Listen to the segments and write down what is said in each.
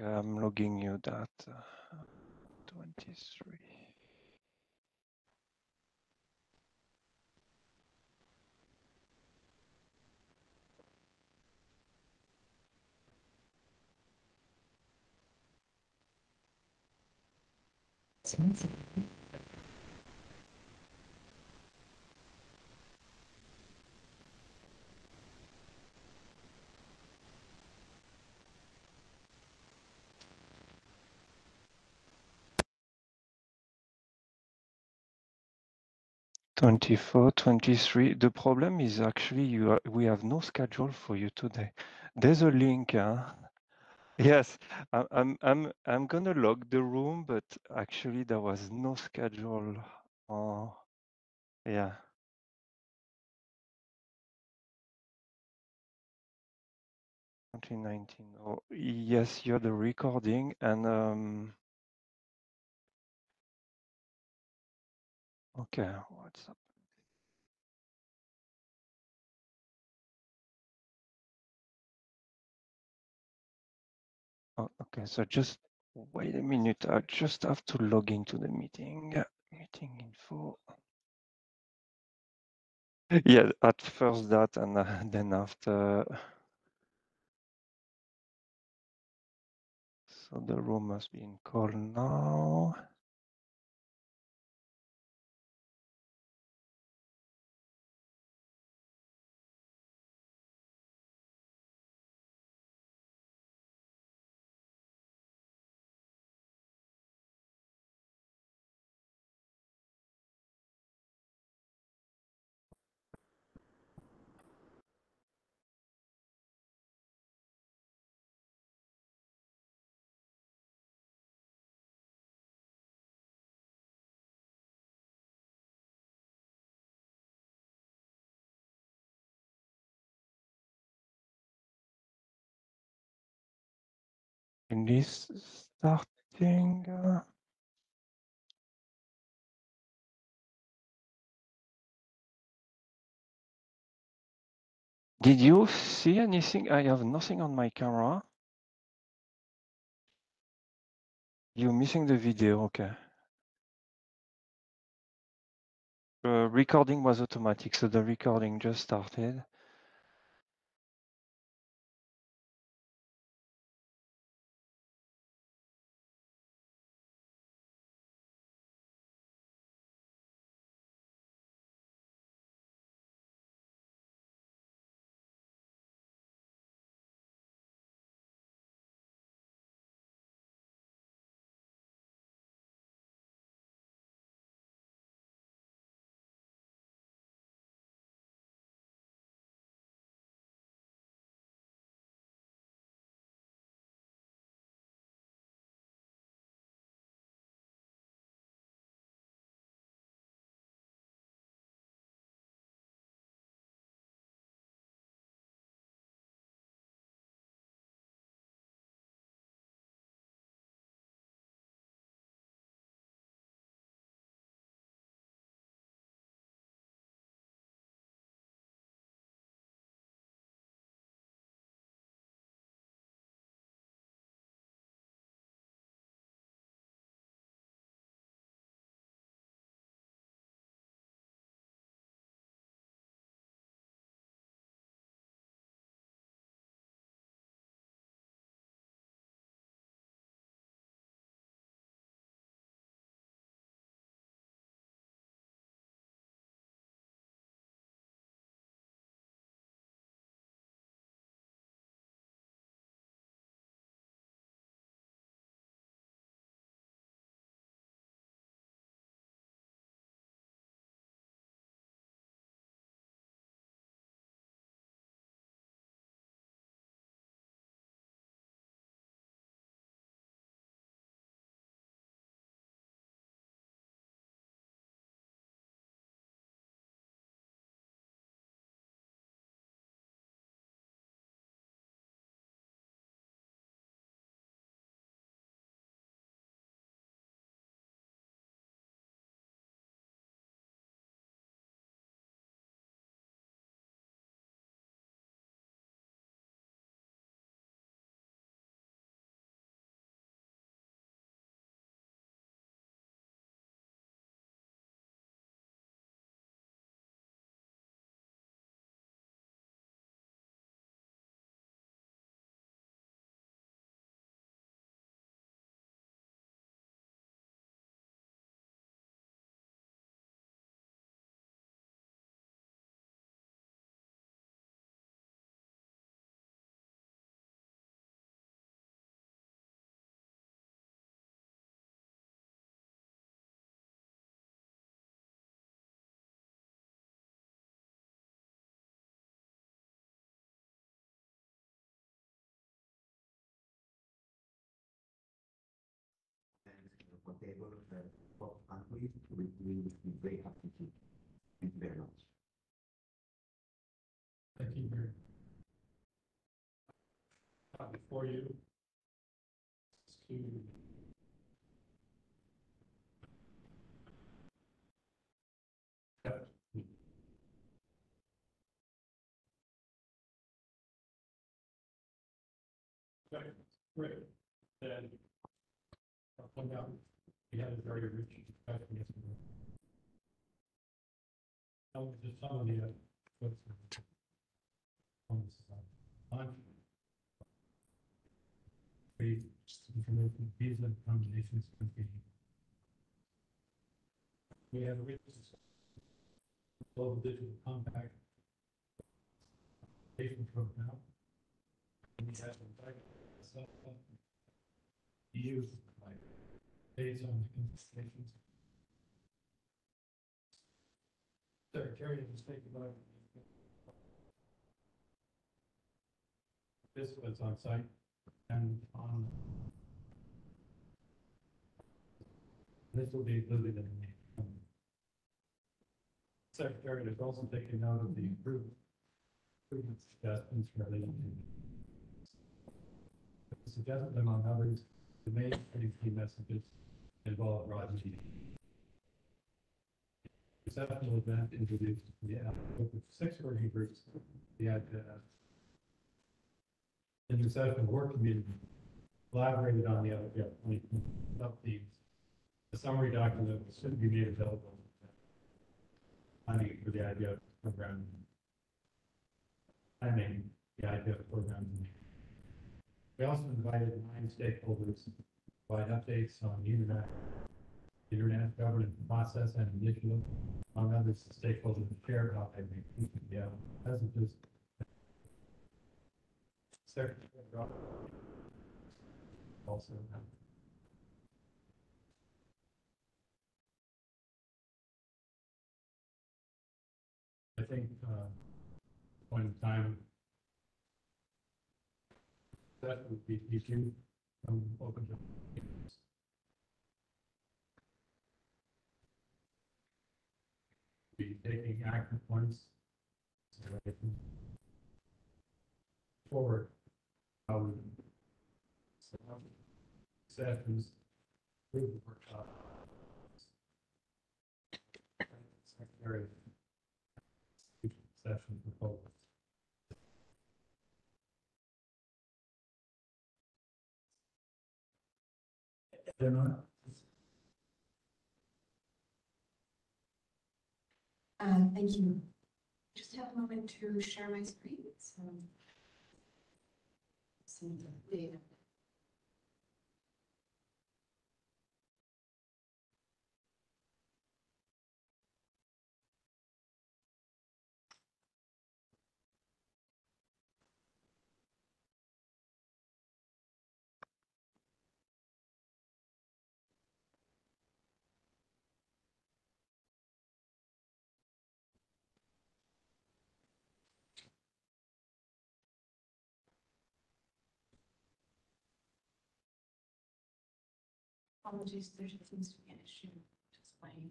I'm logging you that. Uh, 23. It's 24, 23. The problem is actually you are, we have no schedule for you today. There's a link. Huh? Yes, I'm I'm I'm gonna log the room, but actually there was no schedule. Oh, yeah. Twenty nineteen. Oh, yes, You're the recording, and um, okay, what's up? Oh, okay, so just wait a minute. I just have to log into the meeting. Meeting info. Yeah, at first that and uh, then after. So the room must be in call now. This starting. uh, Did you see anything? I have nothing on my camera. You're missing the video. Okay. The recording was automatic, so the recording just started. Able to for countries, will be very to. Thank you very much. Thank you very. Uh, Before you. To. Great, then. I'll point out, we had a very rich yesterday. Now, just some of the, on this. We, just are combinations the. We have a rich. Global Digital Compact. Patient program. We fact, some, EU, based on the conversations. Secretary of. This was on site and on. This will be included in the. Secretary has also taken note of the improvement. Suggestions related to. Suggested among others, the main three key messages involve broad meaning. Exceptional event introduced the app with six working groups, the uh, intersection work community collaborated on the other, yeah, of the, summary document should be made available. Planning for the idea of program. Planning the idea of program. We also invited nine stakeholders provide updates on the internet. Internet governance process and initiative, among others, the stakeholders share how they make, yeah, messages. Secretary. Also. I think, uh, point in time. That would be, you, um, open to. Be taking action points. Forward. How we. Sessions. Through the workshop. Secretary. Session proposals. They're not. Uh, thank you. Just have a moment to share my screen, so. Apologies, there just seems to be an issue displaying.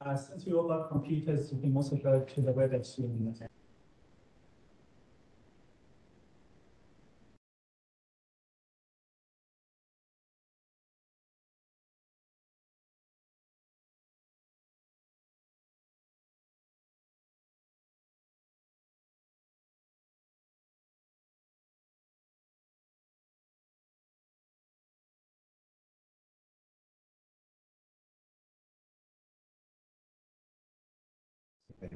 Uh, since we all have computers, we can also go to the web soon. Yeah,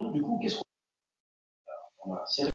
Du coup, qu'est-ce qu'on voilà, c'est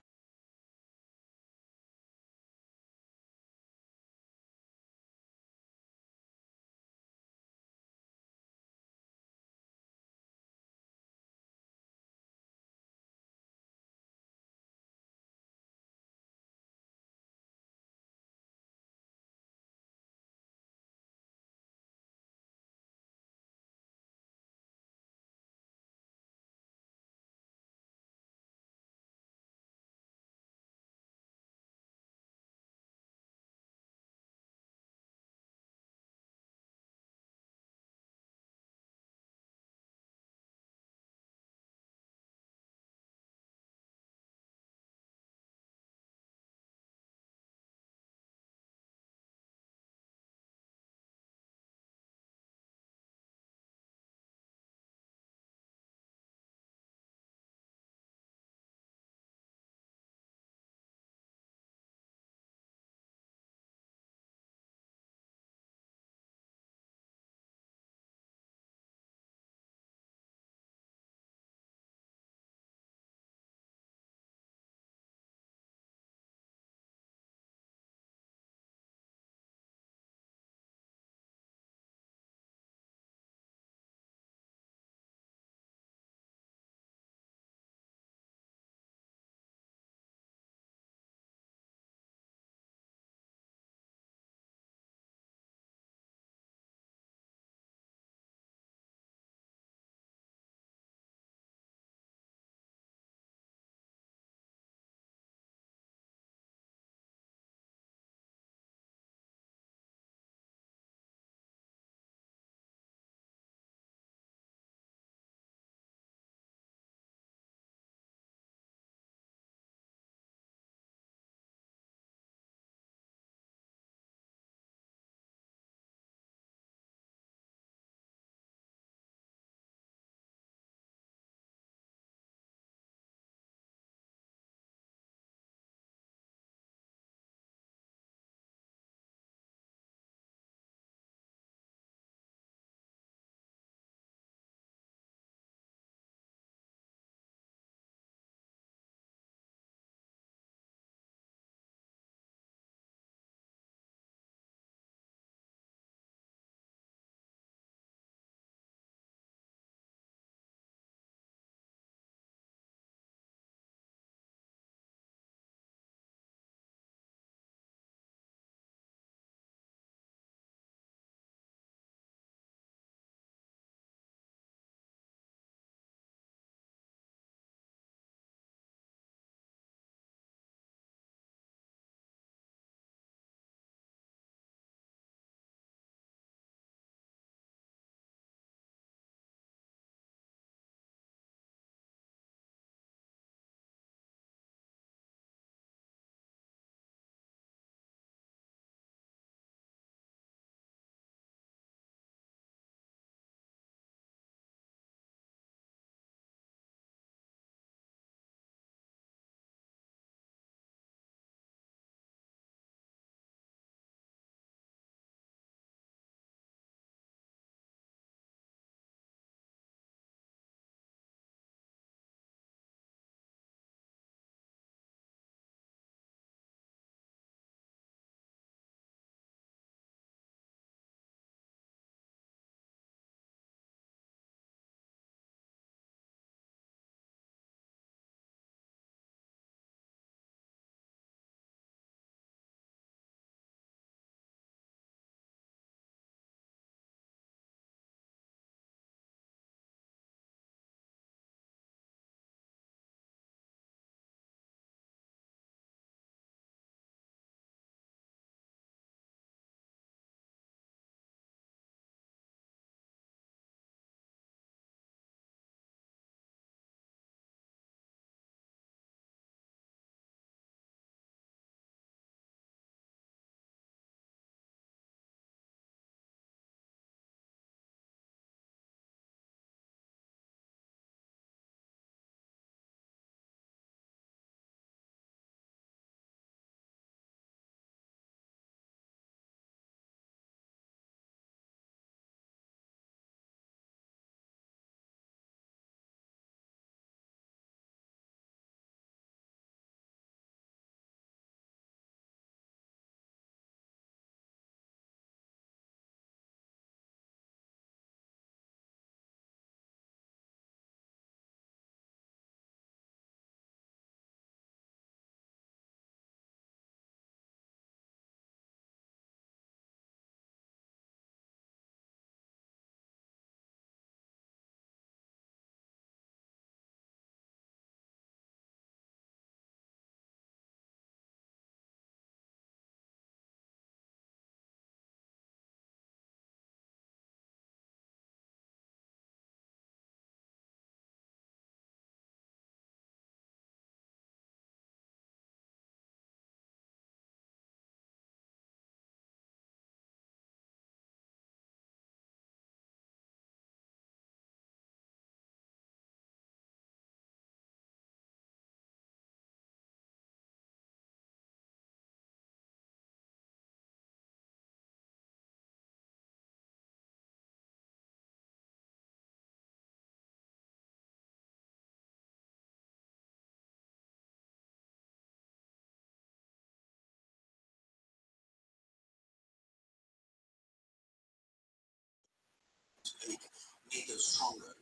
stronger.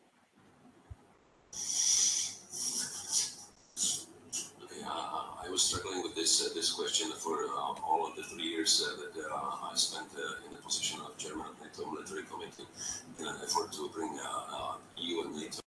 Okay, uh, I was struggling with this uh, this question for uh, all of the three years uh, that uh, I spent uh, in the position of chairman of NATO Military Committee in an effort to bring uh, uh, EU and NATO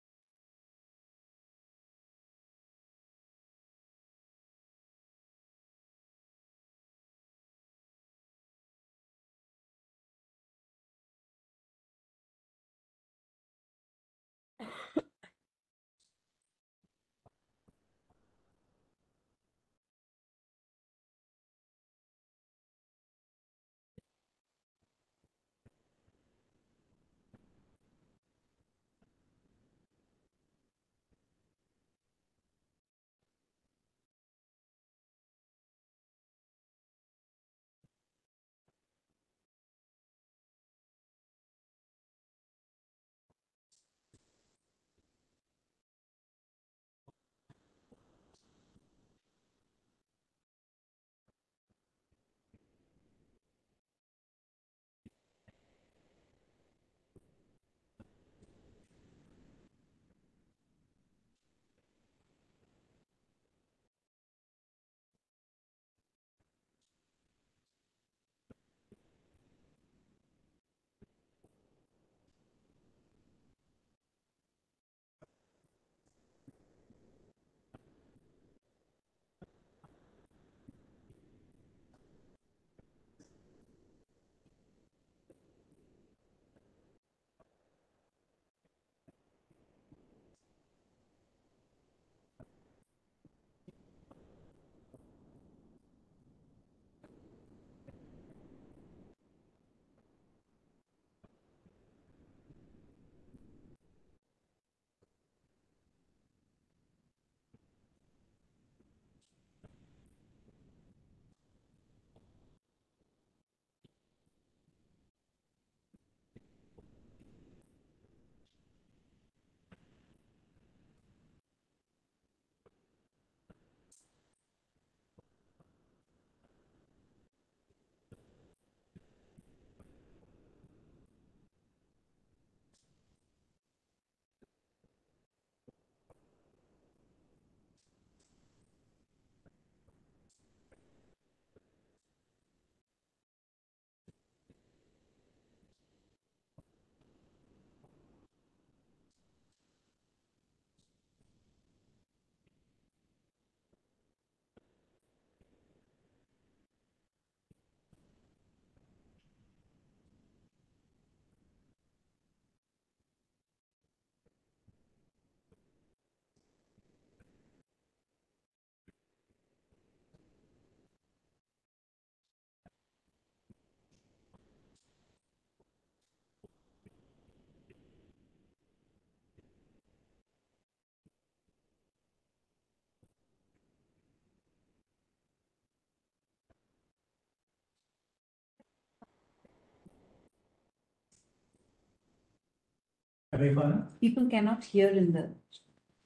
Everyone, People cannot hear in the,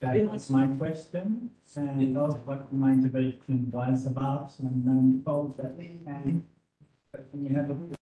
that was my question, and also what my intervention was about, and then told that, and but we have a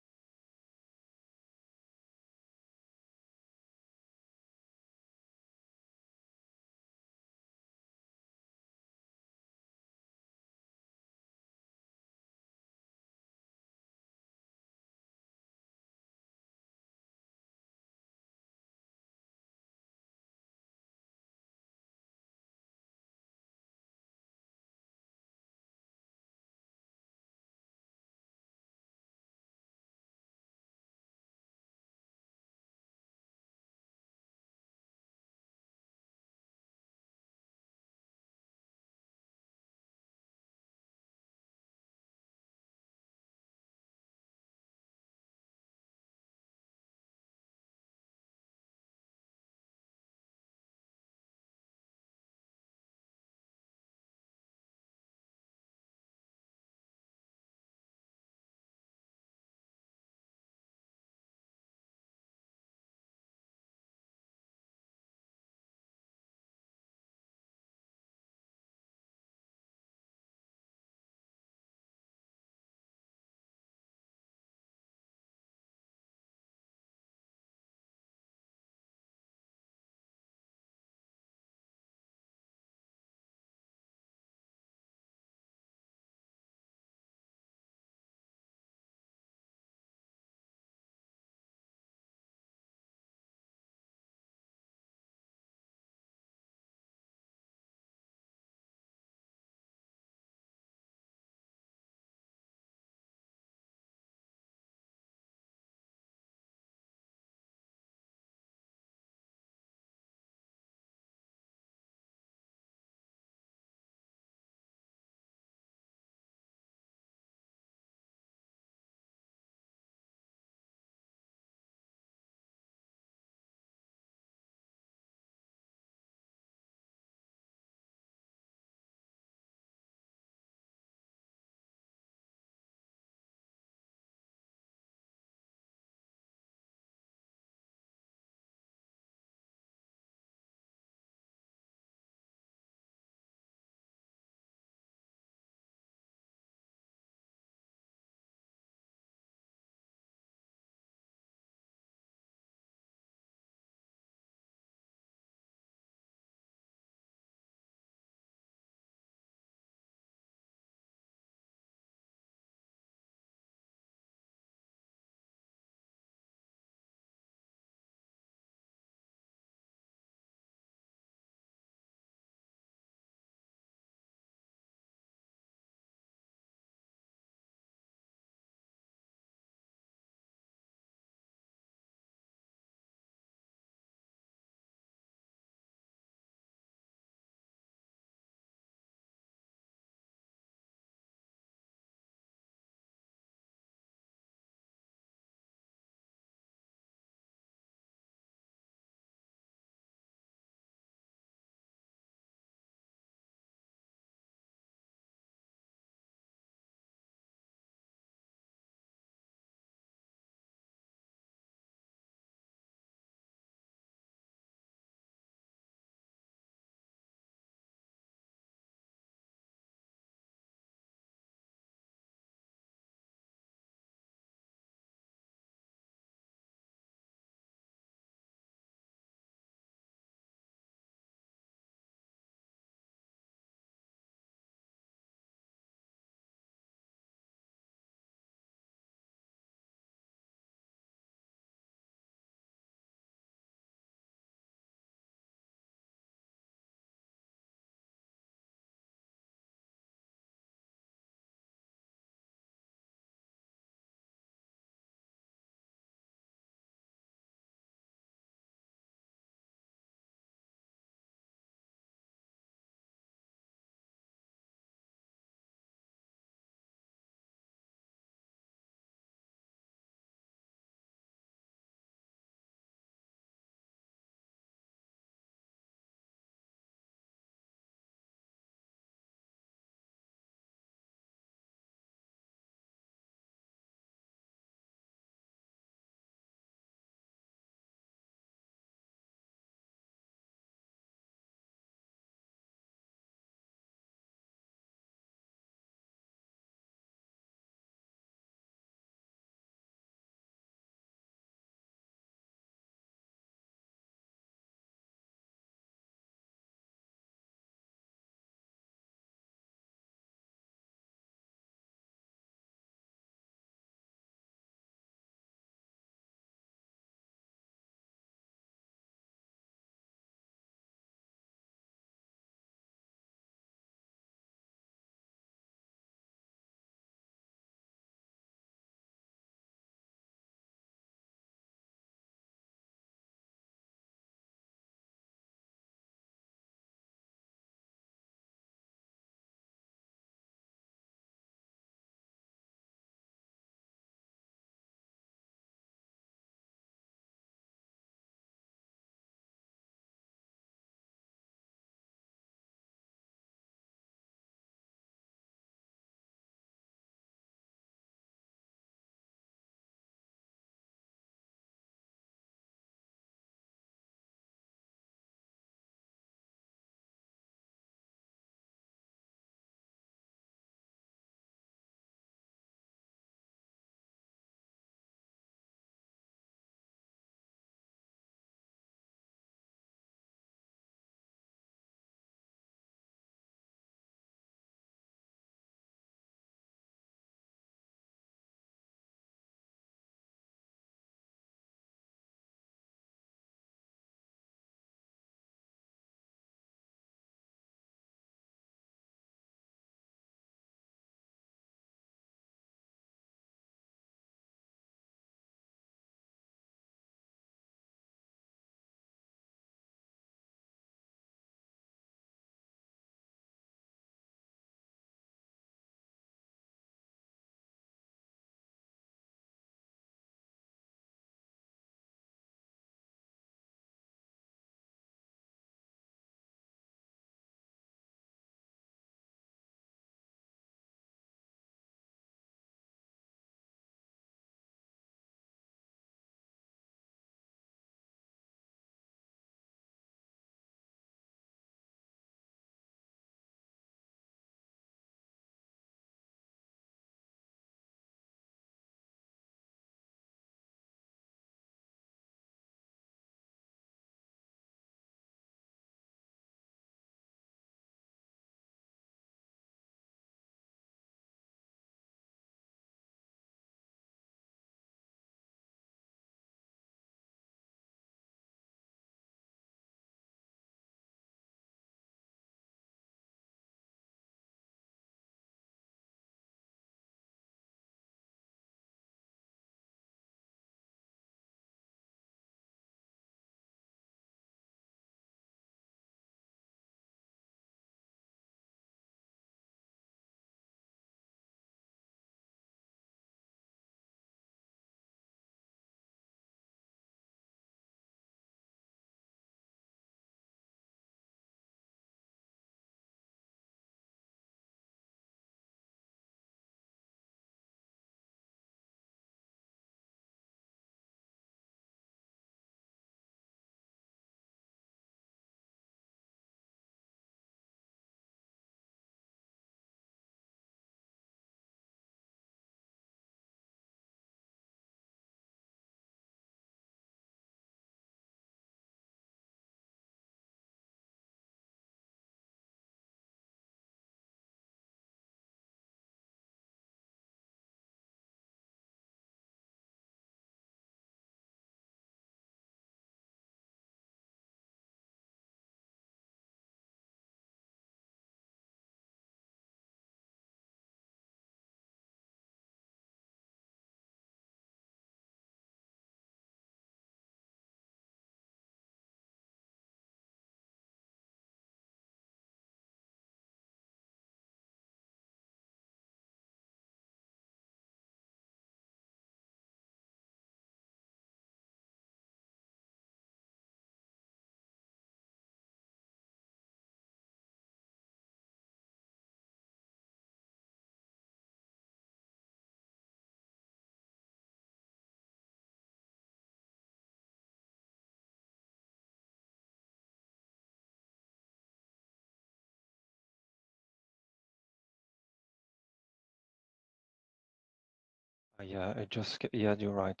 Uh, yeah, I just, yeah, you're right.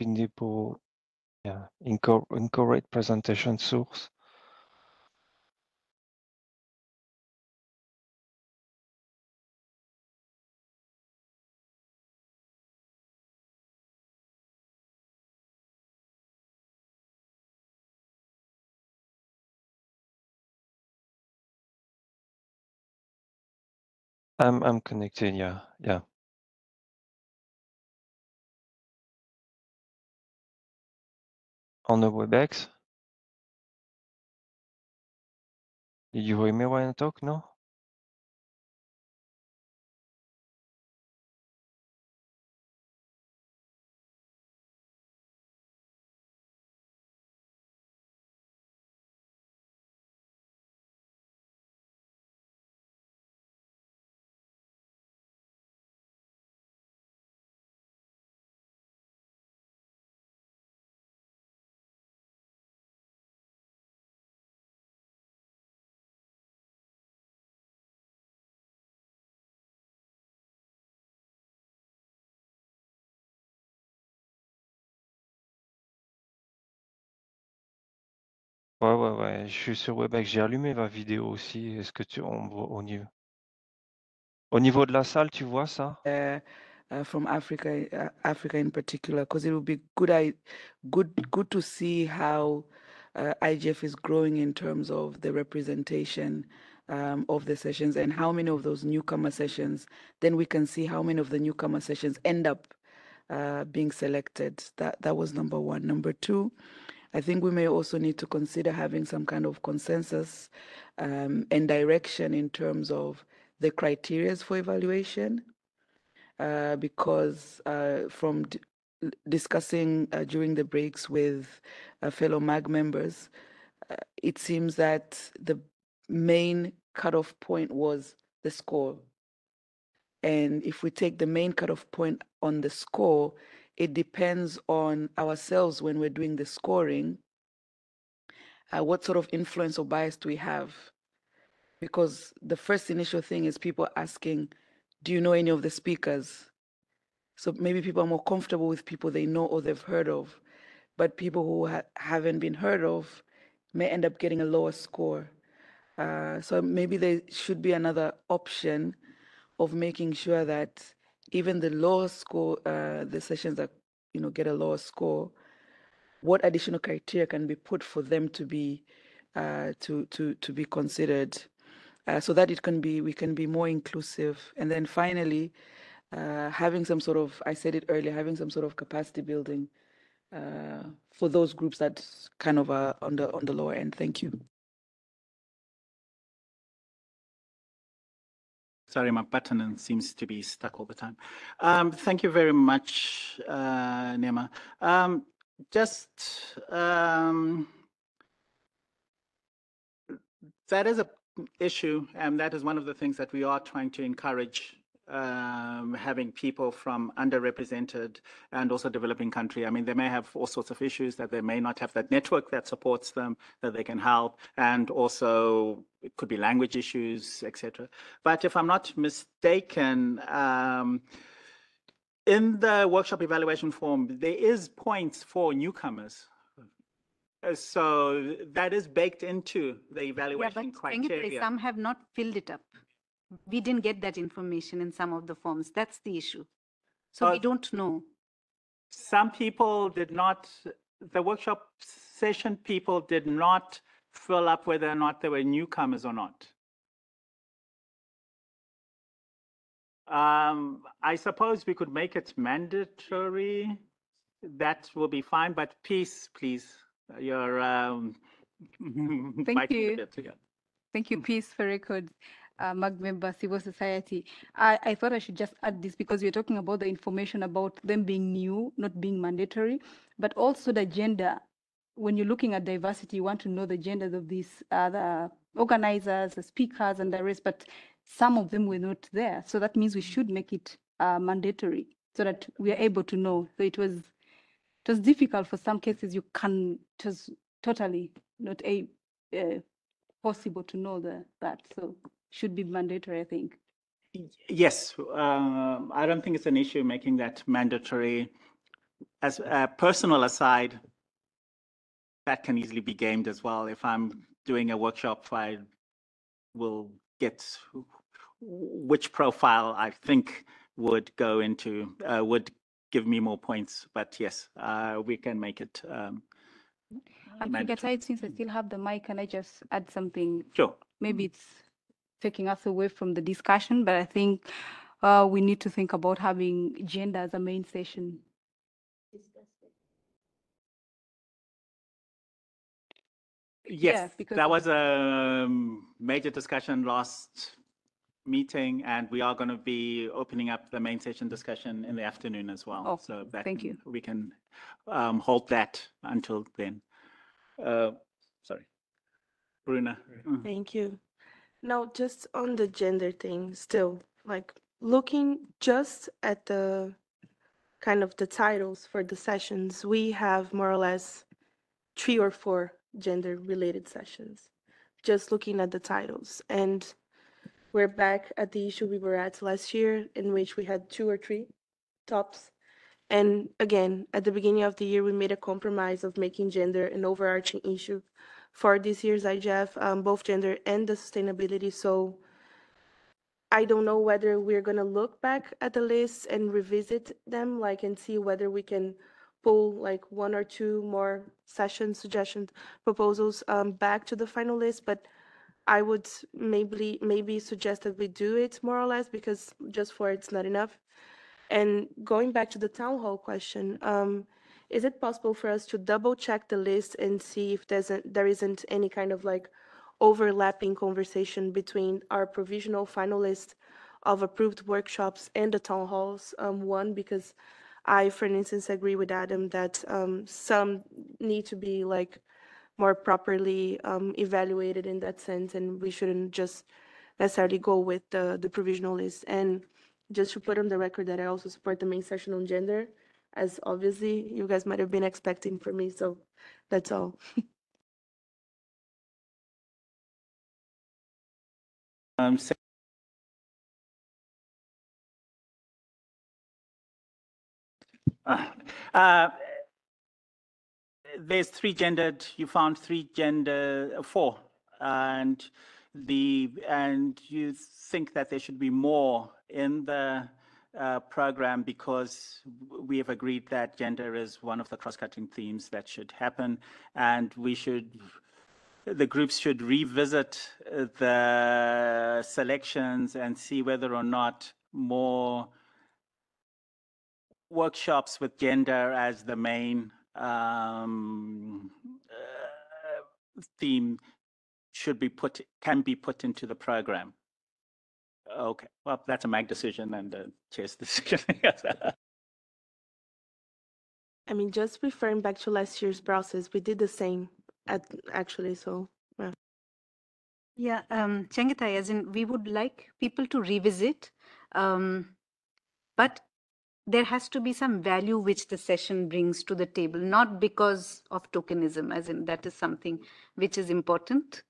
Pindipo, yeah, incor incorrect presentation source. I'm I'm connected, yeah, yeah. On the WebEx. Did you hear me when I talk? No? Ouais, ouais, ouais, je suis sur WebEx. J'ai allumé ma vidéo aussi. Est-ce que tu on au niveau au niveau de la salle, tu vois ça? uh, uh, from Africa, uh, Africa in particular, because it would be good, I, good, good to see how uh, IGF is growing in terms of the representation um, of the sessions and how many of those newcomer sessions. Then we can see how many of the newcomer sessions end up uh, being selected. That that was number one. Number two. I think we may also need to consider having some kind of consensus um, and direction in terms of the criterias for evaluation uh, because uh, from discussing uh, during the breaks with uh, fellow MAG members, uh, it seems that the main cutoff point was the score. And if we take the main cutoff point on the score, it depends on ourselves when we're doing the scoring. Uh, what sort of influence or bias do we have? Because the first initial thing is people asking, Do you know any of the speakers? So maybe people are more comfortable with people they know or they've heard of, but people who ha- haven't been heard of may end up getting a lower score. Uh, so maybe there should be another option of making sure that even the lower score, uh, the sessions that you know get a lower score, what additional criteria can be put for them to be uh, to to to be considered, uh, so that it can be we can be more inclusive. And then finally, uh, having some sort of I said it earlier, having some sort of capacity building uh, for those groups that kind of are on the on the lower end. Thank you. Sorry, my button and seems to be stuck all the time. Um, thank you very much, uh, Nema. Um, just um, that is a issue, and that is one of the things that we are trying to encourage. Um, having people from underrepresented and also developing country. I mean, they may have all sorts of issues that they may not have that network that supports them, that they can help, and also it could be language issues, etc. But if I'm not mistaken, um, in the workshop evaluation form, there is points for newcomers. Uh, So that is baked into the Yeah, evaluation but Sengit, criteria. some have not filled it up. We didn't get that information in some of the forms. That's the issue. So we Uh, don't know. Some people did not, the workshop session people did not fill up whether or not they were newcomers or not. Um, I suppose we could make it mandatory. That will be fine, but peace, please. You're um. biting the you. Thank you, Peace for Records, uh, MAG member, civil society. I, I thought I should just add this because we're talking about the information about them being new, not being mandatory, but also the gender. When you're looking at diversity, you want to know the genders of these other organizers, the speakers, and the rest, but some of them were not there. So that means we should make it uh, mandatory so that we are able to know. So it was it was difficult for some cases. You can was totally not a uh, possible to know the, that. So should be mandatory, I think. Yes, um, I don't think it's an issue making that mandatory. As a personal aside, that can easily be gamed as well. If I'm doing a workshop, I will get which profile I think would go into, uh, would give me more points. But yes, uh, we can make it. Um, And mandatory. forget since I still have the mic, can I just add something? Sure. Maybe it's taking us away from the discussion, but I think uh, we need to think about having gender as a main session. Yes, because that was a um, major discussion last meeting, and we are going to be opening up the main session discussion in the afternoon as well. Oh, So that thank can- you. We can um, hold that until then. Uh, Sorry. Bruna. Thank you. Now, just on the gender thing, still, like looking just at the kind of the titles for the sessions, we have more or less three or four gender related sessions, just looking at the titles. And we're back at the issue we were at last year, in which we had two or three tops. And again, at the beginning of the year, we made a compromise of making gender an overarching issue for this year's IGF, um, both gender and the sustainability. So I don't know whether we're gonna look back at the list and revisit them, like, and see whether we can pull like one or two more session suggestions, proposals, um, back to the final list, but I would maybe, maybe suggest that we do it more or less, because just for it's not enough. And going back to the town hall question, um, is it possible for us to double check the list and see if there's there isn't any kind of like overlapping conversation between our provisional final list of approved workshops and the town halls um, one because I, for instance, agree with Adam that um, some need to be like more properly um, evaluated in that sense, and we shouldn't just necessarily go with the the provisional list. And just to put on the record that I also support the main session on gender, as obviously you guys might have been expecting from me. So that's all. Um, se- Uh, uh, There's three gendered, you found three gender, uh, four, and the, and you think that there should be more in the uh, program because we have agreed that gender is one of the cross-cutting themes that should happen, and we should, the groups should revisit uh, the selections and see whether or not more workshops with gender as the main um, uh, theme should be put, can be put into the program. Okay, well, that's a MAG decision and the chair's decision. I mean, just referring back to last year's process, we did the same at actually. So yeah. Yeah, um, Chengetai, as in, we would like people to revisit, um, but there has to be some value which the session brings to the table, not because of tokenism, as in that is something which is important.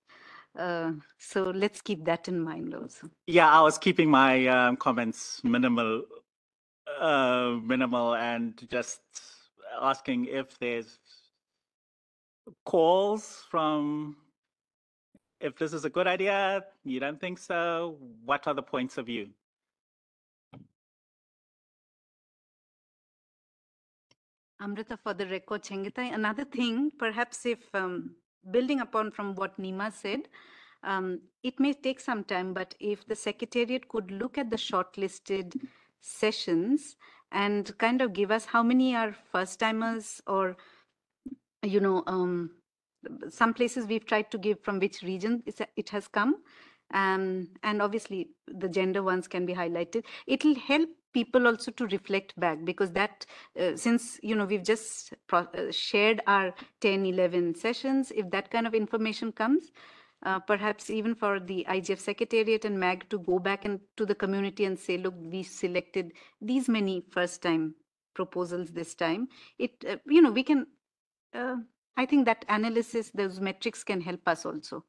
Uh, so let's keep that in mind also. Yeah, I was keeping my um, comments minimal, uh, minimal, and just asking if there's calls from if this is a good idea. You don't think so? What are the points of view? Amrita, for the record, Chengetai, another thing, perhaps if um, building upon from what Nima said, um, it may take some time, but if the Secretariat could look at the shortlisted sessions and kind of give us how many are first timers or, you know, um, some places we've tried to give from which region it has come. Um, and obviously the gender ones can be highlighted. It'll help people also to reflect back because that uh, since you know we've just uh, shared our 10 11 sessions if that kind of information comes uh, perhaps even for the igf secretariat and mag to go back and to the community and say look we selected these many first time proposals this time. It uh, you know we can uh, i think that analysis those metrics can help us also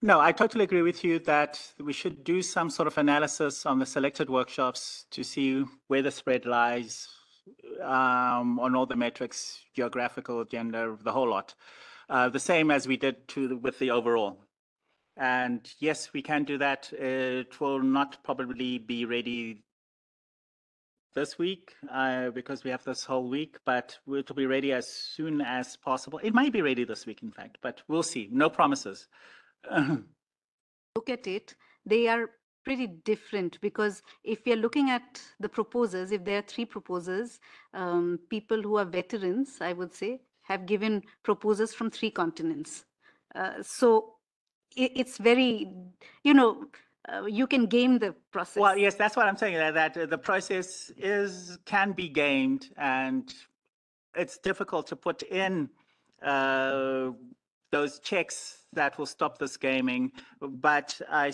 No, I totally agree with you that we should do some sort of analysis on the selected workshops to see where the spread lies um, on all the metrics, geographical, gender, the whole lot. Uh, the same as we did to the, with the overall. And yes, we can do that. It will not probably be ready this week uh, because we have this whole week, but it'll be ready as soon as possible. It might be ready this week, in fact, but we'll see. No promises. Look at it, they are pretty different because if we are looking at the proposers, if there are three proposers, um, people who are veterans, I would say, have given proposals from three continents. Uh, so it, it's very, you know, uh, you can game the process. Well, yes, that's what I'm saying. That, that uh, the process is can be gamed, and it's difficult to put in uh, those checks that will stop this gaming. But I,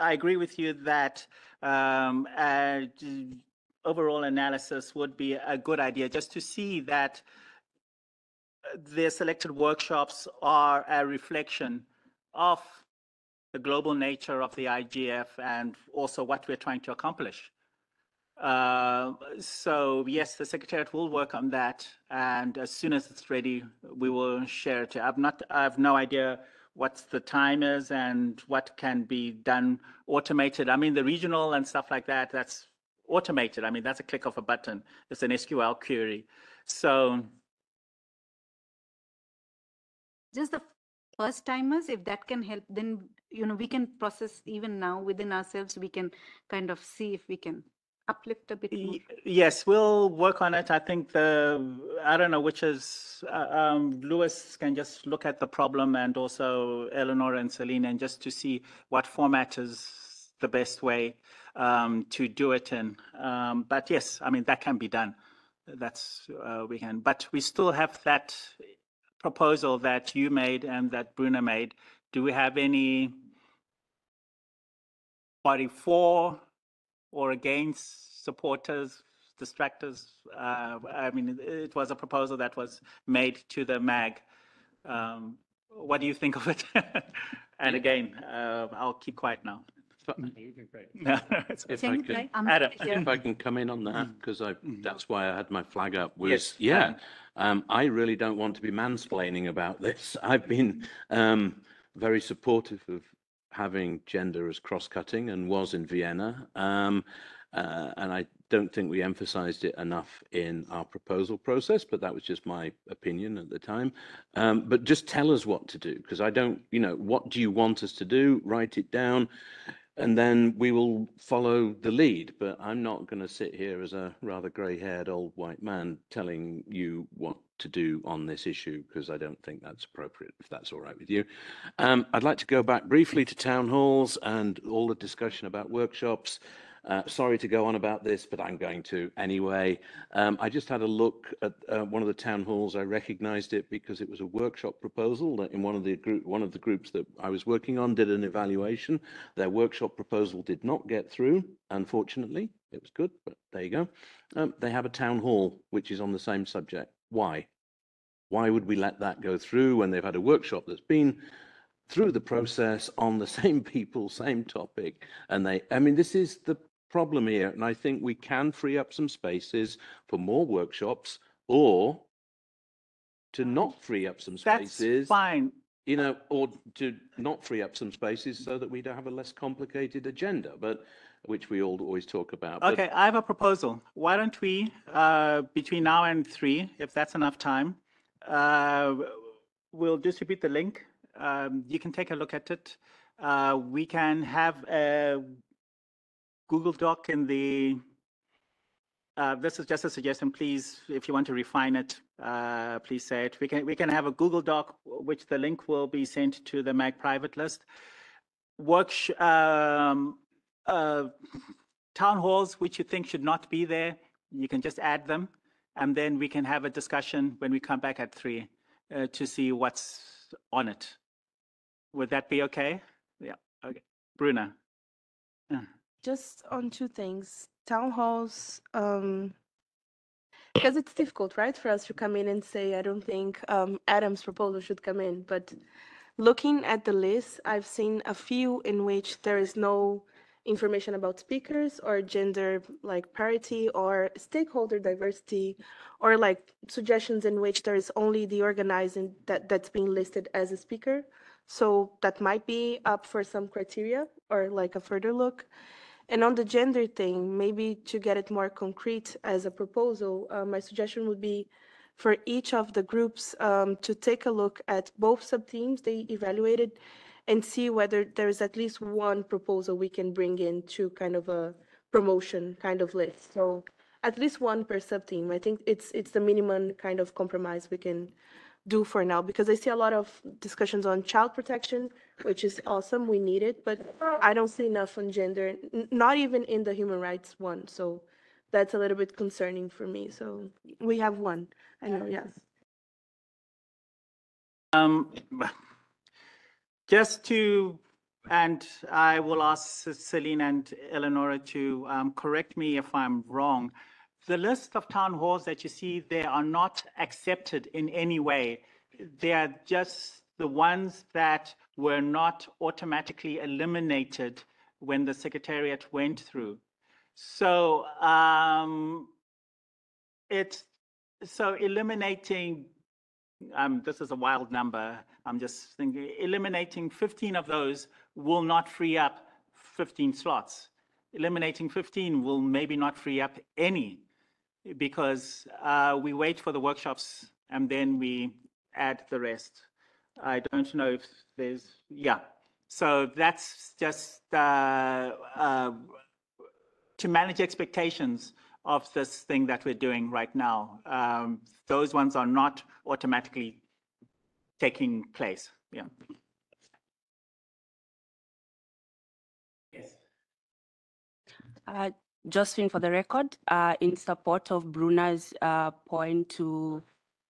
I agree with you that um, uh, overall analysis would be a good idea, just to see that the selected workshops are a reflection of the global nature of the IGF and also what we're trying to accomplish. Uh, so yes, the Secretariat will work on that, and as soon as it's ready, we will share it. I've not, I have no idea what the time is and what can be done automated. I mean, the regional and stuff like that, that's automated. I mean, that's a click of a button. It's an SQL query. So just the first timers, if that can help, then you know we can process even now within ourselves. We can kind of see if we can uplift a bit more. Yes, we'll work on it. I think the, I don't know which is, uh, um, Lewis can just look at the problem and also Eleanor and Celine and just to see what format is the best way um, to do it in. Um, but yes, I mean, that can be done. That's, uh, we can, but we still have that proposal that you made and that Bruna made. Do we have any body for or against supporters, distractors. Uh, I mean, it was a proposal that was made to the MAG. Um, what do you think of it? and again, uh, I'll keep quiet now. If I can, Adam. if I can come in on that, because I, that's why I had my flag up was, Yes, yeah. Um, I really don't want to be mansplaining about this. I've been, um, very supportive of having gender as cross-cutting and was in Vienna. Um, uh, and I don't think we emphasized it enough in our proposal process, but that was just my opinion at the time. Um, but just tell us what to do, because I don't, you know, what do you want us to do? Write it down, and then we will follow the lead. But I'm not going to sit here as a rather grey-haired old white man telling you what to do on this issue because I don't think that's appropriate, if that's all right with you. Um, I'd like to go back briefly to town halls and all the discussion about workshops. Uh, sorry to go on about this, but I'm going to anyway. Um, I just had a look at uh, one of the town halls. I recognized it because it was a workshop proposal that in one of the group, one of the groups that I was working on did an evaluation. Their workshop proposal did not get through, unfortunately. It was good, but there you go. Um, they have a town hall which is on the same subject. Why? Why would we let that go through when they've had a workshop that's been through the process on the same people, same topic? And they, I mean, this is the problem here. And I think we can free up some spaces for more workshops or to not free up some spaces. That's fine. You know, or to not free up some spaces so that we don't have a less complicated agenda, but which we all always talk about. But Okay, I have a proposal. Why don't we, uh, between now and three, if that's enough time, uh, we'll distribute the link. Um, you can take a look at it. Uh, we can have a Google Doc in the, uh, this is just a suggestion, please, if you want to refine it, uh, please say it. We can, we can have a Google Doc, which the link will be sent to the MAG private list. Work, um, uh, town halls which you think should not be there, you can just add them. And then we can have a discussion when we come back at three uh, to see what's on it. Would that be okay? Yeah, okay. Bruna. Just on two things town halls um because it's difficult right for us to come in and say i don't think um adam's proposal should come in but looking at the list, I've seen a few in which there is no information about speakers or gender like parity or stakeholder diversity or like suggestions in which there is only the organizing that that's being listed as a speaker. So that might be up for some criteria or like a further look and on the gender thing maybe to get it more concrete as a proposal uh, my suggestion would be for each of the groups um, to take a look at both sub-themes they evaluated and see whether there is at least one proposal we can bring in to kind of a promotion kind of list. So at least one per sub-theme. I think it's it's the minimum kind of compromise we can do for now because I see a lot of discussions on child protection, which is awesome. We need it, but I don't see enough on gender, not even in the human rights one. So that's a little bit concerning for me. So we have one. I know, yes. Um, just to, and I will ask Celine and Eleonora to um, correct me if I'm wrong. The list of town halls that you see there are not accepted in any way. They are just the ones that were not automatically eliminated when the Secretariat went through. So um, it's so eliminating um, this is a wild number. I'm just thinking eliminating 15 of those will not free up 15 slots. Eliminating 15 will maybe not free up any because uh, we wait for the workshops and then we add the rest. I don't know if there's, yeah. So that's just uh, uh, to manage expectations of this thing that we're doing right now. Um, those ones are not automatically taking place. Yeah. Yes. Josephine, for the record, uh, in support of Bruna's uh, point to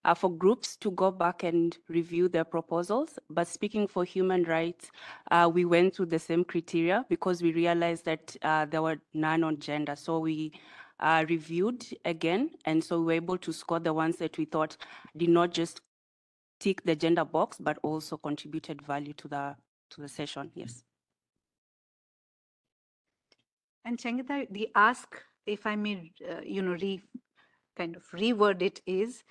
uh, for groups to go back and review their proposals. But speaking for human rights, uh, we went through the same criteria because we realized that uh, there were none on gender. So we uh, reviewed again. And so we were able to score the ones that we thought did not just tick the gender box, but also contributed value to the to the session. Yes. And Chengetai, the ask, if I may, uh, you know, re kind of reword it, is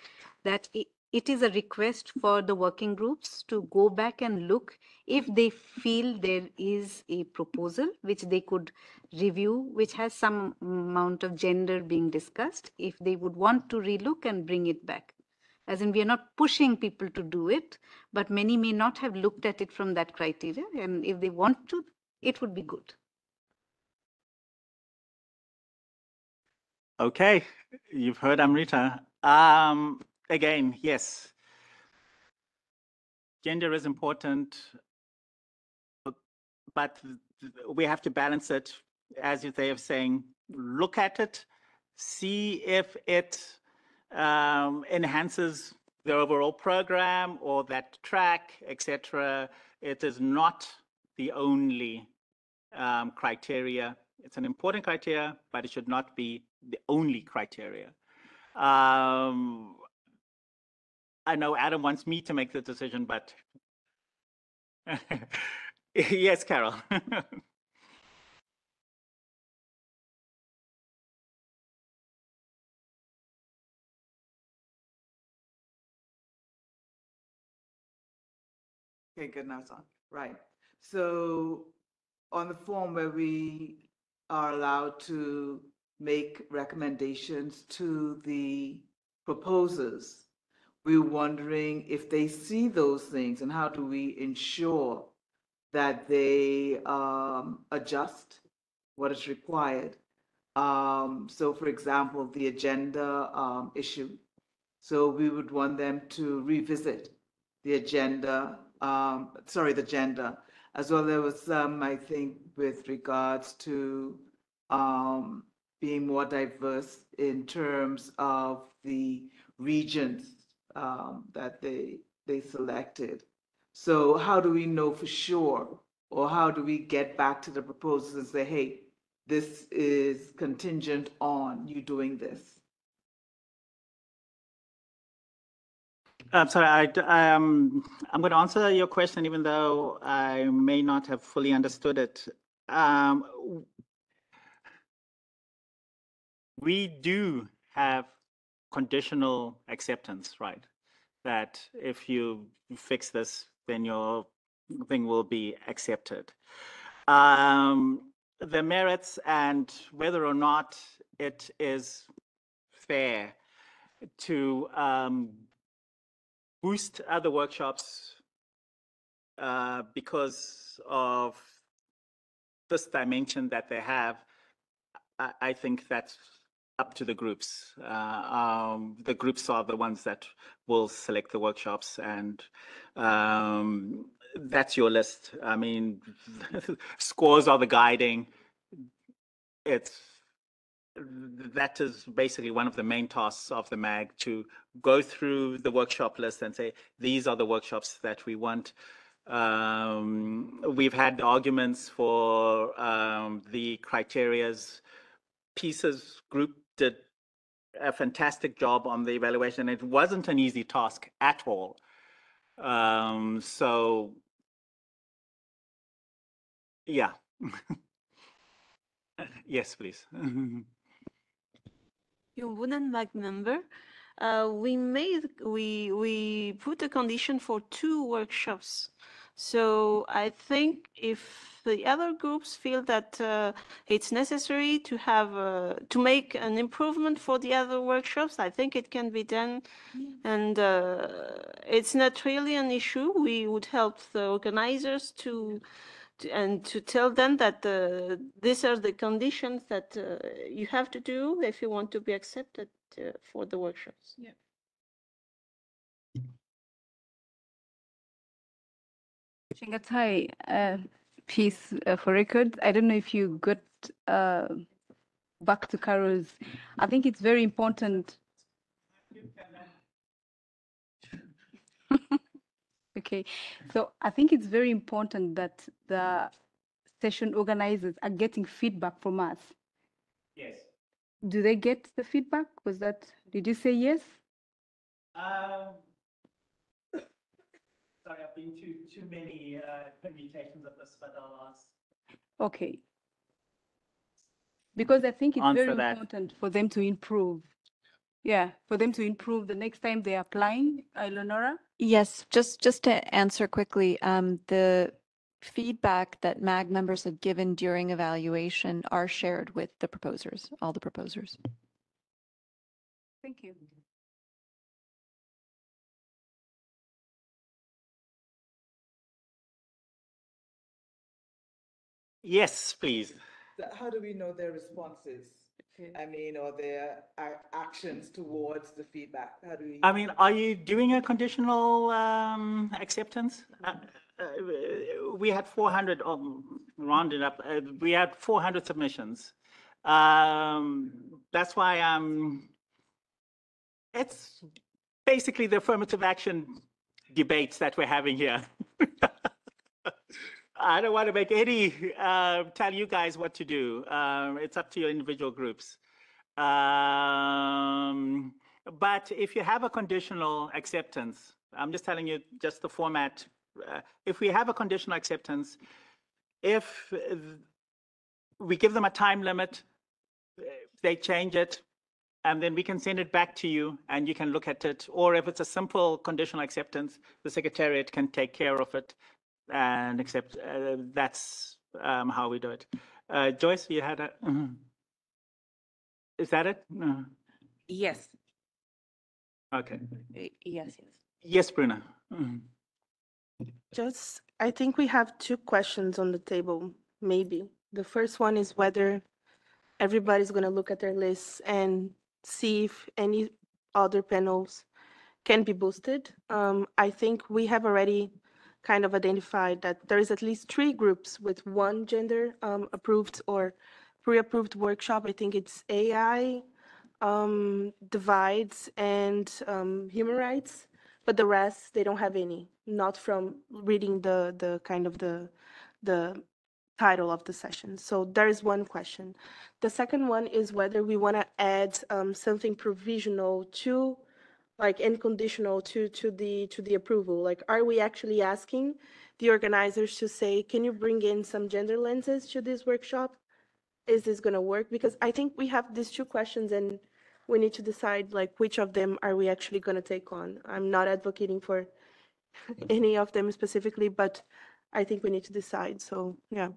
that it, it is a request for the working groups to go back and look if they feel there is a proposal which they could review, which has some amount of gender being discussed, if they would want to relook and bring it back. As in, we are not pushing people to do it, but many may not have looked at it from that criteria. And if they want to, it would be good. Okay, you've heard Amrita. Um, again, yes, gender is important, but we have to balance it, as you say, of saying, look at it, see if it um, enhances the overall program or that track, etc. It is not the only um, criteria. It's an important criteria, but it should not be the only criteria. Um, I know Adam wants me to make the decision, but yes, Carol. Okay, good, now it's on. Right. So on the form where we are allowed to make recommendations to the proposers, we're wondering if they see those things and how do we ensure that they um, adjust what is required. Um, so for example, the agenda um, issue. So we would want them to revisit the agenda um, sorry, the agenda, as well. There was some, I think, with regards to um, being more diverse in terms of the regions um, that they they selected. So how do we know for sure, or how do we get back to the proposals and say, hey, this is contingent on you doing this? I'm sorry, I, um, I'm going to answer your question even though I may not have fully understood it. Um, we do have conditional acceptance, right? That if you fix this, then your thing will be accepted. Um, the merits and whether or not it is fair to um, boost other workshops uh, because of this dimension that they have, I, I think that's up to the groups. Uh, um, the groups are the ones that will select the workshops, and um, that's your list. I mean, scores are the guiding. It's that is basically one of the main tasks of the mag to go through the workshop list and say these are the workshops that we want um, we've had arguments for um, the criterias pieces group did a fantastic job on the evaluation it wasn't an easy task at all um, so yeah yes please You wouldn't like member. Uh, we made we we put a condition for two workshops. So I think if the other groups feel that uh, it's necessary to have uh, to make an improvement for the other workshops, I think it can be done, and uh, it's not really an issue. We would help the organizers to to- and to tell them that uh, these are the conditions that uh, you have to do if you want to be accepted uh, for the workshops. Yeah. Chengetai, uh, piece uh, for record. I don't know if you got uh, back to Carol's. I think it's very important. Okay, so I think it's very important that the session organizers are getting feedback from us. yes Do they get the feedback? Was that, did you say yes? Um, sorry, I've been to too many uh, permutations of this, but I'll ask. Okay. Because I think it's very that. important for them to improve. Yeah, for them to improve the next time they're applying, Eleonora? Yes, just just to answer quickly, um, the feedback that MAG members have given during evaluation are shared with the proposers, all the proposers. Thank you. Yes, please. th- how do we know their responses? I mean, or their a- actions towards the feedback? How do we? I mean, are you doing a conditional um, acceptance? Uh, uh, we had 400, um, rounded up, uh, we had 400 submissions. Um, that's why I'm, it's basically the affirmative action debates that we're having here. I don't want to make any, uh, tell you guys what to do. Um, it's up to your individual groups. Um, but if you have a conditional acceptance, I'm just telling you just the format. Uh, if we have a conditional acceptance, if we give them a time limit, they change it, and then we can send it back to you and you can look at it. Or if it's a simple conditional acceptance, the secretariat can take care of it and accept. Uh, that's um, how we do it. Uh, Joyce, you had a. mhm. Is that it? No. Yes. Okay. Yes, yes. Yes, Bruna. Mhm. Just, I think we have two questions on the table, maybe. The first one is whether everybody's gonna look at their lists and see if any other panels can be boosted. Um, I think we have already kind of identified that there is at least three groups with one gender um, approved or pre-approved workshop. I think it's AI, um, divides, and um, human rights. But the rest, they don't have any. Not from reading the the kind of the the title of the session. So there is one question. The second one is whether we want to add um, something provisional to like unconditional to to the to the approval? Like, are we actually asking the organizers to say, can you bring in some gender lenses to this workshop? Is this gonna work? Because I think we have these two questions and we need to decide like which of them are we actually gonna take on. I'm not advocating for any of them specifically, but I think we need to decide. So yeah.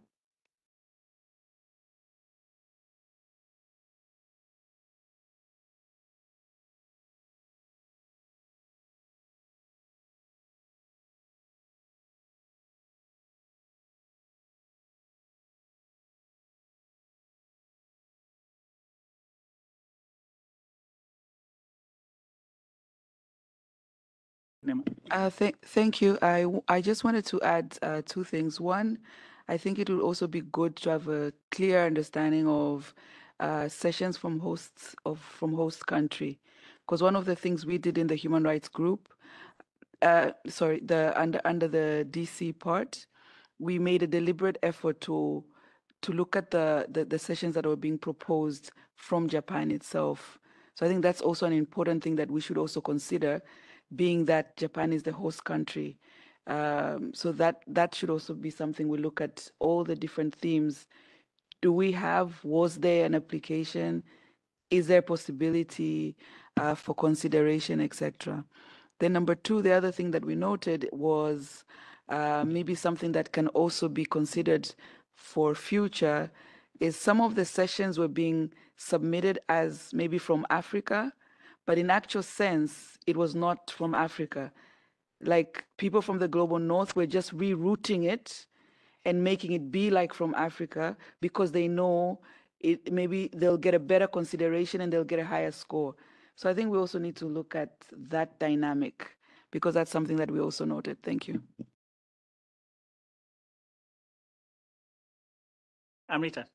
Uh, th- thank you. I just wanted to add uh, two things. One, I think it would also be good to have a clear understanding of uh, sessions from hosts of from host country, because one of the things we did in the human rights group, uh, sorry, the under under the DC part, we made a deliberate effort to to look at the, the the sessions that were being proposed from Japan itself. So I think that's also an important thing that we should also consider being that Japan is the host country. Um, so that that should also be something we look at all the different themes. Do we have? Was there an application? Is there a possibility uh, for consideration, etc. Then number two, the other thing that we noted was uh, maybe something that can also be considered for future is some of the sessions were being submitted as maybe from Africa, but in actual sense, it was not from Africa. Like people from the global north were just rerouting it and making it be like from Africa because they know it maybe they'll get a better consideration and they'll get a higher score. So I think we also need to look at that dynamic because that's something that we also noted. Thank you. Amrita.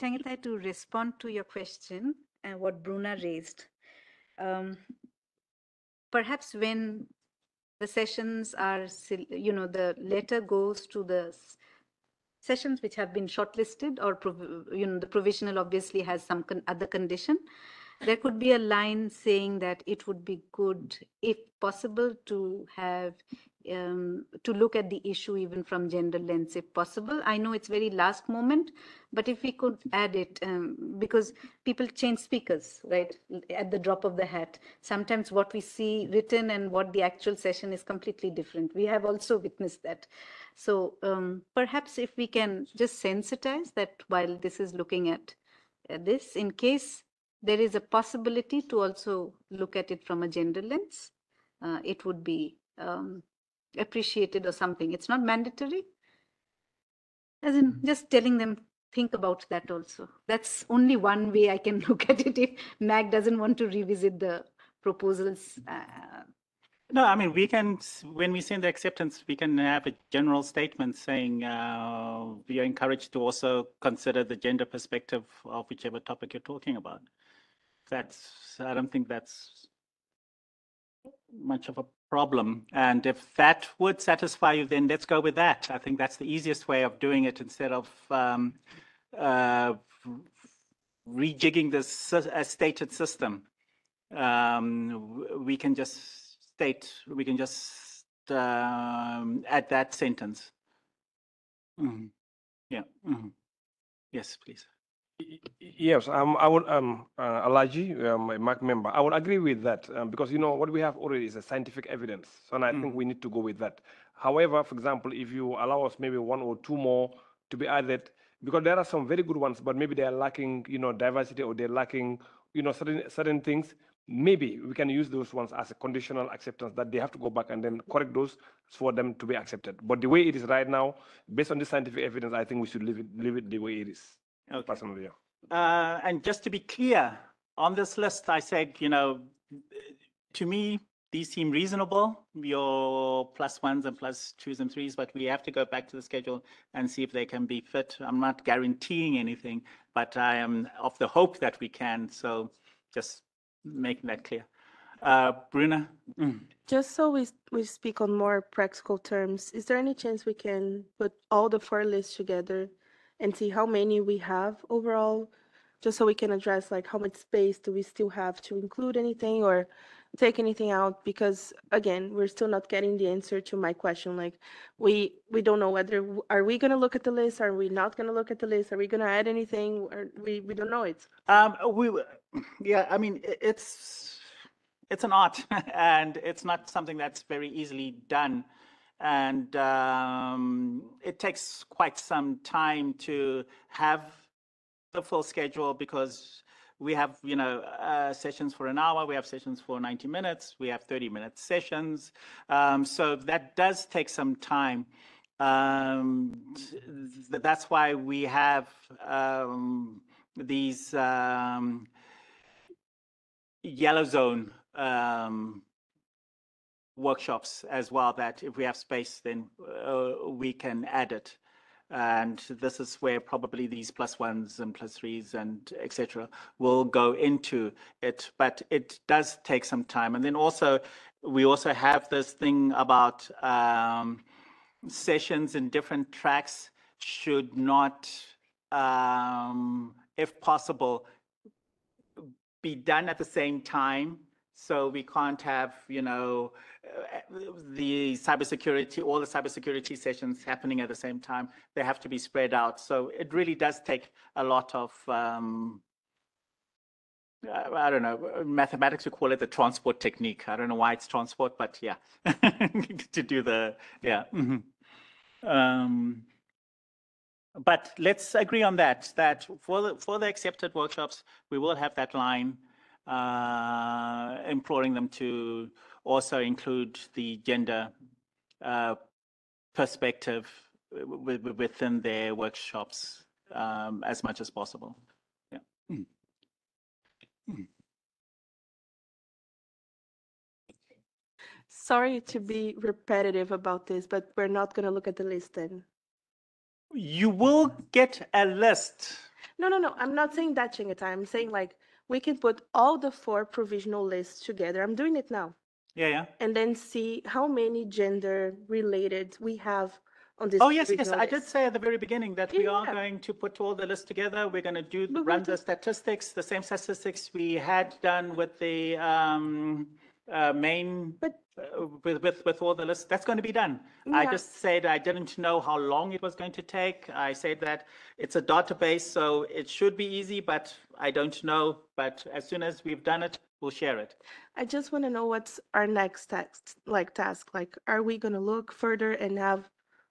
Chengetai, to respond to your question and what Bruna raised, um, perhaps when the sessions are, you know, the letter goes to the sessions which have been shortlisted or, you know, the provisional obviously has some con- other condition. There could be a line saying that it would be good, if possible, to have um, to look at the issue even from gender lens if possible. I know it's very last moment, but if we could add it, um, because people change speakers, right, at the drop of the hat. Sometimes what we see written and what the actual session is completely different. We have also witnessed that. So um, perhaps if we can just sensitize that while this is looking at uh, this, in case there is a possibility to also look at it from a gender lens, uh, it would be um, appreciated or something. It's not mandatory. As in, just telling them, think about that also. That's only one way I can look at it if MAG doesn't want to revisit the proposals. Uh, No, I mean, we can, when we send the acceptance, we can have a general statement saying uh, we are encouraged to also consider the gender perspective of whichever topic you're talking about. That's, I don't think that's much of a problem. And if that would satisfy you, then let's go with that. I think that's the easiest way of doing it instead of um, uh, rejigging this a stated system. Um, we can just state, we can just um, add that sentence. Mhm. Yeah. mhm. Yes, please. Yes, um, I would, um, uh, Alaji, um, a MAG member, I would agree with that um, because you know what we have already is a scientific evidence, so and I think we need to go with that. However, for example, if you allow us maybe one or two more to be added, because there are some very good ones, but maybe they are lacking, you know, diversity or they're lacking, you know, certain certain things. Maybe we can use those ones as a conditional acceptance that they have to go back and then correct those for them to be accepted. But the way it is right now, based on the scientific evidence, I think we should leave it leave it the way it is. Okay. Personally, yeah. Uh, and just to be clear, on this list, I said, you know, to me, these seem reasonable, your plus ones and plus twos and threes, but we have to go back to the schedule and see if they can be fit. I'm not guaranteeing anything, but I am of the hope that we can. So just making that clear. Uh, Bruna? Mm. Just so we, we speak on more practical terms, is there any chance we can put all the four lists together and see how many we have overall? Just so we can address like how much space do we still have to include anything or take anything out because again, we're still not getting the answer to my question. Like we we don't know whether are we gonna look at the list, are we not gonna look at the list, are we gonna add anything? We we don't know it. Um, we, yeah, I mean, it's, it's an art and it's not something that's very easily done. And um, it takes quite some time to have the full schedule because we have, you know, uh, sessions for an hour, we have sessions for 90 minutes, we have 30 minute sessions. Um, so that does take some time. Um, th- that's why we have um, these um, yellow zone um, workshops as well that if we have space then uh, we can add it and this is where probably these plus ones and plus threes and etc will go into it but it does take some time and then also we also have this thing about um, sessions in different tracks should not um, if possible be done at the same time. So we can't have, you know, uh, the cybersecurity, all the cybersecurity sessions happening at the same time. They have to be spread out. So it really does take a lot of, um, uh, I don't know, mathematics, we call it the transport technique. I don't know why it's transport, but yeah, to do the, yeah. mhm. Um, but let's agree on that, that for the, for the accepted workshops, we will have that line uh, imploring them to also include the gender uh, perspective w- w- within their workshops um, as much as possible. Yeah. Mm. Mm. Sorry to be repetitive about this, but we're not gonna look at the list then. You will get a list. No, no, no. I'm not saying that, Chengetai. I'm saying like we can put all the four provisional lists together. I'm doing it now. Yeah, yeah. And then see how many gender related we have on this. Oh, yes, yes. provisional I did say at the very beginning that we are Yeah. going to put all the lists together. We're going to do, But run the statistics, the same statistics we had done with the um, uh, main, uh, with, with, with all the lists. That's going to be done. I Yeah. just said I didn't know how long it was going to take. I said that it's a database, so it should be easy, but I don't know. But as soon as we've done it, we'll share it. I just want to know what's our next task, like task. Like, are we gonna look further and have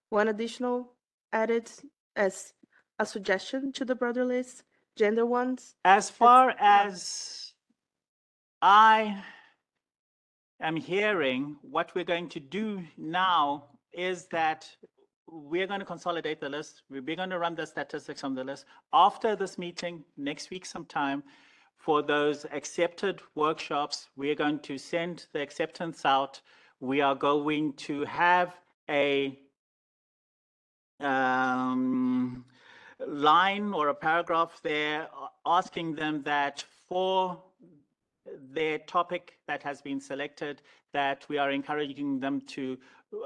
one additional added as a suggestion to the brother list, gender ones? As far as I am hearing, what we're going to do now is that we're going to consolidate the list. We're going to run the statistics on the list. After this meeting, next week sometime, for those accepted workshops, we're going to send the acceptance out. We are going to have a um, line or a paragraph there asking them that for their topic that has been selected, that we are encouraging them to,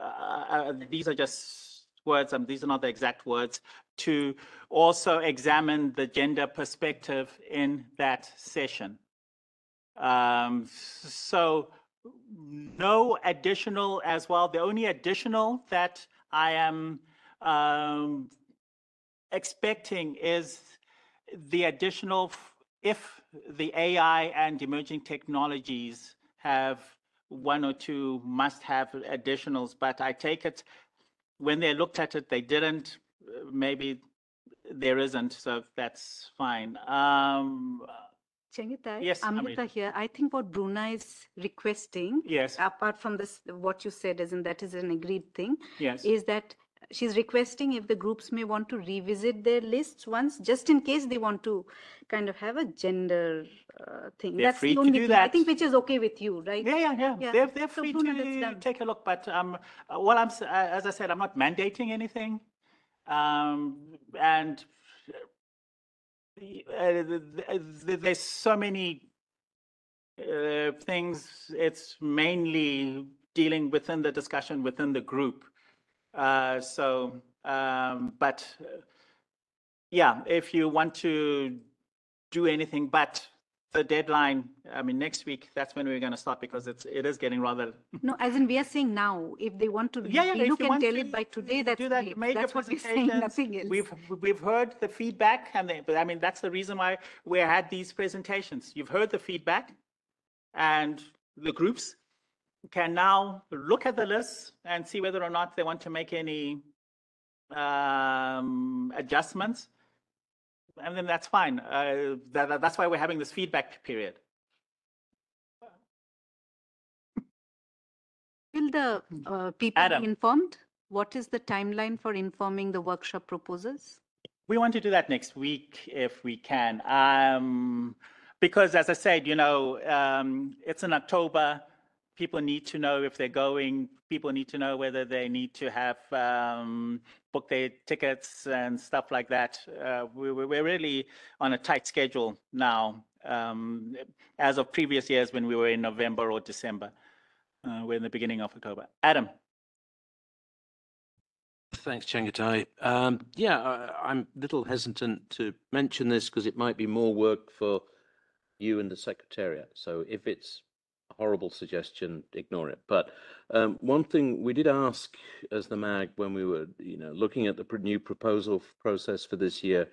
uh, uh, these are just words, and these are not the exact words, to also examine the gender perspective in that session. Um, so no additional as well. The only additional that I am um, expecting is the additional, if the AI and emerging technologies have one or two must-have additionals, but I take it, when they looked at it, they didn't, uh, maybe there isn't, so that's fine. Um, Yes, Amrita Amrita. here. I think what Bruna is requesting, Yes. apart from this, what you said, in that is an agreed thing, Yes. is that she's requesting if the groups may want to revisit their lists once, just in case they want to kind of have a gender uh, thing. They're That's free the to do thing. I think which is okay with you, right? Yeah, yeah, yeah. They're, they're So free to done. take a look, but um, uh, what I'm, s- uh, as I said, I'm not mandating anything. Um, and uh, th- there's so many uh, things. It's mainly dealing within the discussion within the group. Uh, so, um, but uh, yeah, if you want to do anything but the deadline, I mean, next week, that's when we're going to start because it's, it is getting rather, No, as in we are saying now, if they want to, Yeah, yeah, you if you can want tell to it by today, that's do that, great. make That's what we're saying, nothing else. We've, we've heard the feedback and they, but I mean, that's the reason why we had these presentations. You've heard the feedback and the groups can now look at the list and see whether or not they want to make any um, adjustments. And then that's fine. Uh, that, that- that's why we're having this feedback period. Will the uh, people Adam. be informed? What is the timeline for informing the workshop proposers? We want to do that next week if we can. Um, because as I said, you know, um, it's in October. People need to know if they're going. People need to know whether they need to have um, book their tickets and stuff like that. Uh, we, we- we're really on a tight schedule now, um, as of previous years when we were in November or December. Uh, we're in the beginning of October. Adam. Thanks, Chengetai. Um, yeah, I, I'm a little hesitant to mention this because it might be more work for you and the Secretariat. So if it's horrible suggestion, ignore it. But um, one thing we did ask as the MAG when we were, you know, looking at the new proposal process for this year,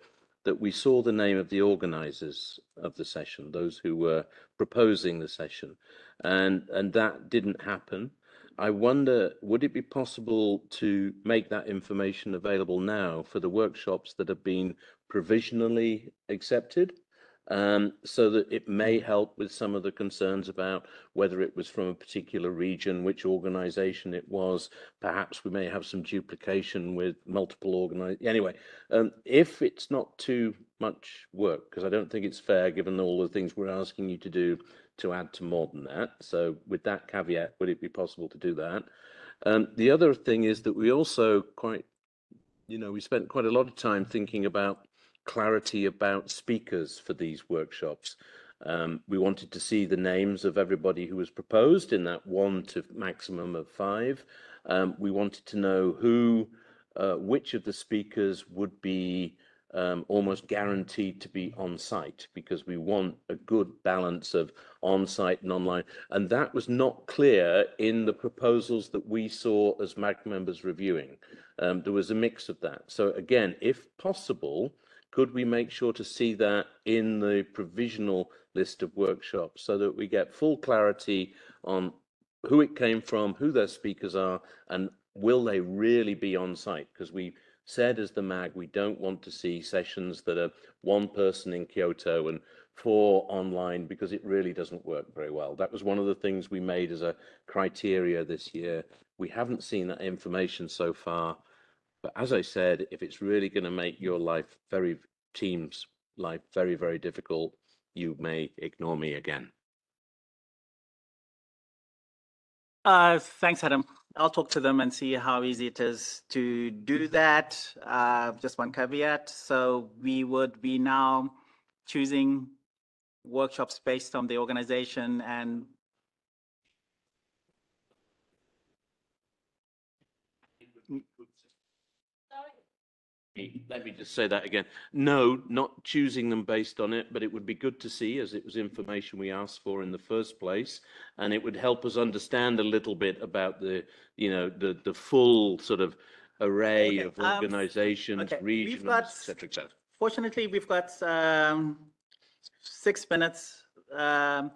that we saw the name of the organisers of the session, those who were proposing the session, and and that didn't happen. I wonder, would it be possible to make that information available now for the workshops that have been provisionally accepted? Um, so that it may help with some of the concerns about whether it was from a particular region, which organization it was. Perhaps we may have some duplication with multiple organizations. Anyway, um, if it's not too much work, because I don't think it's fair given all the things we're asking you to do to add to more than that. So with that caveat, would it be possible to do that? Um, the other thing is that we also quite, you know, we spent quite a lot of time thinking about clarity about speakers for these workshops. Um, we wanted to see the names of everybody who was proposed in that one to maximum of five. Um, we wanted to know who, uh, which of the speakers would be um, almost guaranteed to be on site because we want a good balance of on site and online. And that was not clear in the proposals that we saw as MAG members reviewing. Um, there was a mix of that. So, again, if possible, could we make sure to see that in the provisional list of workshops so that we get full clarity on who it came from, who their speakers are, and will they really be on site? Because we said as the MAG, we don't want to see sessions that are one person in Kyoto and four online because it really doesn't work very well. That was one of the things we made as a criteria this year. We haven't seen that information so far. But as I said, if it's really going to make your life very, team's life very, very difficult, you may ignore me again. Uh, thanks, Adam. I'll talk to them and see how easy it is to do that. Uh, just one caveat. So we would be now choosing workshops based on the organization and Let me just say that again. No, not choosing them based on it, but it would be good to see as it was information we asked for in the first place. And it would help us understand a little bit about the, you know, the, the full sort of array Okay, of um, organizations, okay, we've regions, got- et cetera, et cetera. fortunately, we've got um, six minutes. Um,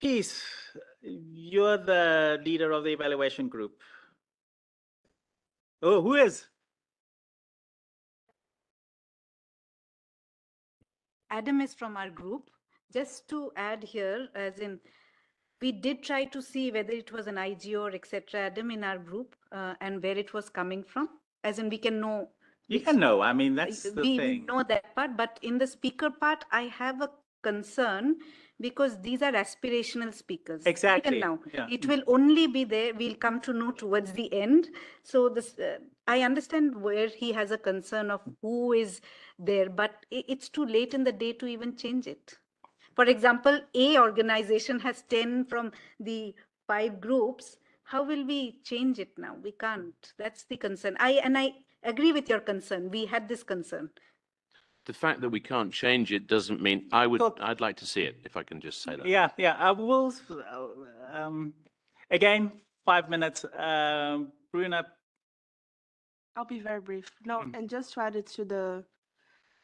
Peace, you're the leader of the evaluation group. Oh, who is? Adam is from our group. Just to add here, as in, we did try to see whether it was an IGO or etc. Adam in our group uh, and where it was coming from, as in we can know. You can know. I mean, that's the we, we thing. know that part, but in the speaker part, I have a concern because these are aspirational speakers. Exactly, Even now, yeah. it will only be there. We'll come to know towards the end. So this, uh, I understand where he has a concern of who is there, but it's too late in the day to even change it. For example, a organization has 10 from the five groups. How will we change it now? We can't. That's the concern. I and I agree with your concern. We had this concern. the fact that we can't change it doesn't mean I would. I'd like to see it if I can just say that. Yeah, yeah, I will, uh, um, again, five minutes, um, Bruna, I'll be very brief. No, and just to add it to the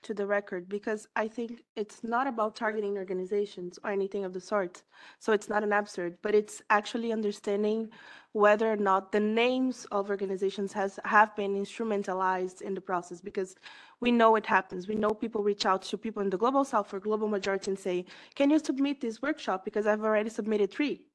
to the record because I think it's not about targeting organizations or anything of the sort. So it's not an absurd, but it's actually understanding whether or not the names of organizations has have been instrumentalized in the process because we know it happens. We know people reach out to people in the global south or global majority and say, "Can you submit this workshop because I've already submitted three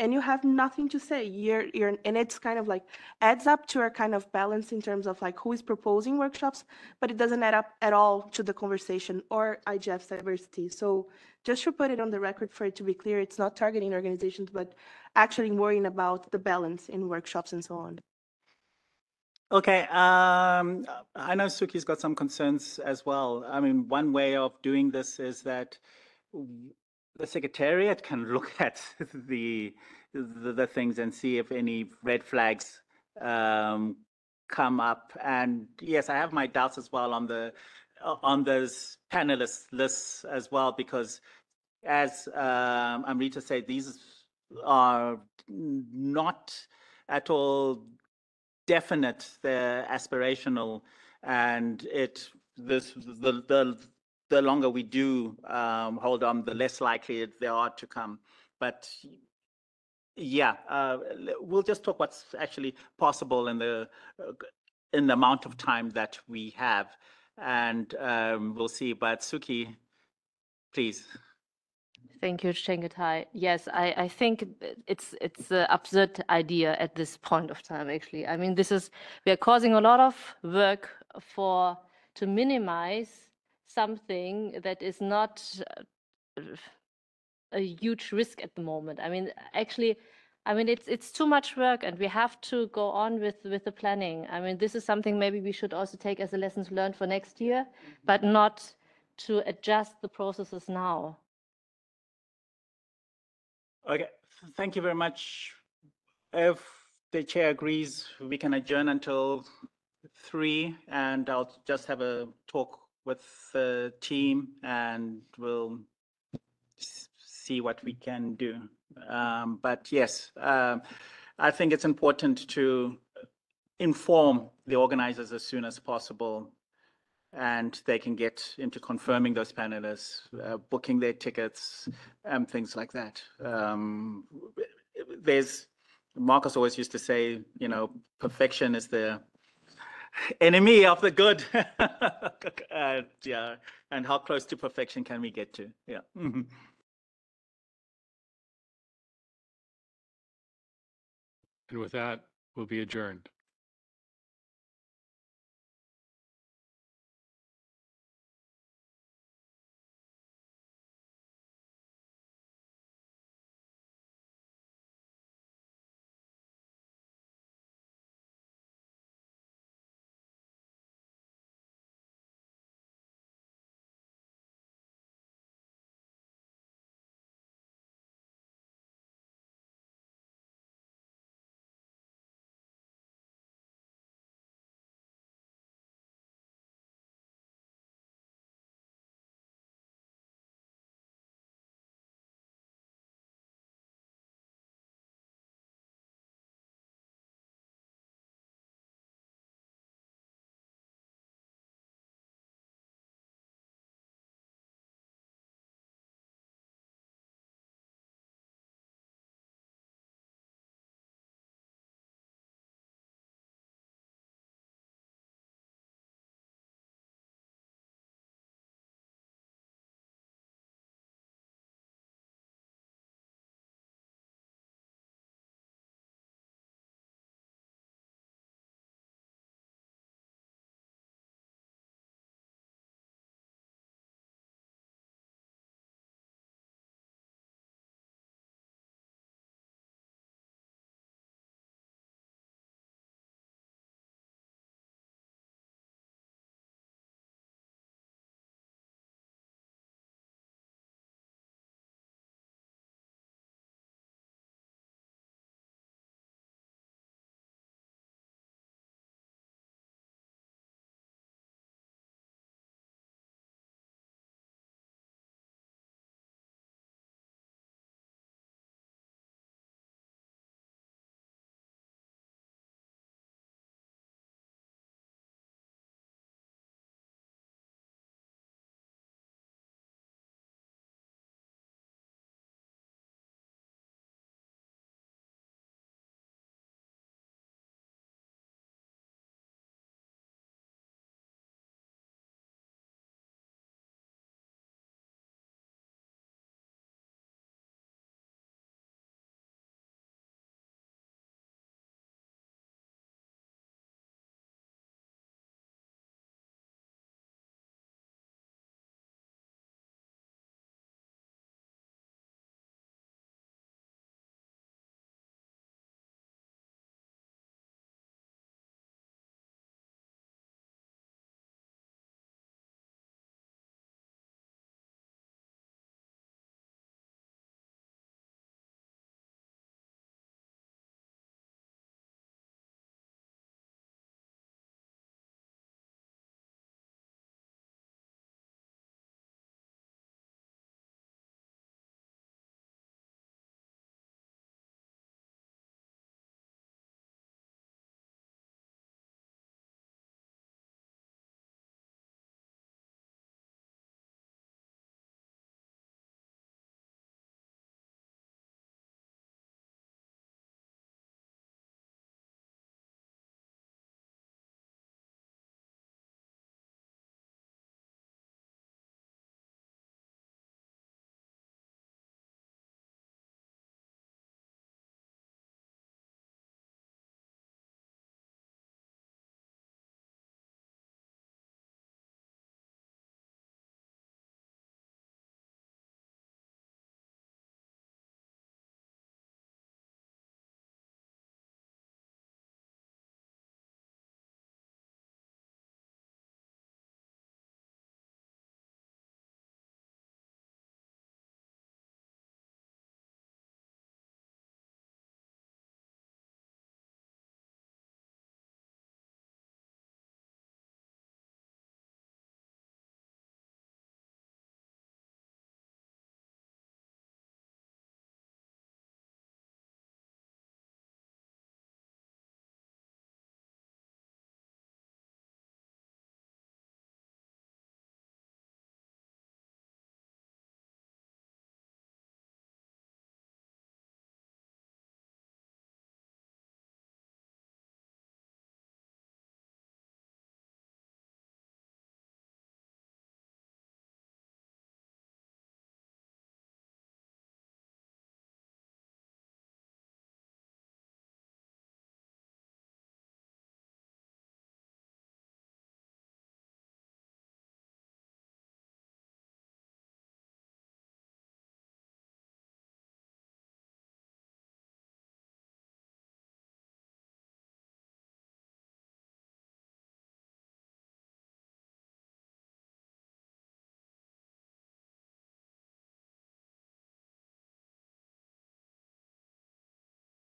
and you have nothing to say. You're you're and it's kind of like adds up to a kind of balance in terms of like who is proposing workshops but it doesn't add up at all to the conversation or igf's diversity. So just to put it on the record for it to be clear it's not targeting organizations but actually worrying about the balance in workshops and so on. Okay, um, I know Suki's got some concerns as well. I mean, one way of doing this is that the secretariat can look at the, the, the things and see if any red flags um, come up. And yes, I have my doubts as well on the on those panelists lists as well because, as um, Amrita said, these are not at all definite, they're aspirational, and it this the the the longer we do um, hold on, the less likely they are to come. But yeah, uh, we'll just talk what's actually possible in the uh, in the amount of time that we have, and um, we'll see. But Suki, please. Thank you, Chengetai. Yes, I, I think it's it's an absurd idea at this point of time. Actually, I mean, this is we are causing a lot of work for to minimize something that is not uh, a huge risk at the moment. I mean, actually, I mean it's it's too much work, and we have to go on with with the planning. I mean, this is something maybe we should also take as a lessons learned for next year, but not to adjust the processes now. Okay, thank you very much. If the chair agrees, we can adjourn until three, and I'll just have a talk with the team, and we'll see what we can do. Um, but yes, um, I think it's important to inform the organizers as soon as possible and they can get into confirming those panelists, uh, booking their tickets, and things like that. Um, there's Marcus always used to say, you know, perfection is the enemy of the good. yeah, and how close to perfection can we get to? Yeah. Mhm. And with that, we'll be adjourned.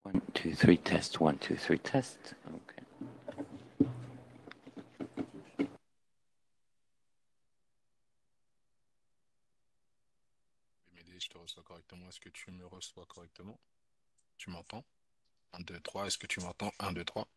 One, two, three, test. One, two, three, test. Okay. Je te reçois correctement. Est-ce que tu me reçois correctement? Tu m'entends? 1, 2, 3. Est-ce que tu m'entends? 1, 2, 3.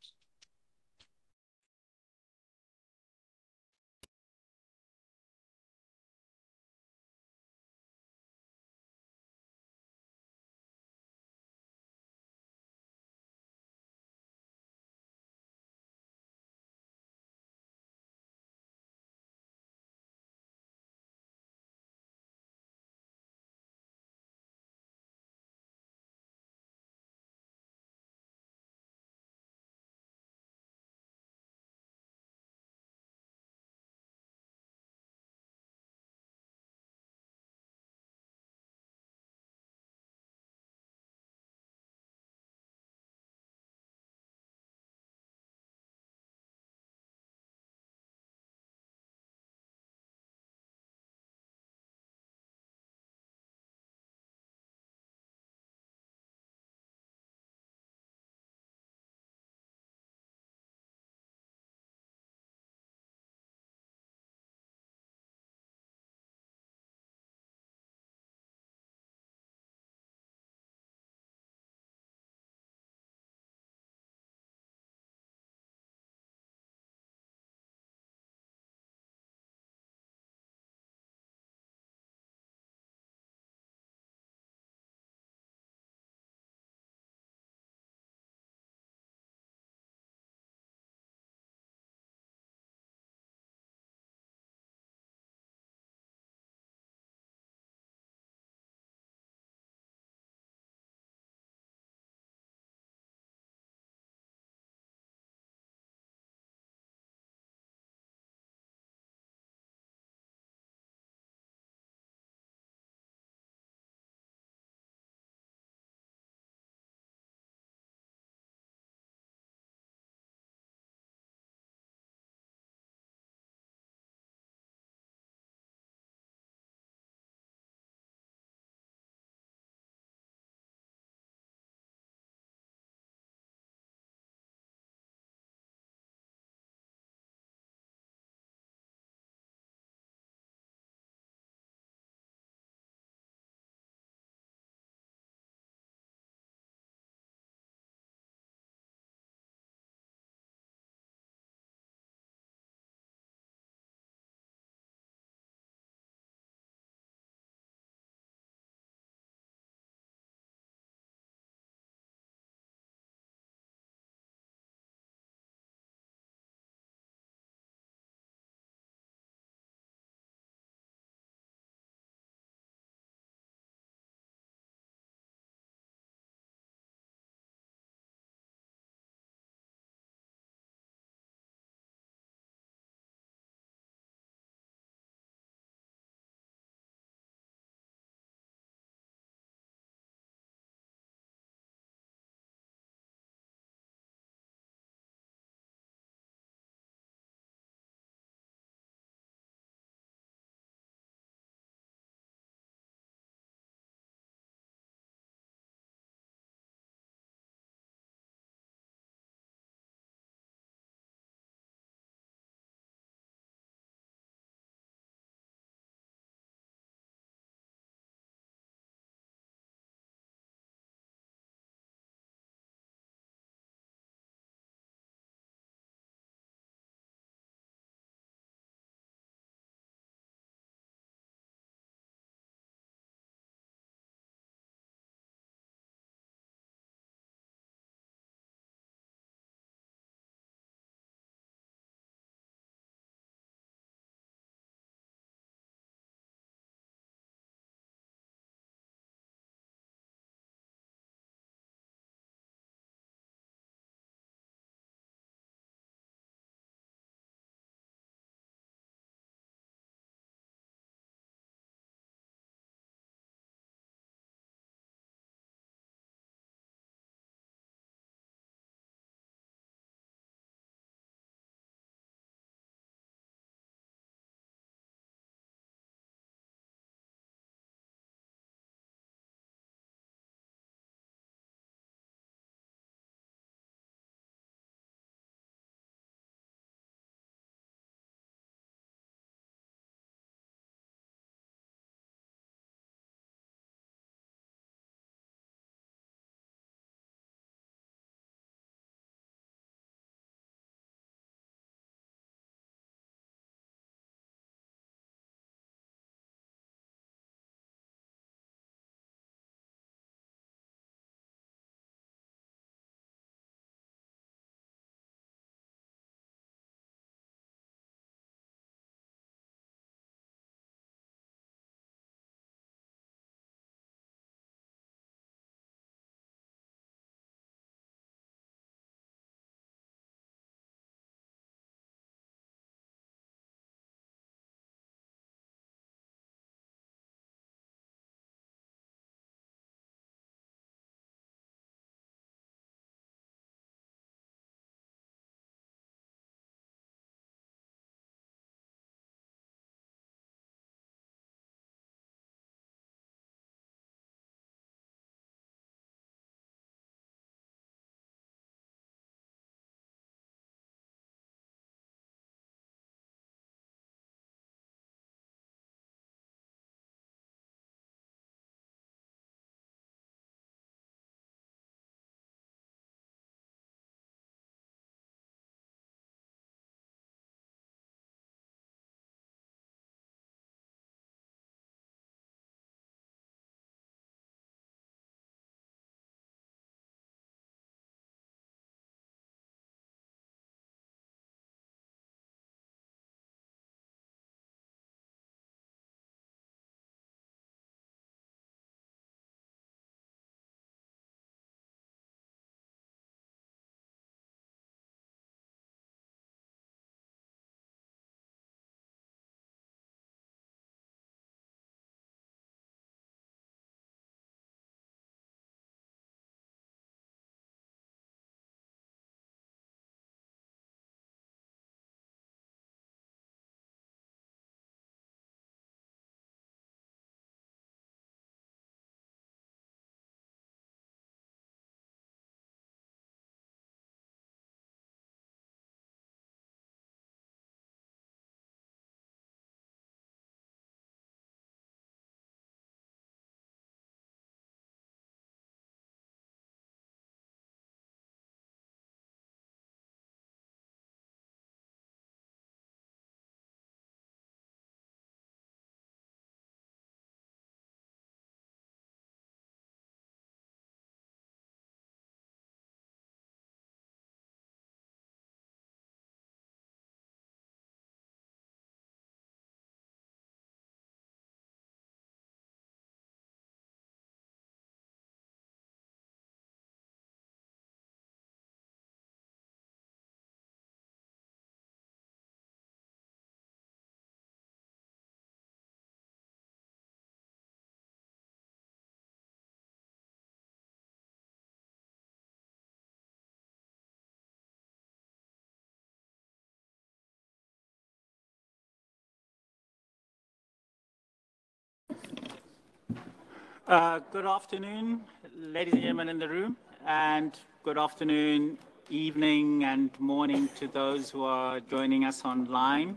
Uh, good afternoon, ladies and gentlemen in the room, and good afternoon, evening, and morning to those who are joining us online.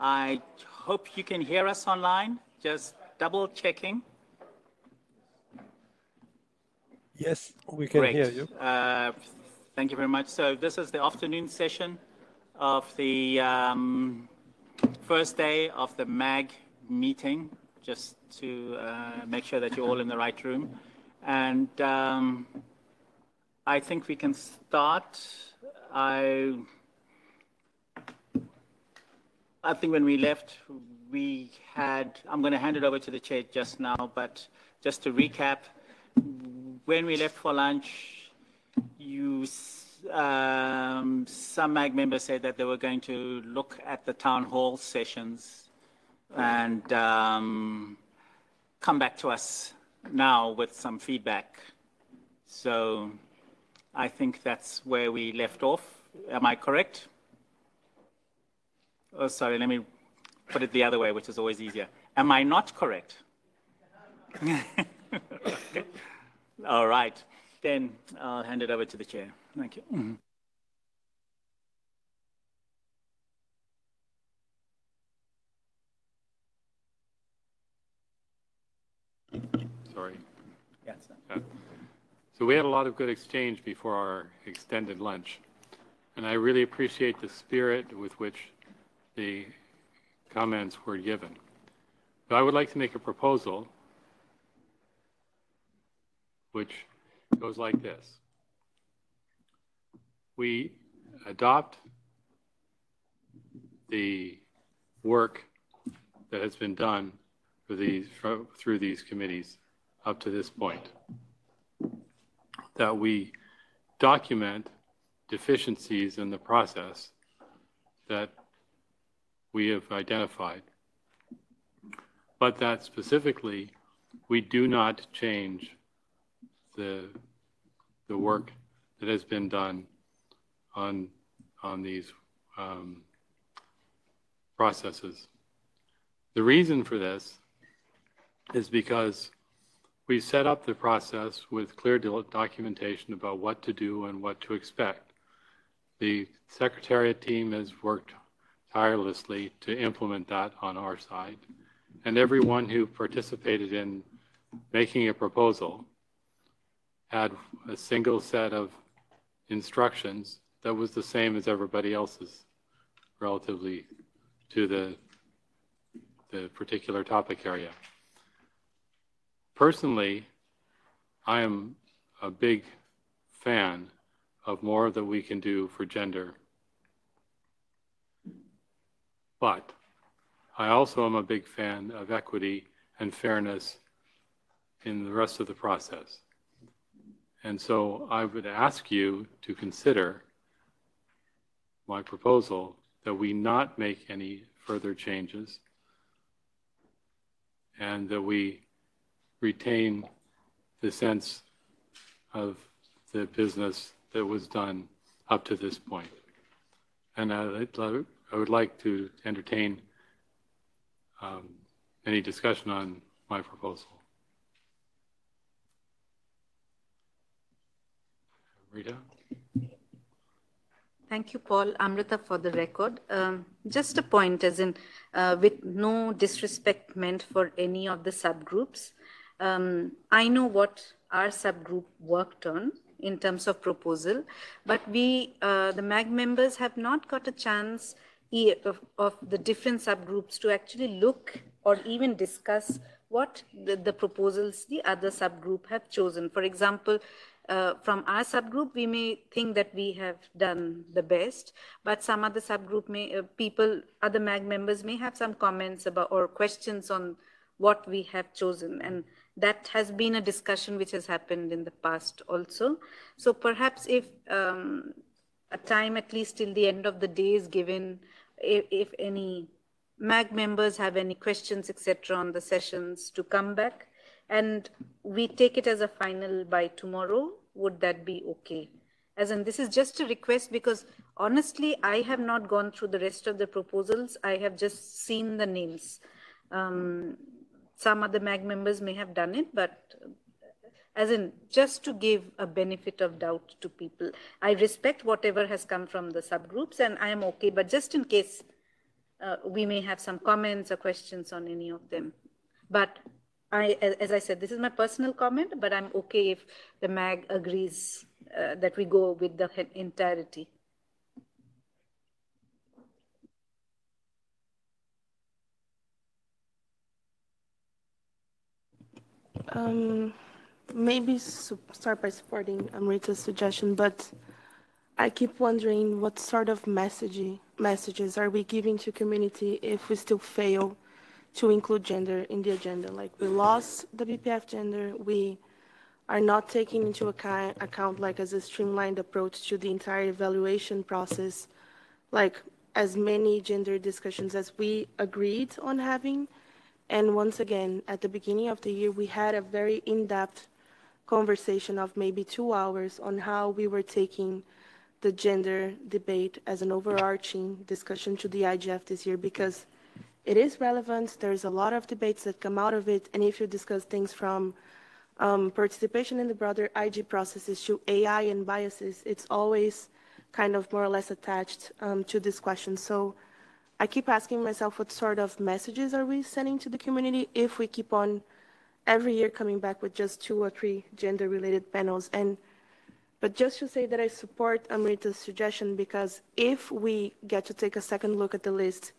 I hope you can hear us online. Just double checking. Yes, we can Great. hear you. Uh, thank you very much. So this is the afternoon session of the um, first day of the MAG meeting, just to uh, make sure that you're all in the right room. And um, I think we can start. I, I think when we left, we had, I'm going to hand it over to the chair just now, but just to recap, when we left for lunch, you, um, some MAG members said that they were going to look at the town hall sessions and um, come back to us now with some feedback. So I think that's where we left off. Am I correct? Oh, sorry, let me put it the other way, which is always easier. Am I not correct? Okay. All right, then I'll hand it over to the chair. Thank you. Sorry. Yes, sir. Uh, So we had a lot of good exchange before our extended lunch. And I really appreciate the spirit with which the comments were given. So I would like to make a proposal which goes like this. We adopt the work that has been done for these, fro- through these committees up to this point. That we document deficiencies in the process that we have identified. But that specifically, we do not change the, the work that has been done on, on these um, processes. The reason for this is because we set up the process with clear documentation about what to do and what to expect. The Secretariat team has worked tirelessly to implement that on our side. And everyone who participated in making a proposal had a single set of instructions that was the same as everybody else's relatively to the, the particular topic area. Personally, I am a big fan of more that we can do for gender. But I also am a big fan of equity and fairness in the rest of the process. And so I would ask you to consider my proposal that we not make any further changes and that we retain the sense of the business that was done up to this point. And I, I would like to entertain um, any discussion on my proposal. Rita? Thank you, Paul. Amrita, for the record. Um, just a point, as in, uh, with no disrespect meant for any of the subgroups. Um, I know what our subgroup worked on in terms of proposal, but we, uh, the MAG members, have not got a chance of, of the different subgroups to actually look or even discuss what the, the proposals the other subgroup have chosen. For example, uh, from our subgroup, we may think that we have done the best, but some other subgroup may, uh, people, other MAG members may have some comments about or questions on what we have chosen. And that has been a discussion which has happened in the past also. So perhaps if um, a time at least till the end of the day is given, if, if any MAG members have any questions, etc., on the sessions to come back, and we take it as a final by tomorrow, would that be okay? As in, this is just a request because honestly, I have not gone through the rest of the proposals. I have just seen the names. Um, some other MAG members may have done it, but as in just to give a benefit of doubt to people. I respect whatever has come from the subgroups and I am okay, but just in case uh, we may have some comments or questions on any of them. But I, as I said, this is my personal comment, but I'm okay if the MAG agrees uh, that we go with the entirety. Um, maybe start by supporting Amrita's suggestion, but I keep wondering what sort of messaging messages are we giving to community if we still fail to include gender in the agenda? Like we lost the BPF gender, we are not taking into account, account like as a streamlined approach to the entire evaluation process, like as many gender discussions as we agreed on having. And once again, at the beginning of the year, we had a very in-depth conversation of maybe two hours on how we were taking the gender debate as an overarching discussion to the IGF this year because it is relevant. There's a lot of debates that come out of it. And if you discuss things from um, participation in the broader IG processes to AI and biases, it's always kind of more or less attached um, to this question. So I keep asking myself what sort of messages are we sending to the community if we keep on every year coming back with just two or three gender related panels. And but just to say that I support Amrita's suggestion because if we get to take a second look at the list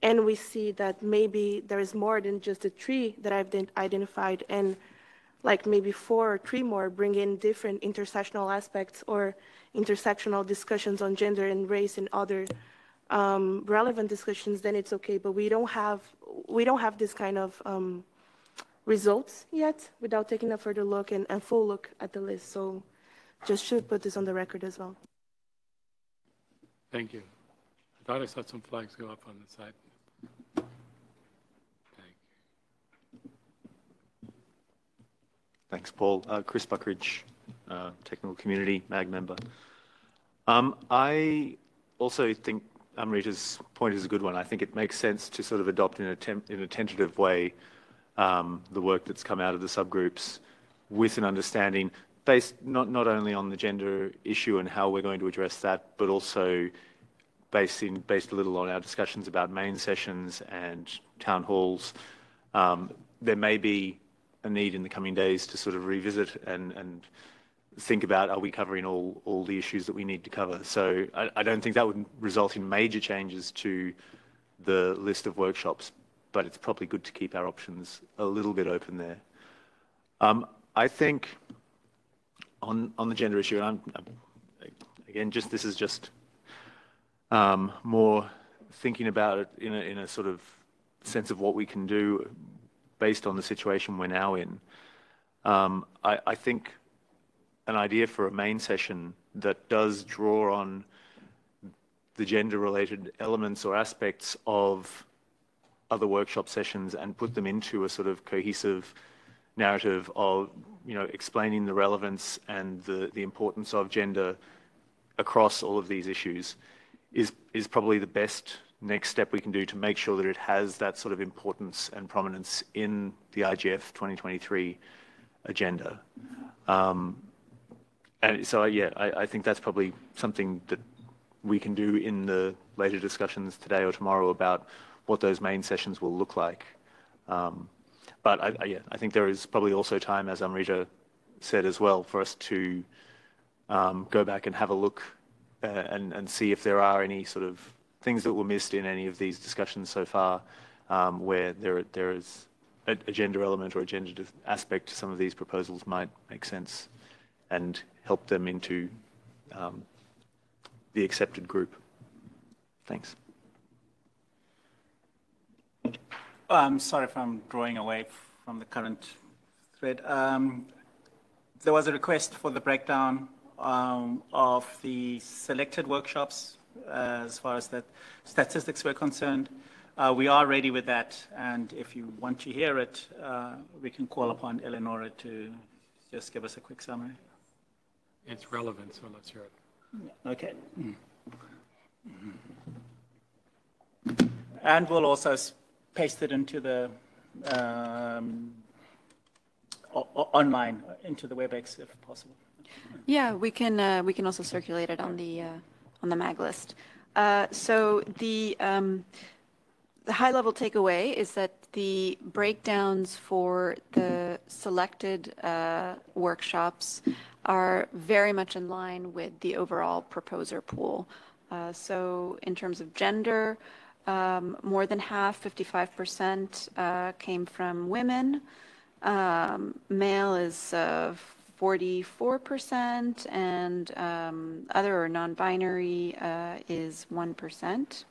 and we see that maybe there is more than just the three that I've identified and like maybe four or three more bring in different intersectional aspects or intersectional discussions on gender and race and other um, relevant discussions, then it's okay. But we don't have we don't have this kind of um, results yet without taking a further look and, and full look at the list. So just should put this on the record as well. Thank you. I thought I saw some flags go up on the side. Thanks, Paul. Uh, Chris Buckridge, uh, Technical Community MAG member. Um, I also think Amrita's point is a good one. I think it makes sense to sort of adopt in a, in a tentative way um, the work that's come out of the subgroups with an understanding based not, not only on the gender issue and how we're going to address that, but also based, in, based a little on our discussions about main sessions and town halls. Um, there may be a need in the coming days to sort of revisit and, and think about are we covering all, all the issues that we need to cover. So I, I don't think that would result in major changes to the list of workshops, but it's probably good to keep our options a little bit open there. Um, I think on, on the gender issue, and I'm, I'm, again, just this is just um, more thinking about it in a, in a sort of sense of what we can do based on the situation we're now in. Um, I, I think an idea for a main session that does draw on the gender related elements or aspects of other workshop sessions and put them into a sort of cohesive narrative of you know explaining the relevance and the the importance of gender across all of these issues is is probably the best next step we can do to make sure that it has that sort of importance and prominence in the IGF 2023 agenda. Um, and so, yeah, I, I think that's probably something that we can do in the later discussions today or tomorrow about what those main sessions will look like. Um, but I, I, yeah, I think there is probably also time, as Amrita said as well, for us to um, go back and have a look uh, and, and see if there are any sort of things that were missed in any of these discussions so far, um, where there there is a, a, gender element or a gender aspect to some of these proposals might make sense, and help them into um, the accepted group. Thanks. I'm sorry if I'm drawing away from the current thread. Um, there was a request for the breakdown um, of the selected workshops uh, as far as the statistics were concerned. Uh, we are ready with that, and if you want to hear it, uh, we can call upon Eleonora to just give us a quick summary. It's relevant, so let's hear it. Okay. And we'll also paste it into the um, o- o- online into the WebEx if possible. Yeah, we can, uh, we can also circulate it on the, uh, on the mag list. Uh, So the, um, the high-level takeaway is that the breakdowns for the selected uh, workshops are very much in line with the overall proposer pool. Uh, So in terms of gender, um, more than half, 55%, uh, came from women. Um, Male is uh, 44%, and um, other or non-binary uh, is 1%.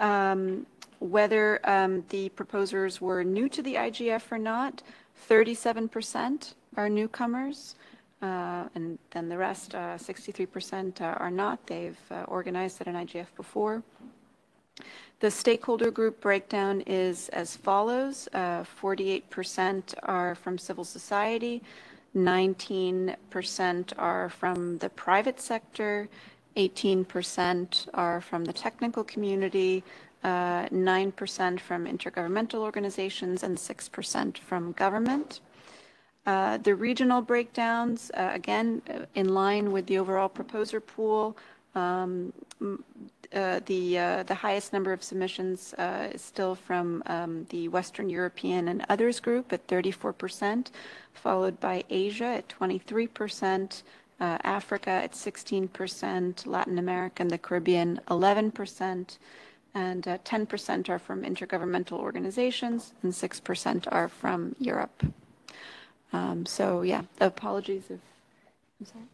Um, Whether um, the proposers were new to the IGF or not, 37% are newcomers, uh, and then the rest, uh, 63%, uh, are not. They've uh, organized at an IGF before. The stakeholder group breakdown is as follows. Uh, 48% are from civil society, 19% are from the private sector, 18% are from the technical community, uh, 9% from intergovernmental organizations, and 6% from government. Uh, The regional breakdowns, uh, again, uh, in line with the overall proposer pool, um, uh, the, uh, the highest number of submissions uh, is still from um, the Western European and others group at 34%, followed by Asia at 23%, uh, Africa at 16%, Latin America and the Caribbean 11%, and uh, 10% are from intergovernmental organizations, and 6% are from Europe. Um, So yeah, apologies if, I'm sorry.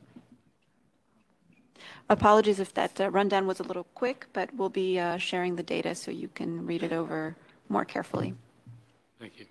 Apologies if that uh, rundown was a little quick, but we'll be uh, sharing the data so you can read it over more carefully. Thank you.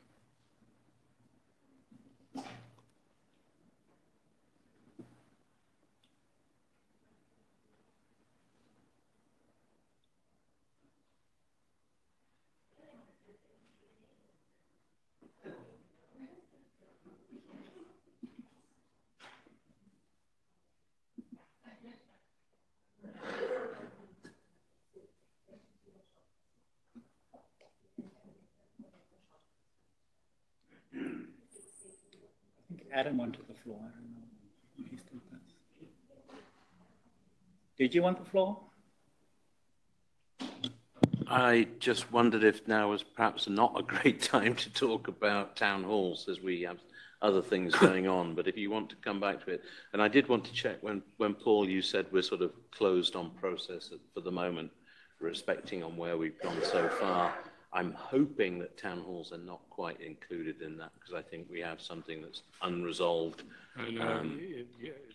Adam wanted the floor. I don't know he still does. Did you want the floor? I just wondered if now was perhaps not a great time to talk about town halls as we have other things going on, but if you want to come back to it. And I did want to check when, when Paul, you said we're sort of closed on process for the moment, respecting on where we've gone so far. I'm hoping that town halls are not quite included in that because I think we have something that's unresolved. And, uh, Um,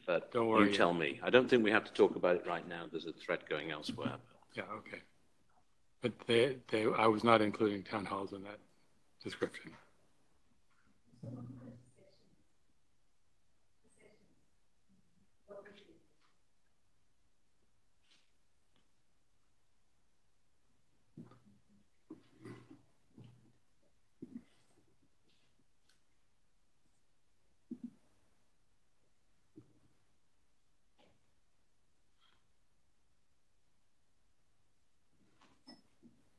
But Don't you tell me. I don't think we have to talk about it right now. There's a thread going elsewhere. Yeah, okay. But they, they, I was not including town halls in that description.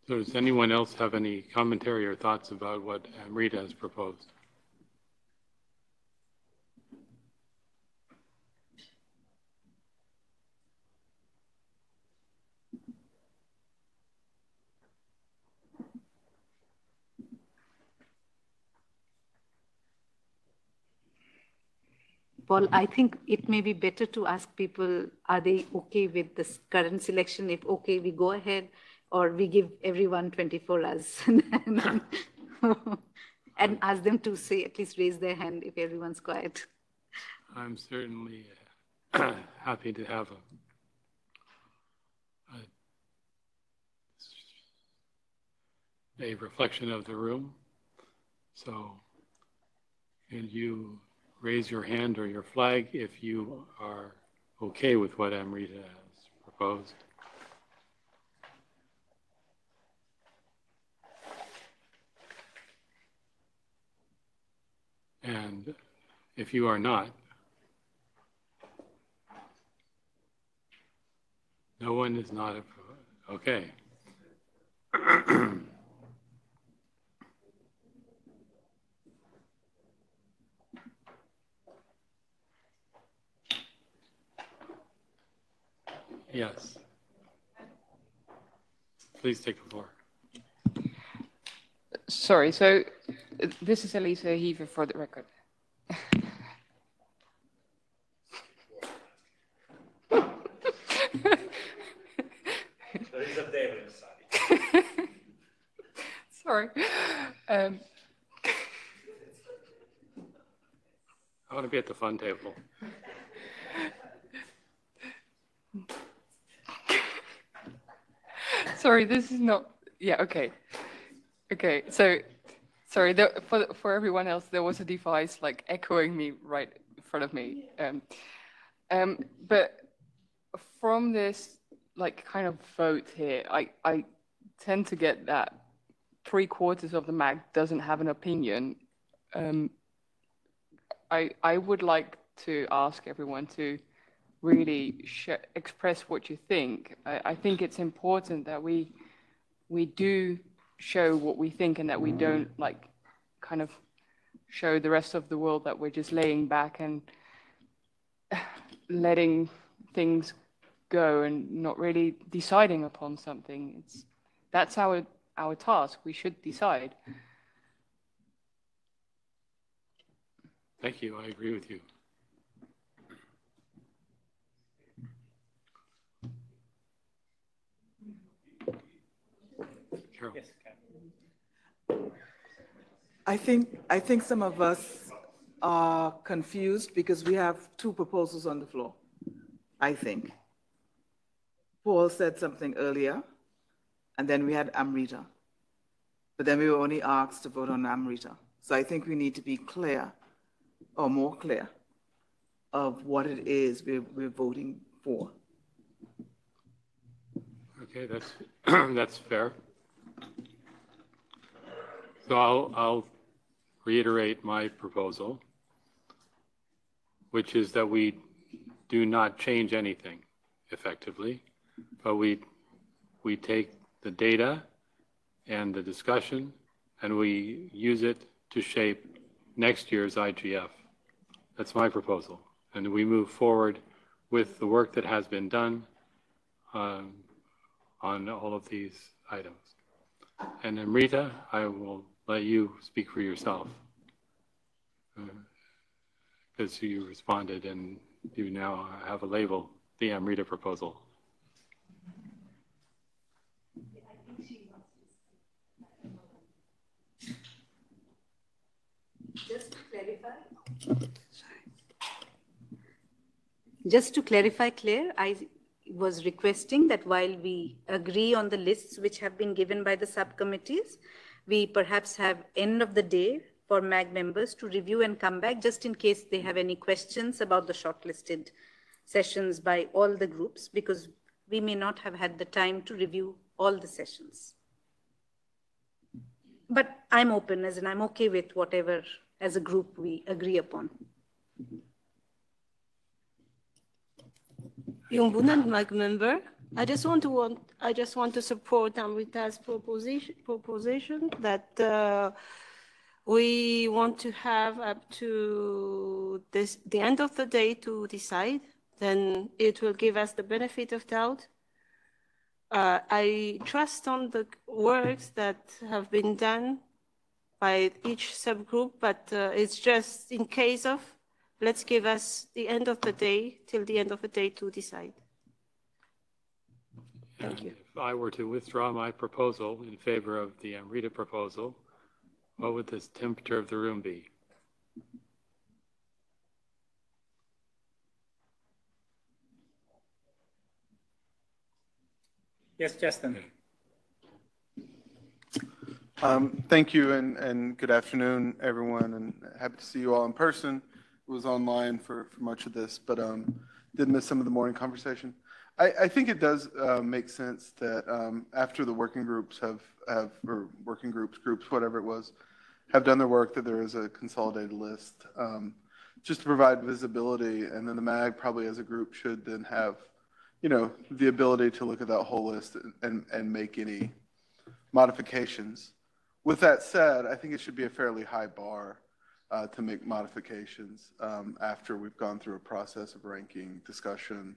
So does anyone else have any commentary or thoughts about what Amrita has proposed? Paul, I think it may be better to ask people, are they okay with this current selection? If okay, we go ahead, or we give everyone 24 hours and ask them to say, at least raise their hand if everyone's quiet. I'm certainly uh, happy to have a, a, a reflection of the room. So, can you raise your hand or your flag if you are okay with what Amrita has proposed? And if you are not, no one is not a, okay. yes. Please take the floor. Sorry, so this is Elisa Heaver for the record. Sorry. Um, I want to be at the fun table. sorry, this is not. Yeah, okay. Okay, so sorry, there, for for everyone else, there was a device like echoing me right in front of me. Um, um, but from this like kind of vote here, I I tend to get that three quarters of the MAG doesn't have an opinion. Um, I I would like to ask everyone to really express what you think. I, I think it's important that we we do show what we think and that we don't mm. like kind of show the rest of the world that we're just laying back and letting things go and not really deciding upon something. It's that's our our task. We should decide. Thank you. I agree with you. Carol. Yes, I think, I think some of us are confused because we have two proposals on the floor, I think. Paul said something earlier, and then we had Amrita. But then we were only asked to vote on Amrita. So I think we need to be clear, or more clear, of what it is we're, we're voting for. Okay, that's that's fair. So I'll, I'll reiterate my proposal, which is that we do not change anything effectively, but we, we take the data and the discussion and we use it to shape next year's IGF. That's my proposal. And we move forward with the work that has been done um, on all of these items. And Amrita, I will let you speak for yourself. Because uh, you responded and you now have a label, the Amrita proposal. Just to clarify. Just to clarify, Claire, I was requesting that while we agree on the lists which have been given by the subcommittees, we perhaps have end of the day for MAG members to review and come back just in case they have any questions about the shortlisted sessions by all the groups because we may not have had the time to review all the sessions. But I'm open as and I'm okay with whatever as a group we agree upon. Yung MAG member, I just want to want I just want to support Amrita's proposition proposition that uh, we want to have up to this the end of the day to decide. Then it will give us the benefit of doubt. Uh, I trust on the works that have been done by each subgroup, but uh, it's just in case of let's give us the end of the day till the end of the day to decide. Thank you. If I were to withdraw my proposal in favor of the Amrita proposal, what would the temperature of the room be? Yes, Justin. Um, thank you and, and good afternoon, everyone, and happy to see you all in person. It Was online for, for much of this, but um, did miss some of the morning conversation. I, I think it does uh, make sense that um, after the working groups have, have, or working groups, groups, whatever it was, have done their work, that there is a consolidated list um, just to provide visibility. And then the MAG probably as a group should then have, you know, the ability to look at that whole list and, and, make any modifications. With that said, I think it should be a fairly high bar uh, to make modifications um, after we've gone through a process of ranking, discussion,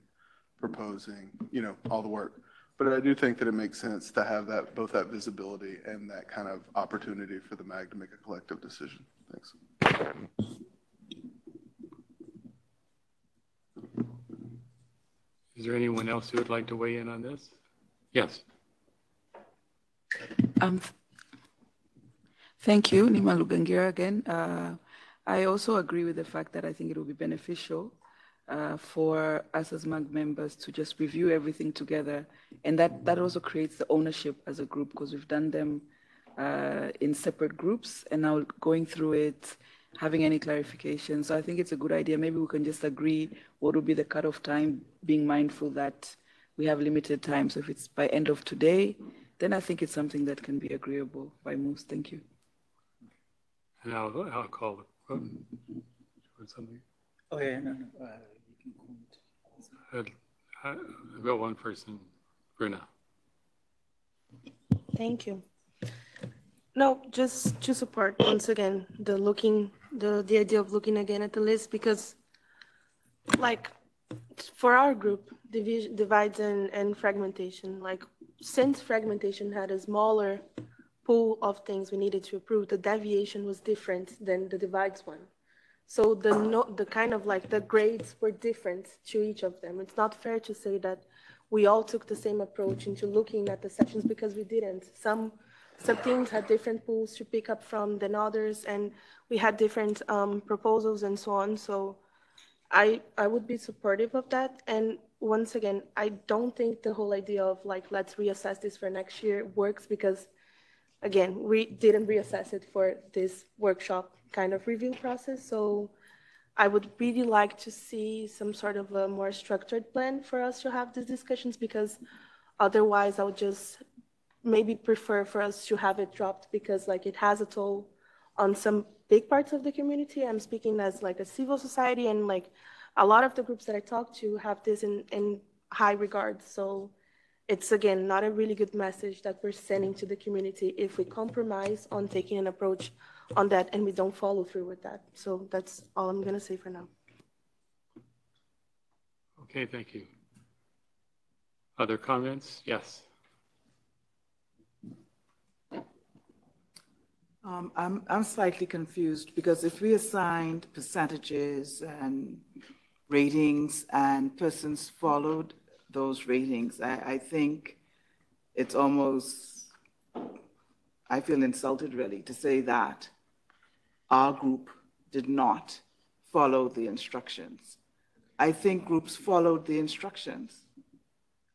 proposing, you know, all the work. But I do think that it makes sense to have that, both that visibility and that kind of opportunity for the MAG to make a collective decision. Thanks. Is there anyone else who would like to weigh in on this? Yes. Um, thank you, Neema Lugangira again. Uh, I also agree with the fact that I think it will be beneficial uh, for us as MAG members to just review everything together. And that, that also creates the ownership as a group because we've done them uh, in separate groups and now going through it, having any clarification. So I think it's a good idea. Maybe we can just agree what will be the cutoff time, being mindful that we have limited time. So if it's by end of today, then I think it's something that can be agreeable by most. Thank you. And I'll, I'll call the um, something. Oh, yeah, no, no. Uh, I've got one person, Bruna. Thank you. No, just to support once again the looking the the idea of looking again at the list because like for our group division divides and, and fragmentation like since fragmentation had a smaller pool of things we needed to approve the deviation was different than the divides one so the no, the kind of like the grades were different to each of them it's not fair to say that we all took the same approach into looking at the sections because we didn't some some teams had different pools to pick up from than others, and we had different um, proposals and so on. So I I would be supportive of that. And once again, I don't think the whole idea of like let's reassess this for next year works because again, we didn't reassess it for this workshop kind of review process. So I would really like to see some sort of a more structured plan for us to have these discussions because otherwise I would just maybe prefer for us to have it dropped because like it has a toll on some big parts of the community. I'm speaking as like a civil society and like a lot of the groups that I talk to have this in, in high regard. So it's again not a really good message that we're sending to the community if we compromise on taking an approach on that and we don't follow through with that. So that's all I'm gonna say for now. Okay, thank you. Other comments? Yes. Um, I'm, I'm slightly confused because if we assigned percentages and ratings and persons followed those ratings, I, I think it's almost, I feel insulted really to say that our group did not follow the instructions. I think groups followed the instructions.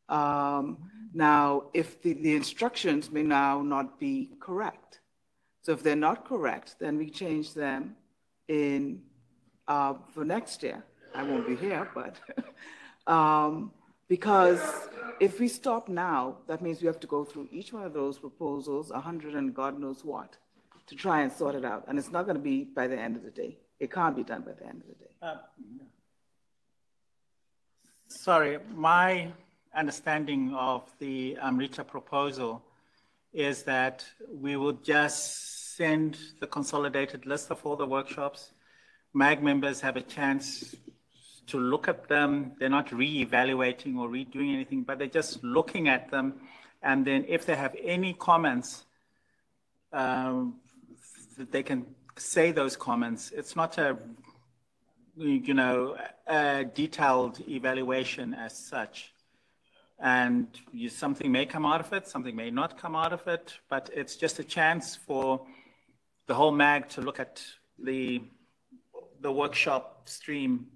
Um, now, if the, the instructions may now not be correct, so if they're not correct, then we change them in uh, for next year. I won't be here, but um, because if we stop now, that means we have to go through each one of those proposals, 100 and God knows what, to try and sort it out. And it's not going to be by the end of the day. It can't be done by the end of the day. Uh, sorry, my understanding of the Amrita proposal is that we would just send the consolidated list of all the workshops. MAG members have a chance to look at them. They're not re-evaluating or redoing anything, but they're just looking at them. And then if they have any comments, um, they can say those comments. It's not a, you know, a detailed evaluation as such. And you, something may come out of it, something may not come out of it, but it's just a chance for the whole mag to look at the the workshop stream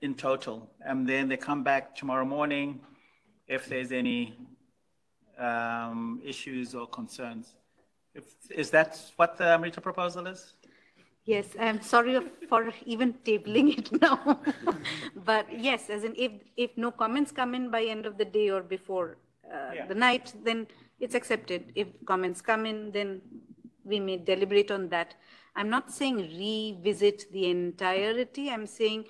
in total, and then they come back tomorrow morning if there's any um, issues or concerns. If, is that what the Amrita proposal is? Yes, I'm sorry for even tabling it now. but yes, as in if, if no comments come in by end of the day or before uh, yeah. the night, then it's accepted. If comments come in, then we may deliberate on that. I'm not saying revisit the entirety. I'm saying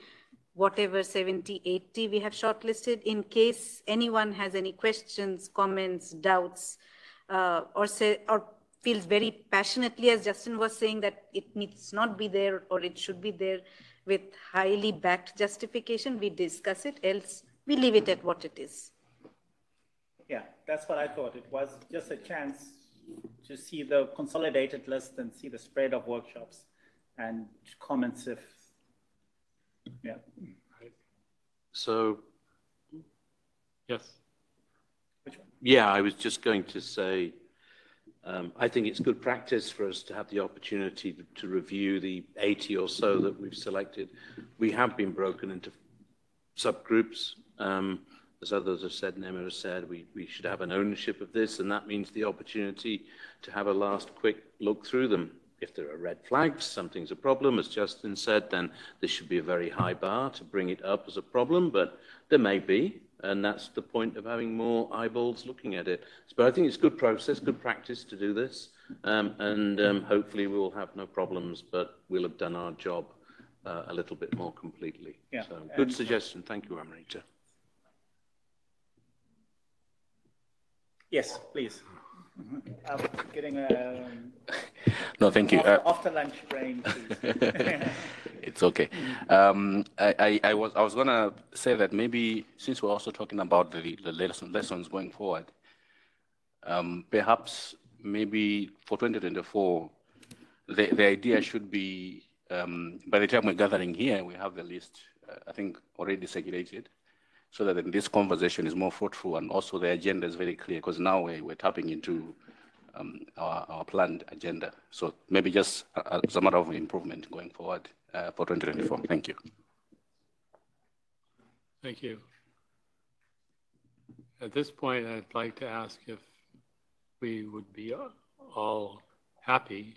whatever 70, 80 we have shortlisted in case anyone has any questions, comments, doubts, uh, or say, or feels very passionately, as Justin was saying, that it needs not be there or it should be there with highly backed justification, we discuss it. Else, we leave it at what it is. Yeah, that's what I thought. It was just a chance to see the consolidated list and see the spread of workshops and comments if, yeah. So, Yes. yeah, I was just going to say, um, I think it's good practice for us to have the opportunity to, to review the 80 or so that we've selected. We have been broken into subgroups. Um, as others have said, Neema has said, we, we should have an ownership of this, and that means the opportunity to have a last quick look through them. If there are red flags, something's a problem, as Justin said, then this should be a very high bar to bring it up as a problem, but there may be, and that's the point of having more eyeballs looking at it. But I think it's good process, good practice to do this, um, and um, hopefully we will have no problems, but we'll have done our job uh, a little bit more completely. Yeah, So, good and- suggestion. Thank you, Amrita. Yes, please. I'm getting a. No, thank you. After, Uh, off lunch brain. It's okay. Um, I, I, I was I was gonna say that maybe since we're also talking about the, the lesson, lessons going forward, um, perhaps maybe for 2024, the, the idea should be um, by the time we're gathering here, we have the list, uh, I think, already circulated, so that then this conversation is more fruitful and also the agenda is very clear because now we're, we're tapping into um, our, our planned agenda. So maybe just as a matter of improvement going forward uh, for 2024. Thank you. Thank you. At this point, I'd like to ask if we would be all happy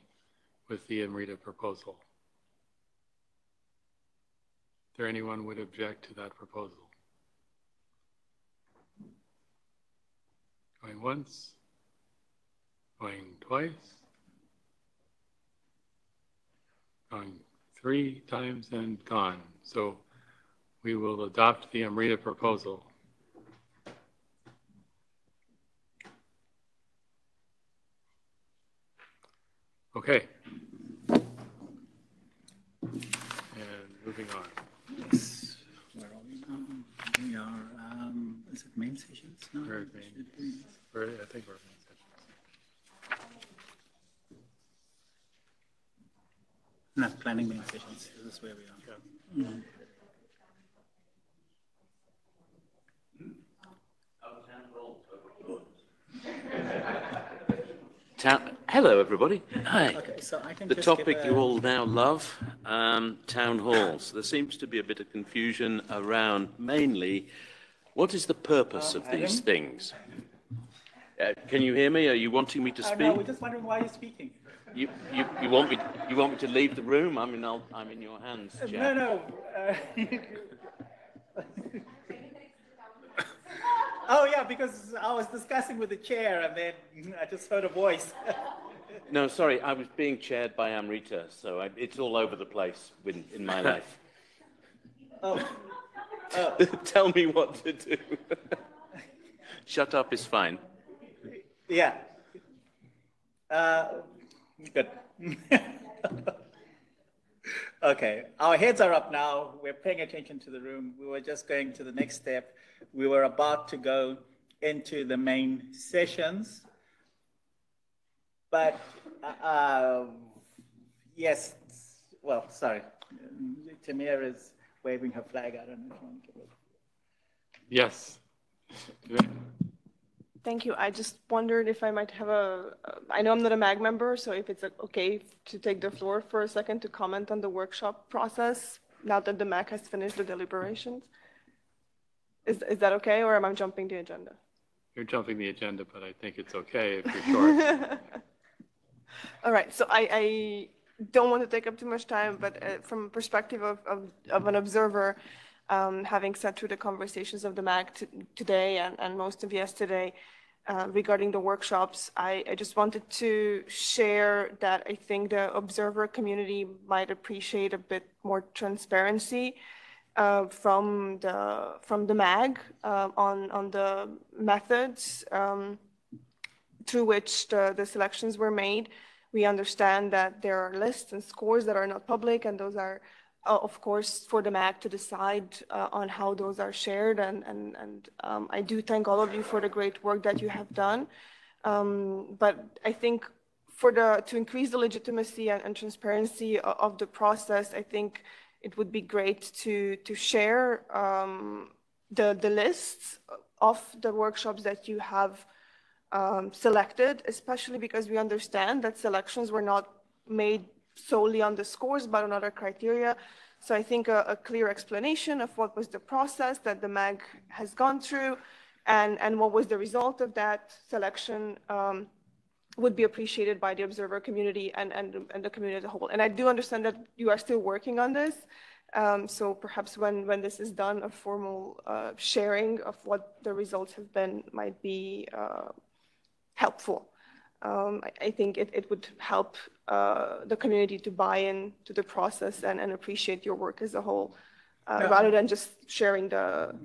with the Amrita proposal. Is there anyone would object to that proposal? Going once, going twice, going three times and gone. So we will adopt the Amrita proposal. Okay. And moving on. Yes. Where are we now? We are, is it main sessions No. We're at main- we're- I think we're at main session. No, planning main sessions. This is where we are. Mhm. Town, hello, everybody. Hi. Okay, so I can the topic a- you all now love, um, town halls. There seems to be a bit of confusion around mainly what is the purpose Um, of these Adam? things. Uh, can you hear me? Are you wanting me to Oh, speak? no, we're just wondering why you're speaking. You, you, you want me? You want me to leave the room? I mean, I'll, I'm in your hands, Uh, Jack. No, no. uh, Oh, yeah, because I was discussing with the chair and then I just heard a voice. No, sorry, I was being chaired by Amrita, so I, it's all over the place in, in my life. Oh. Tell me what to do. Shut up is fine. Yeah. Uh, good. okay, our heads are up now. We're paying attention to the room. We were just going to the next step. We were about to go into the main sessions. But, uh, uh, yes, well, sorry. Timea is waving her flag. I don't know if you want to give it. Yes. Thank you. I just wondered if I might have a, uh, know I'm not a MAG member, so if it's okay to take the floor for a second to comment on the workshop process now that the MAG has finished the deliberations? Is, is that okay, or am I jumping the agenda? You're jumping the agenda, but I think it's okay if you're short. All right, so I, I don't want to take up too much time, but uh, from a perspective of, of, of an observer, um, having sat through the conversations of the MAG t- today and, and most of yesterday uh, regarding the workshops, I, I just wanted to share that I think the observer community might appreciate a bit more transparency uh, from the from the MAG uh, on on the methods. Um, through which the, the selections were made. We understand that there are lists and scores that are not public, and those are uh, of course, for the MAG to decide uh, on how those are shared. And, and, and um, I do thank all of you for the great work that you have done. Um, but I think for the to increase the legitimacy and, and transparency of, of, the process, I think it would be great to to share um, the the lists of the workshops that you have um, selected, especially because we understand that selections were not made solely on the scores, but on other criteria. So I think a, a, clear explanation of what was the process that the MAG has gone through and, and what was the result of that selection um, would be appreciated by the observer community and, and, and the community as a whole. And I do understand that you are still working on this. Um, so perhaps when, when this is done, a formal uh, sharing of what the results have been might be uh, helpful. Um, I, I, think it, it would help uh, the community to buy in to the process and, and appreciate your work as a whole, uh, yeah. rather than just sharing the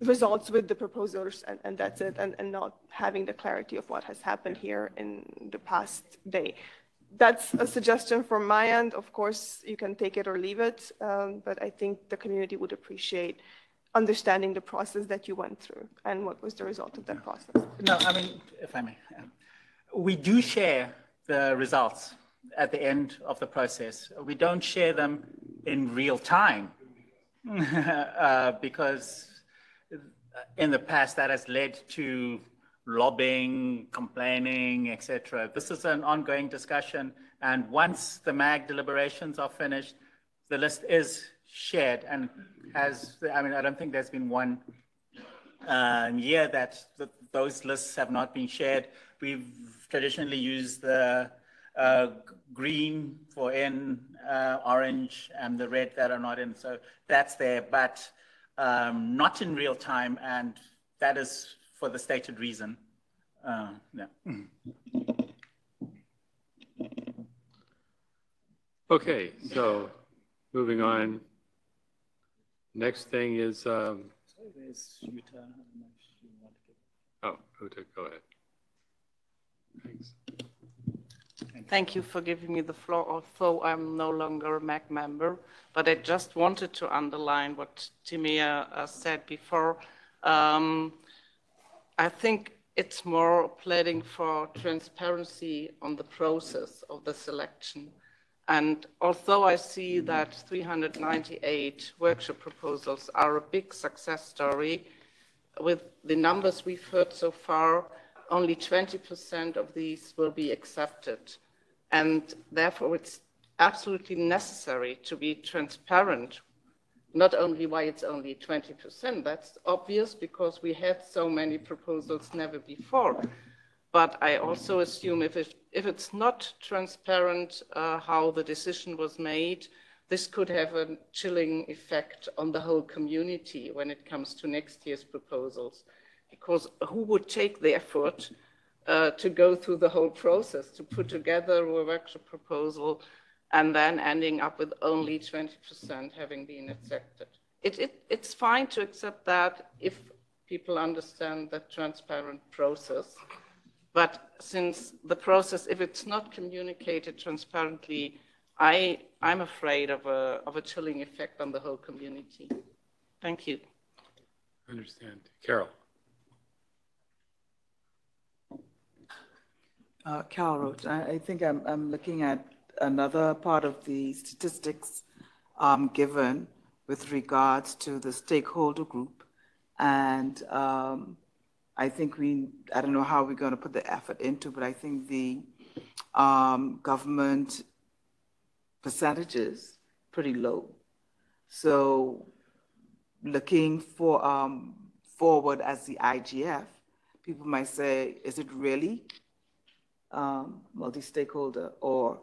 results with the proposers and, and that's it, and, and not having the clarity of what has happened here in the past day. That's a suggestion from my end. Of course, you can take it or leave it, um, but I think the community would appreciate understanding the process that you went through and what was the result of that process. No, I mean, if I may, we do share the results at the end of the process. We don't share them in real time uh, because in the past that has led to lobbying, complaining, etc. This is an ongoing discussion, and once the MAG deliberations are finished, the list is shared and as I mean, I don't think there's been one uh, year that those lists have not been shared. We've traditionally used the uh, green for in, uh, orange, and the red that are not in. So that's there, but um, not in real time, and that is for the stated reason. Uh, yeah. Okay, so moving on. Next thing is. Um, oh, Jutta, go ahead. Thanks. Thank you for giving me the floor, although I'm no longer a MAG member. But I just wanted to underline what Timea uh, said before. Um, I think it's more pleading for transparency on the process of the selection. And although I see that 398 workshop proposals are a big success story, with the numbers we've heard so far, only 20% of these will be accepted. And therefore, it's absolutely necessary to be transparent, not only why it's only 20%, that's obvious because we had so many proposals never before. But I also assume if, it, if it's not transparent uh, how the decision was made, this could have a chilling effect on the whole community when it comes to next year's proposals. Because who would take the effort uh, to go through the whole process, to put together a workshop proposal, and then ending up with only 20% having been accepted. It, it, it's fine to accept that if people understand the transparent process. But since the process, if it's not communicated transparently, I, I'm afraid of a, of a chilling effect on the whole community. Thank you. I understand. Carol. Uh, Carol Roach, I, I, think I'm, I'm looking at another part of the statistics um, given with regards to the stakeholder group. And um, I think we, I don't know how we're going to put the effort into, but I think the um, government percentages pretty low. So looking for um, forward as the IGF, people might say, is it really um, multi-stakeholder, or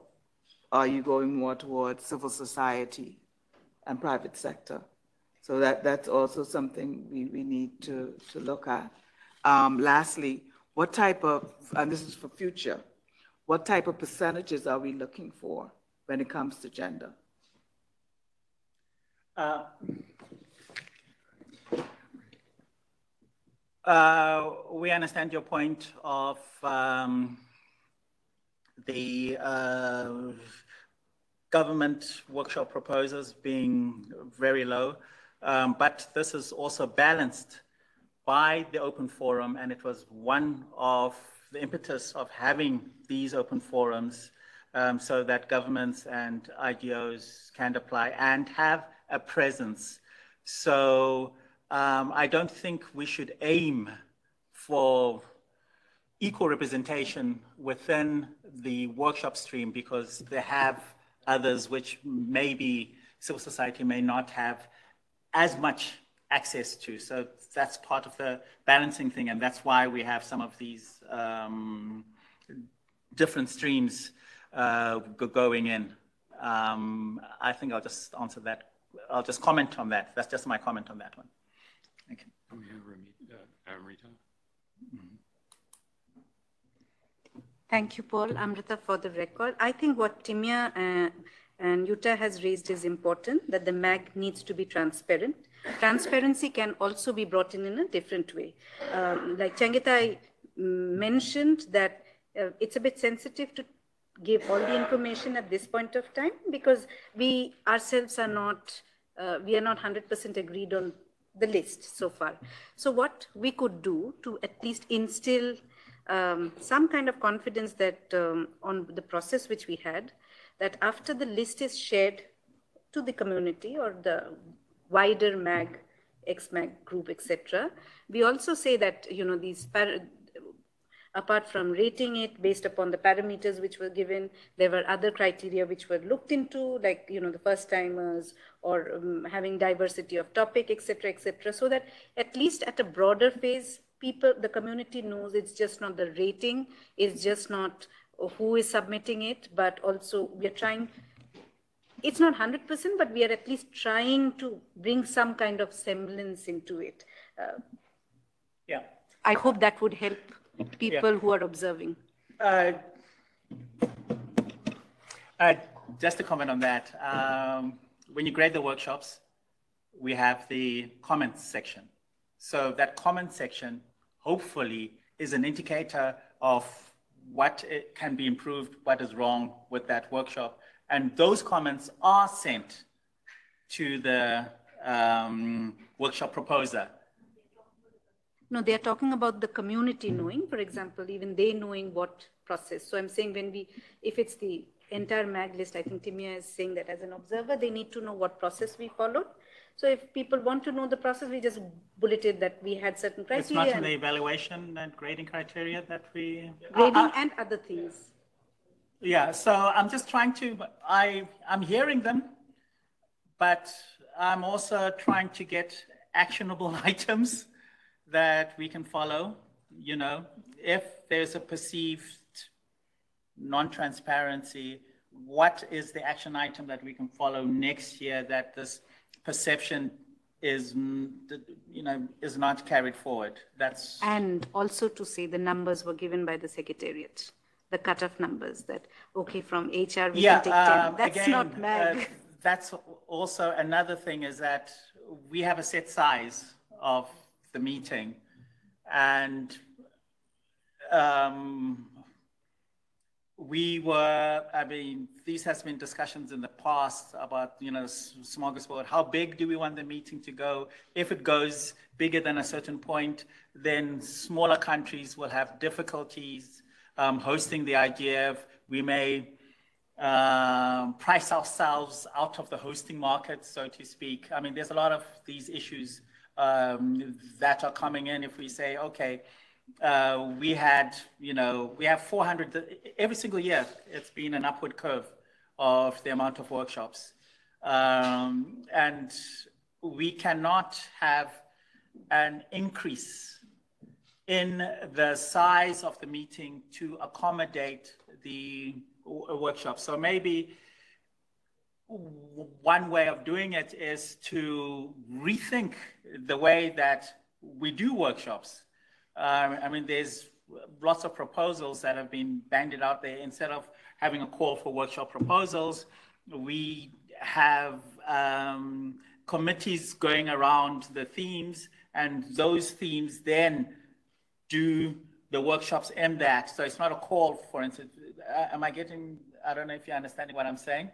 are you going more towards civil society and private sector? So that, that's also something we, we need to, to look at. Um, lastly, what type of, and this is for future, what type of percentages are we looking for when it comes to gender? Uh, uh, we understand your point of um, the uh, government workshop proposals being very low. Um, but this is also balanced by the open forum, and it was one of the impetus of having these open forums um, so that governments and IGOs can apply and have a presence. So um, I don't think we should aim for equal representation within the workshop stream because they have others which maybe civil society may not have as much access to. So that's part of the balancing thing, and that's why we have some of these um, different streams uh, going in. Um, I think I'll just answer that. I'll just comment on that. That's just my comment on that one. Thank you. We have uh, Amrita. Mm-hmm. Thank you, Paul. Amrita, for the record. I think what Timea uh, and Jutta has raised is important, that the MAG needs to be transparent. Transparency can also be brought in in a different way. Um, like Chengetai mentioned that uh, it's a bit sensitive to give all the information at this point of time because we ourselves are not, uh, we are not 100% agreed on the list so far. So what we could do to at least instill um, some kind of confidence that um, on the process which we had, that after the list is shared to the community or the wider MAG, XMAG group, etc., we also say that you know these apart from rating it based upon the parameters which were given, there were other criteria which were looked into, like you know the first timers or um, having diversity of topic, etc., etc., so that at least at a broader phase, people, the community knows it's just not the rating, it's just not who is submitting it, but also we are trying, it's not 100%, but we are at least trying to bring some kind of semblance into it. Uh, yeah. I hope that would help people yeah. who are observing. Uh, uh, just to comment on that, um, when you grade the workshops, we have the comments section. So that comment section hopefully is an indicator of what can be improved, what is wrong with that workshop. And those comments are sent to the um, workshop proposer. No, they are talking about the community knowing, for example, even they knowing what process. So I'm saying when we, if it's the entire MAG list, I think Timea is saying that as an observer, they need to know what process we followed. So if people want to know the process, we just bulleted that we had certain criteria. It's not in the evaluation and grading criteria that we... Grading uh, and other things. Yeah, so I'm just trying to, I, I'm hearing them, but I'm also trying to get actionable items that we can follow. You know, if there's a perceived non-transparency, what is the action item that we can follow next year that this perception is, you know, is not carried forward. That's and also to say the numbers were given by the secretariat, the cutoff numbers that okay from HR we yeah, can take. Um, that's again, not MAG. Uh, that's also another thing is that we have a set size of the meeting, and um, we were, I mean, these has been discussions in the past about, you know, smorgasbord. How big do we want the meeting to go? If it goes bigger than a certain point, then smaller countries will have difficulties um, hosting the IGF. We may um, price ourselves out of the hosting market, so to speak. I mean, there's a lot of these issues um, that are coming in if we say, okay, uh, we had, you know, we have 400, every single year, it's been an upward curve of the amount of workshops. Um, and we cannot have an increase in the size of the meeting to accommodate the workshop. So maybe one way of doing it is to rethink the way that we do workshops. Um, I mean, there's lots of proposals that have been banded out there. Instead of having a call for workshop proposals, we have um, committees going around the themes, and those themes then do the workshops that. So it's not a call, for instance. Uh, am I getting, I don't know if you're understanding what I'm saying.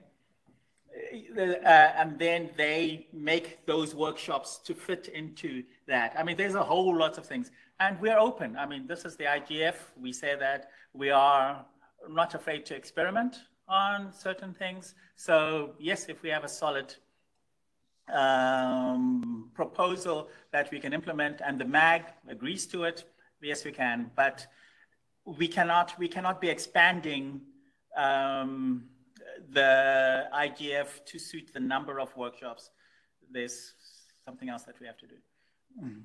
uh, and then they make those workshops to fit into that. I mean, there's a whole lot of things, and we're open. I mean, this is the IGF. We say that we are not afraid to experiment on certain things. So yes, if we have a solid um, proposal that we can implement and the MAG agrees to it, yes, we can. But we cannot we cannot be expanding um, the IGF to suit the number of workshops. There's something else that we have to do. Mm.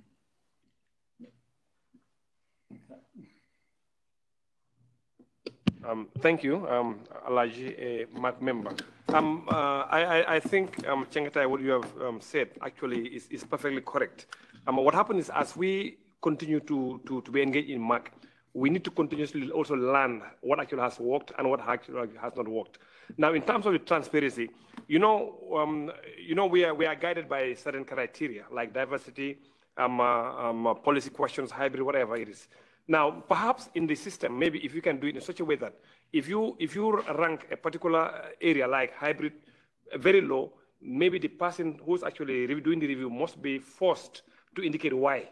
Um, thank you, um, Alaji, MAG member. Um, uh, I, I, think, um, what you have um, said actually is, is perfectly correct. Um, what happened is as we continue to, to, to be engaged in MAG, we need to continuously also learn what actually has worked and what actually has not worked. Now, in terms of the transparency, you know, um, you know, we are we are guided by certain criteria like diversity, um, uh, um, uh, policy questions, hybrid, whatever it is. Now, perhaps in the system, maybe if you can do it in such a way that if you if you rank a particular area like hybrid very low, maybe the person who's actually doing the review must be forced to indicate why.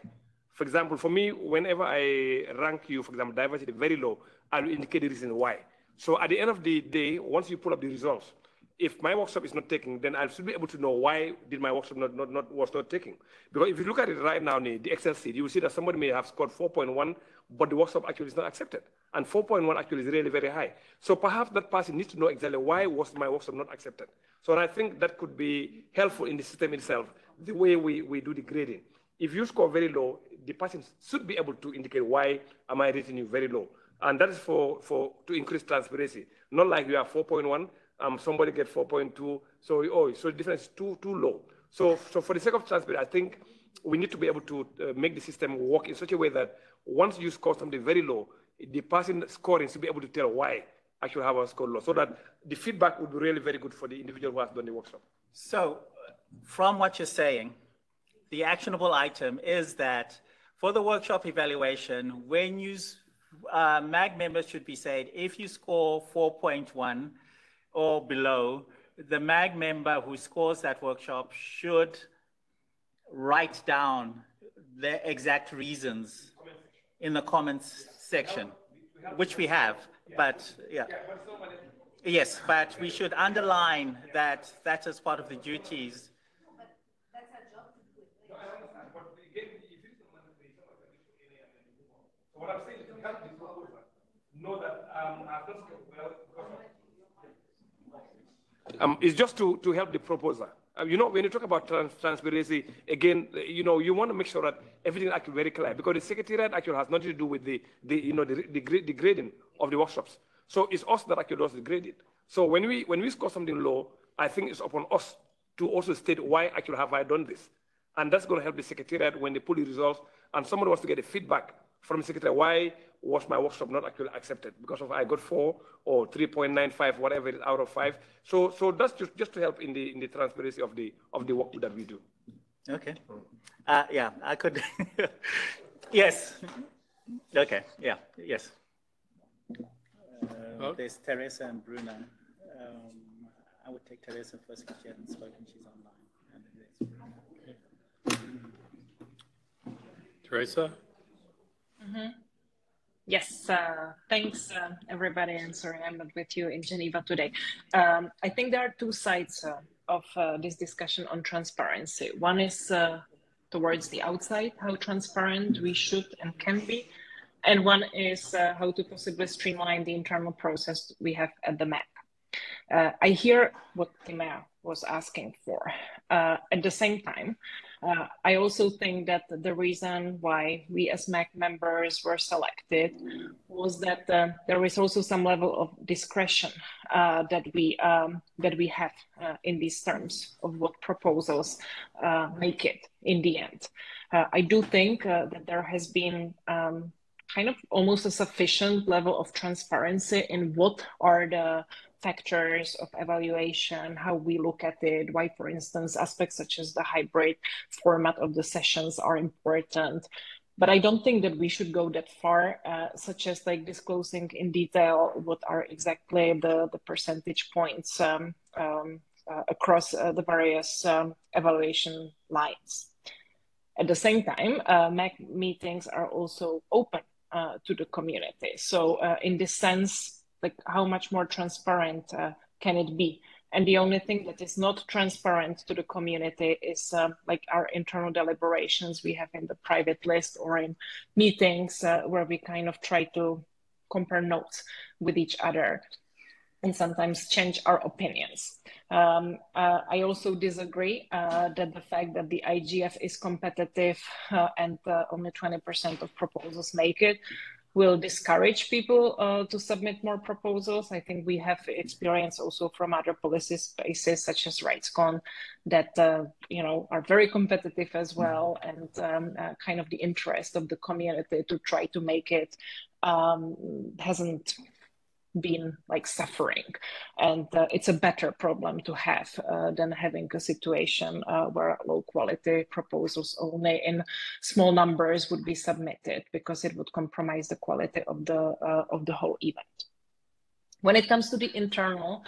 For example, for me, whenever I rank you, for example, diversity very low, I'll indicate the reason why. So at the end of the day, once you pull up the results, if my workshop is not taking, then I should be able to know why did my workshop not, not, not was not taking. Because if you look at it right now, in the Excel sheet, you will see that somebody may have scored 4.1, but the workshop actually is not accepted. And 4.1 actually is really very high. So perhaps that person needs to know exactly why was my workshop not accepted. So I think that could be helpful in the system itself, the way we, we do the grading. If you score very low, the person should be able to indicate why am I rating you very low. And that is for, for to increase transparency. Not like you are 4.1, um, somebody get 4.2, so oh, so the difference is too too low. So so for the sake of transparency, I think we need to be able to uh, make the system work in such a way that once you score something very low, the person scoring should be able to tell why I should have a score low, so that the feedback would be really very good for the individual who has done the workshop. So, from what you're saying, the actionable item is that for the workshop evaluation, when you, uh, MAG members should be said, if you score 4.1 or below, the MAG member who scores that workshop should write down the exact reasons in the comments section, which we have, but yeah. Yes, but we should underline that that is part of the duties what I'm saying is to help the proposer know that um, um, it's just to, to help the proposer. Uh, you know, when you talk about trans transparency, again, you know, you want to make sure that everything is actually very clear because the secretariat actually has nothing to do with the, the you know, the, the, the grading of the workshops. So it's us that actually does the grading. So when we, when we score something low, I think it's upon us to also state why actually have I done this. And that's going to help the secretariat when they pull the results and somebody wants to get a feedback from the secretary, why was my workshop not actually accepted? Because of I got four or 3.95, whatever it is out of five. So, so that's just, just to help in the, in the transparency of the, of the work that we do. Okay. Uh, yeah, I could. yes. Okay. Yeah. Yes. Uh, there's Teresa and Bruna. Um, I would take Teresa first because she hasn't spoken. She's online. Teresa? Mm -hmm. Yes, uh, thanks uh, everybody. I'm sorry I'm not with you in Geneva today. Um, I think there are two sides uh, of uh, this discussion on transparency. One is uh, towards the outside, how transparent we should and can be. And one is uh, how to possibly streamline the internal process we have at the MAG. I hear what Timea was asking for. at the same time, uh, I also think that the reason why we as MAG members were selected was that uh, there is also some level of discretion uh, that we um, that we have uh, in these terms of what proposals uh, make it in the end. Uh, I do think that there has been um, kind of almost a sufficient level of transparency in what are the factors of evaluation, how we look at it, why, for instance, aspects such as the hybrid format of the sessions are important. But I don't think that we should go that far, uh, such as like disclosing in detail what are exactly the, the percentage points um, um, uh, across uh, the various um, evaluation lines. At the same time, uh, MAG meetings are also open uh, to the community. So uh, in this sense, like how much more transparent can it be? And the only thing that is not transparent to the community is um, like our internal deliberations we have in the private list or in meetings uh, where we kind of try to compare notes with each other and sometimes change our opinions. Um, uh, I also disagree uh, that the fact that the IGF is competitive uh, and uh, only 20% of proposals make it will discourage people uh, to submit more proposals. I think we have experience also from other policy spaces such as RightsCon that uh, you know are very competitive as well, and um, uh, kind of the interest of the community to try to make it um, hasn't been like suffering. And uh, it's a better problem to have uh, than having a situation uh, where low quality proposals only in small numbers would be submitted because it would compromise the quality of the uh, of the whole event. When it comes to the internal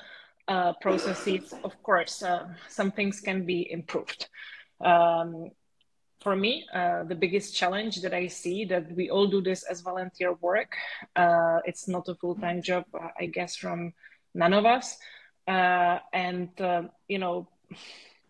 uh, processes of course uh, some things can be improved. Um, for me, uh, the biggest challenge that I see that we all do this as volunteer work. Uh, it's not a full time job, I guess, from none of us. Uh, and, uh, you know,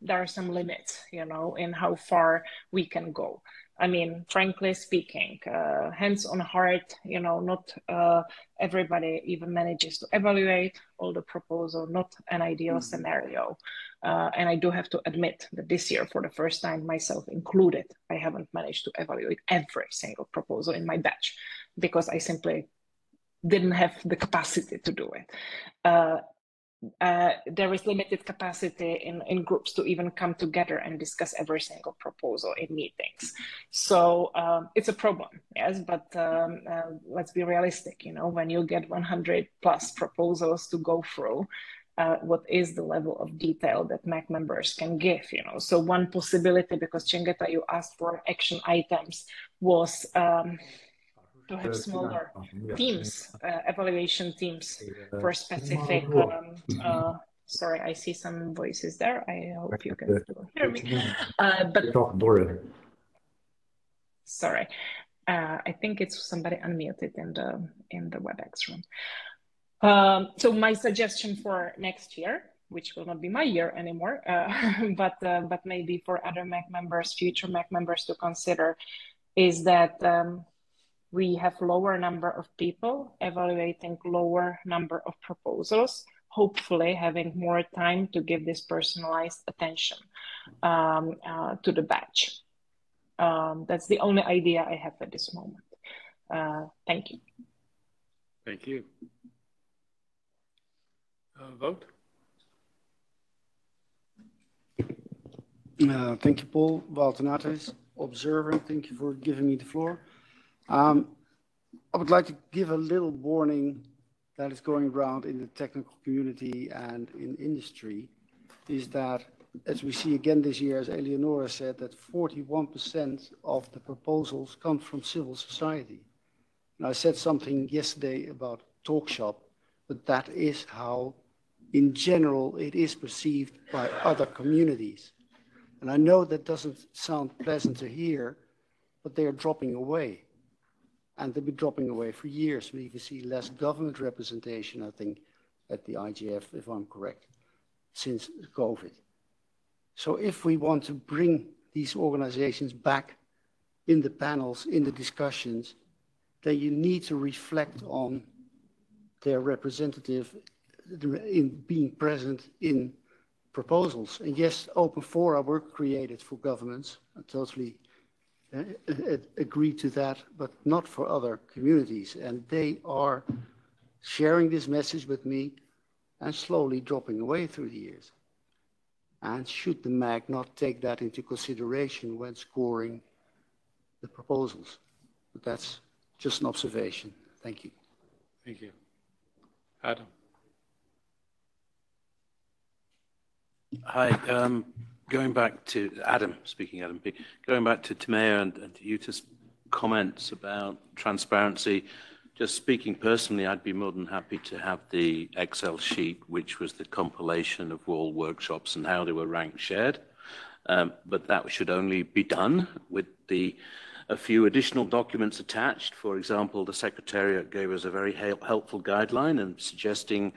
there are some limits, you know, in how far we can go. I mean, frankly speaking, uh, hands on heart, you know, not uh, everybody even manages to evaluate all the proposal, not an ideal mm-hmm. scenario. Uh, and I do have to admit that this year, for the first time, myself included, I haven't managed to evaluate every single proposal in my batch because I simply didn't have the capacity to do it. Uh, there is limited capacity in, in groups to even come together and discuss every single proposal in meetings. So um, it's a problem, yes, but um, uh, let's be realistic. You know, when you get 100 plus proposals to go through, uh, what is the level of detail that MAG members can give, you know. So one possibility, because Chengetai, you asked for action items, was um, to have smaller teams, uh, evaluation teams for specific. Um, uh, sorry, I see some voices there. I hope you can still hear me. Uh, but sorry, uh, I think it's somebody unmuted in the in the WebEx room. Um, so my suggestion for next year which will not be my year anymore, uh, but uh, but maybe for other MAG members, future MAG members to consider, is that um, we have lower number of people evaluating lower number of proposals hopefully having more time to give this personalized attention um, uh, to the batch. Um, that's the only idea i have at this moment. Uh, thank you. Thank you. Uh, vote. Uh, thank you paul. Wout de Natris, observer. Thank you for giving me the floor um, I would like to give a little warning that is going around in the technical community and in industry is that, as we see again this year, as Eleonora said, that 41% of the proposals come from civil society. And I said something yesterday about talk shop, but that is how, in general, it is perceived by other communities. And I know that doesn't sound pleasant to hear, but they are dropping away and they've been dropping away for years. We even see less government representation, I think, at the IGF, if I'm correct, since COVID. So if we want to bring these organizations back in the panels, in the discussions, then you need to reflect on their representative in being present in proposals. And yes, open fora were created for governments. I totally agree to that, but not for other communities. And they are sharing this message with me and slowly dropping away through the years. And should the MAG not take that into consideration when scoring the proposals? But that's just an observation. Thank you. Thank you. Adam. Hi. Um, going back to Adam, speaking Adam P, going back to Timea and, and to Jutta's comments about transparency, just speaking personally, I'd be more than happy to have the Excel sheet, which was the compilation of all workshops and how they were ranked shared. Um, but that should only be done with the a few additional documents attached. For example, the Secretariat gave us a very helpful guideline and suggesting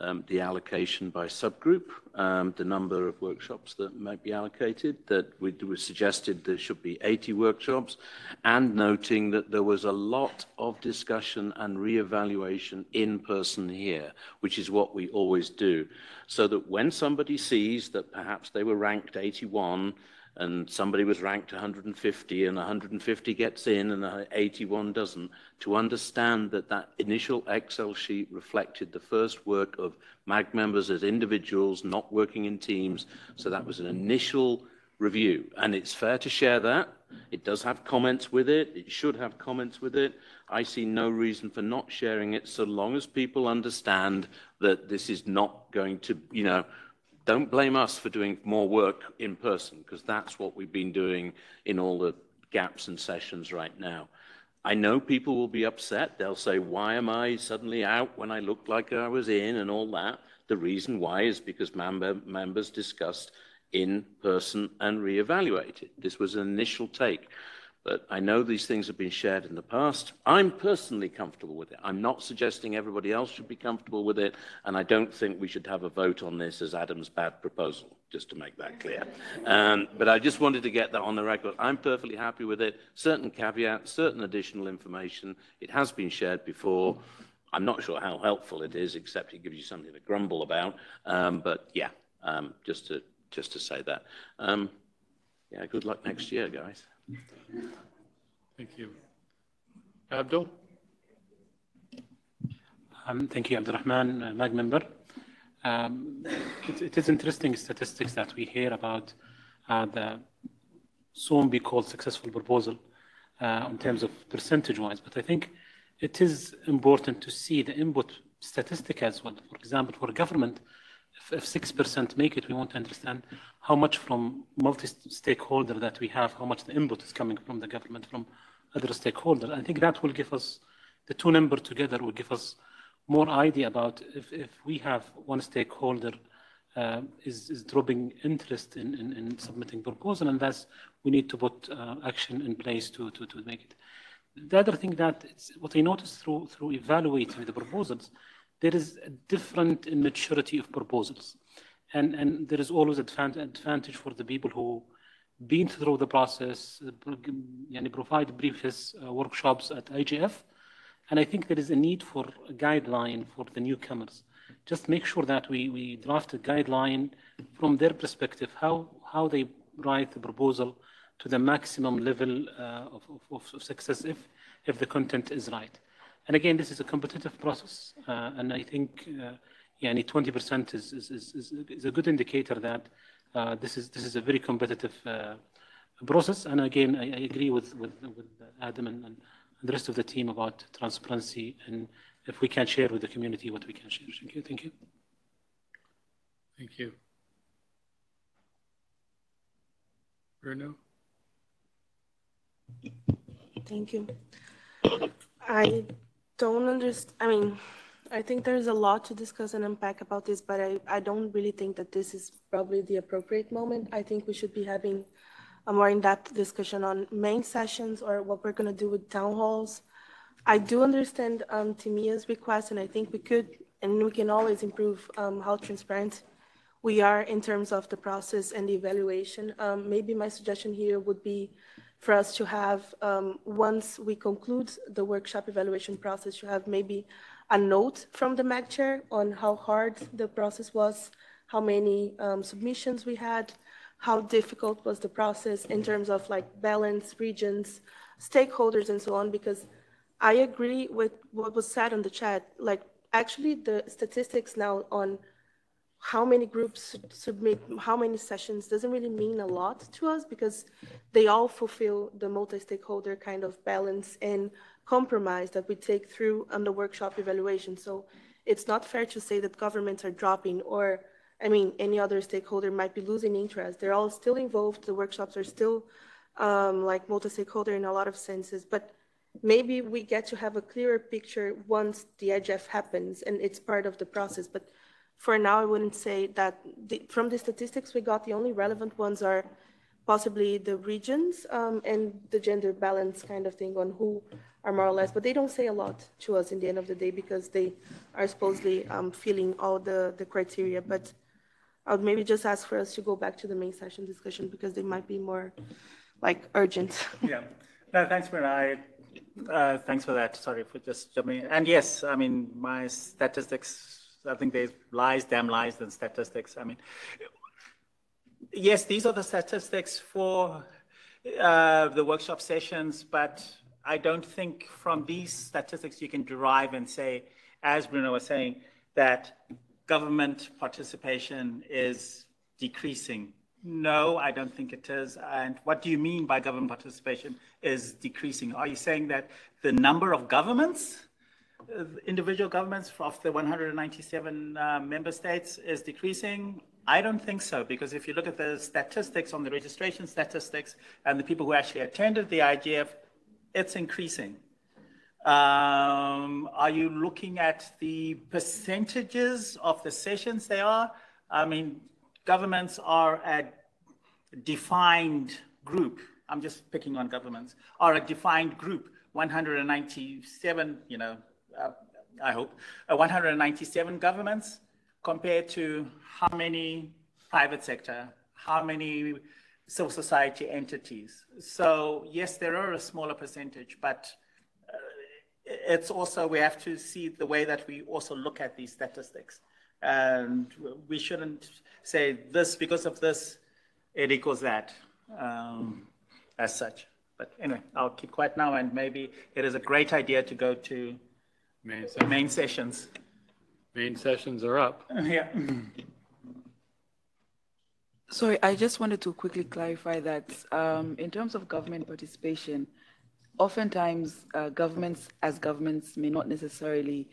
um, the allocation by subgroup, um, the number of workshops that might be allocated, that we, we suggested there should be 80 workshops, and noting that there was a lot of discussion and re-evaluation in person here, which is what we always do. So that when somebody sees that perhaps they were ranked 81 and somebody was ranked 150 and 150 gets in and 81 doesn't, to understand that that initial Excel sheet reflected the first work of MAG members as individuals, not working in teams. So that was an initial review. And it's fair to share that. It does have comments with it. It should have comments with it. I see no reason for not sharing it so long as people understand that this is not going to, you know, don't blame us for doing more work in person, because that's what we've been doing in all the gaps and sessions right now. I know people will be upset. They'll say, why am I suddenly out when I looked like I was in and all that? The reason why is because member, members discussed in person and reevaluated. This was an initial take. But I know these things have been shared in the past. I'm personally comfortable with it. I'm not suggesting everybody else should be comfortable with it, and I don't think we should have a vote on this as Adam's bad proposal, just to make that clear. Um, but I just wanted to get that on the record. I'm perfectly happy with it. Certain caveats, certain additional information. It has been shared before. I'm not sure how helpful it is, except it gives you something to grumble about. Um, but yeah, um, just to just to say that. Um, yeah, good luck next year, guys. Thank you. Abdul? Um, thank you, Abdurrahman, uh, MAG member. Um, it, it is interesting statistics that we hear about uh, the soon be called successful proposal uh, in terms of percentage wise, but I think it is important to see the input statistic as well. For example, for government, if, 6% make it, we want to understand how much from multi-stakeholder that we have, how much the input is coming from the government, from other stakeholders. I think that will give us, the two numbers together will give us more idea about if, if we have one stakeholder uh, is, is dropping interest in, in, in, submitting proposal, and thus we need to put uh, action in place to, to, to make it. The other thing that what I noticed through through evaluating the proposals there is a different maturity of proposals. And, and there is always an advantage for the people who been through the process, and provide previous uh, workshops at IGF. And I think there is a need for a guideline for the newcomers. Just make sure that we, we draft a guideline from their perspective, how, how they write the proposal to the maximum level uh, of, of, of success if, if the content is right. And again, this is a competitive process, uh, and I think uh, yeah, 20% is, is, is, is, a good indicator that uh, this is this is a very competitive uh, process. And again, I, I, agree with with, with Adam and, and, the rest of the team about transparency and if we can share with the community what we can share. Thank you. Thank you. Thank you. Bruna. Thank you. I don't understand. I mean, I think there's a lot to discuss and unpack about this, but I, I don't really think that this is probably the appropriate moment. I think we should be having a more in-depth discussion on main sessions or what we're going to do with town halls. I do understand um, Timea's request, and I think we could, and we can always improve um, how transparent we are in terms of the process and the evaluation. Um, maybe my suggestion here would be for us to have, um, once we conclude the workshop evaluation process, to have maybe a note from the MAG chair on how hard the process was, how many um, submissions we had, how difficult was the process in terms of like balance, regions, stakeholders, and so on, because I agree with what was said on the chat. Like, actually, the statistics now on how many groups submit how many sessions doesn't really mean a lot to us because they all fulfill the multi-stakeholder kind of balance and compromise that we take through on the workshop evaluation. So it's not fair to say that governments are dropping or I mean, any other stakeholder might be losing interest. They're all still involved. The workshops are still um, like multi-stakeholder in a lot of senses. But maybe we get to have a clearer picture once the IGF happens and it's part of the process. But for now, I wouldn't say that the, from the statistics we got, the only relevant ones are possibly the regions um, and the gender balance kind of thing on who are more or less, but they don't say a lot to us in the end of the day because they are supposedly um, filling all the, the criteria. But I would maybe just ask for us to go back to the main session discussion because they might be more like urgent. yeah. No, thanks, Marina. I, uh, thanks for that. Sorry for just jumping in. And yes, I mean, my statistics, I think there's lies, damn lies, and statistics. I mean, yes, these are the statistics for uh, the workshop sessions, but I don't think from these statistics you can derive and say, as Bruna was saying, that government participation is decreasing. No, I don't think it is. And what do you mean by government participation is decreasing? Are you saying that the number of governments, individual governments of the 197 uh, member states is decreasing? I don't think so, because if you look at the statistics on the registration statistics and the people who actually attended the IGF, it's increasing. Um, are you looking at the percentages of the sessions they are? I mean, governments are a defined group. I'm just picking on governments, are a defined group. 197, you know, I hope, uh, 197 governments compared to how many private sector, how many civil society entities. So yes, there are a smaller percentage, but uh, it's also, we have to see the way that we also look at these statistics. And we shouldn't say this, because of this, it equals that um, as such. But anyway, I'll keep quiet now and maybe it is a great idea to go to main, main sessions. Main sessions are up. yeah. Sorry, I just wanted to quickly clarify that um, in terms of government participation, oftentimes uh, governments, as governments, may not necessarily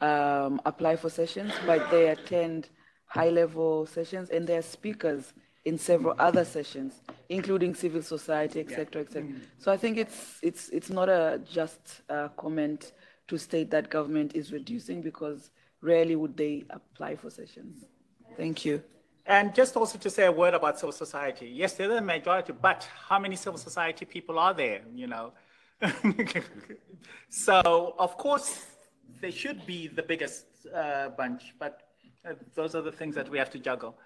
um, apply for sessions, but they attend high-level sessions and they're speakers in several other sessions, including civil society, etc., etc. Mm. So I think it's it's it's not a just uh, comment to state that government is reducing because rarely would they apply for sessions. Thank you. And just also to say a word about civil society. Yes, they're the majority, but how many civil society people are there, you know? so, of course, they should be the biggest uh, bunch, but uh, those are the things that we have to juggle.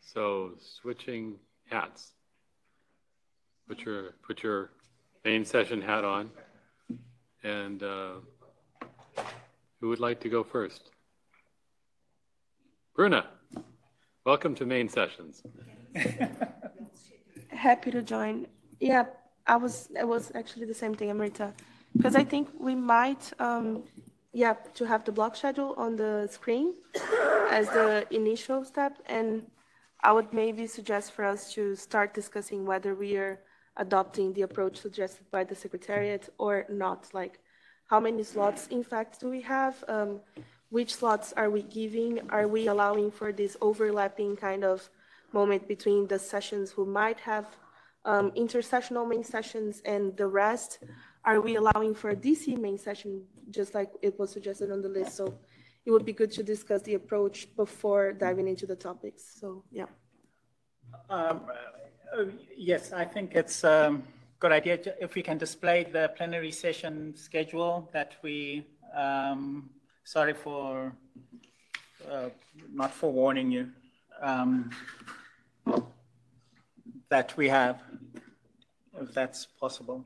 So, switching hats. Put your put your main session hat on, and uh, who would like to go first? Bruna, welcome to main sessions. Happy to join. Yeah, I was, it was actually the same thing, Amrita, because I think we might, um, yeah, to have the block schedule on the screen as the initial step. And I would maybe suggest for us to start discussing whether we are adopting the approach suggested by the Secretariat or not. Like, how many slots, in fact, do we have? Um, which slots are we giving? Are we allowing for this overlapping kind of moment between the sessions who might have um, intersessional main sessions and the rest? Are we allowing for a DC main session, just like it was suggested on the list? So it would be good to discuss the approach before diving into the topics. So, yeah. Um, yes, I think it's. Um good idea if we can display the plenary session schedule that we, um, sorry for uh, not forewarning you, um, that we have, if that's possible.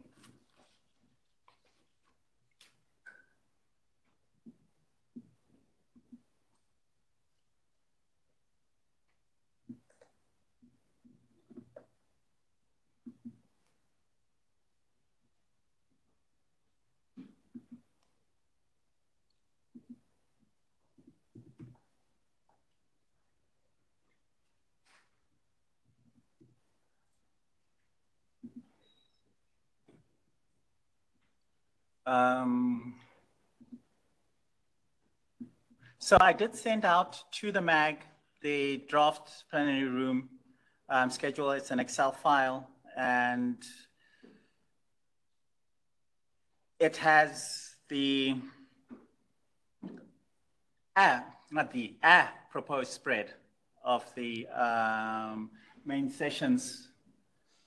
Um, so I did send out to the MAG the draft plenary room um, schedule. It's an Excel file and it has the ah, not the ah proposed spread of the um, main sessions.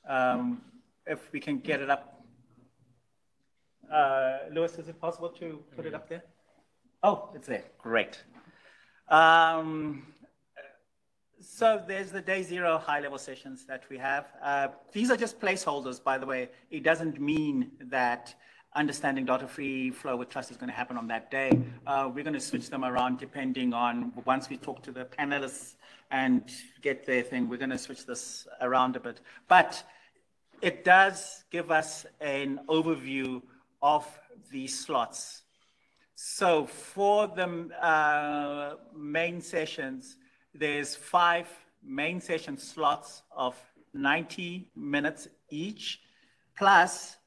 Um, if we can get it up. Uh, Lewis, is it possible to put it up there? Oh, it's there. Great. Um, so there's the day zero high level sessions that we have. Uh, these are just placeholders, by the way. It doesn't mean that understanding data free flow with trust is going to happen on that day. Uh, we're going to switch them around depending on once we talk to the panelists and get their thing, we're going to switch this around a bit. But it does give us an overview of these slots. So for the uh, main sessions, there's five main session slots of 90 minutes each, plus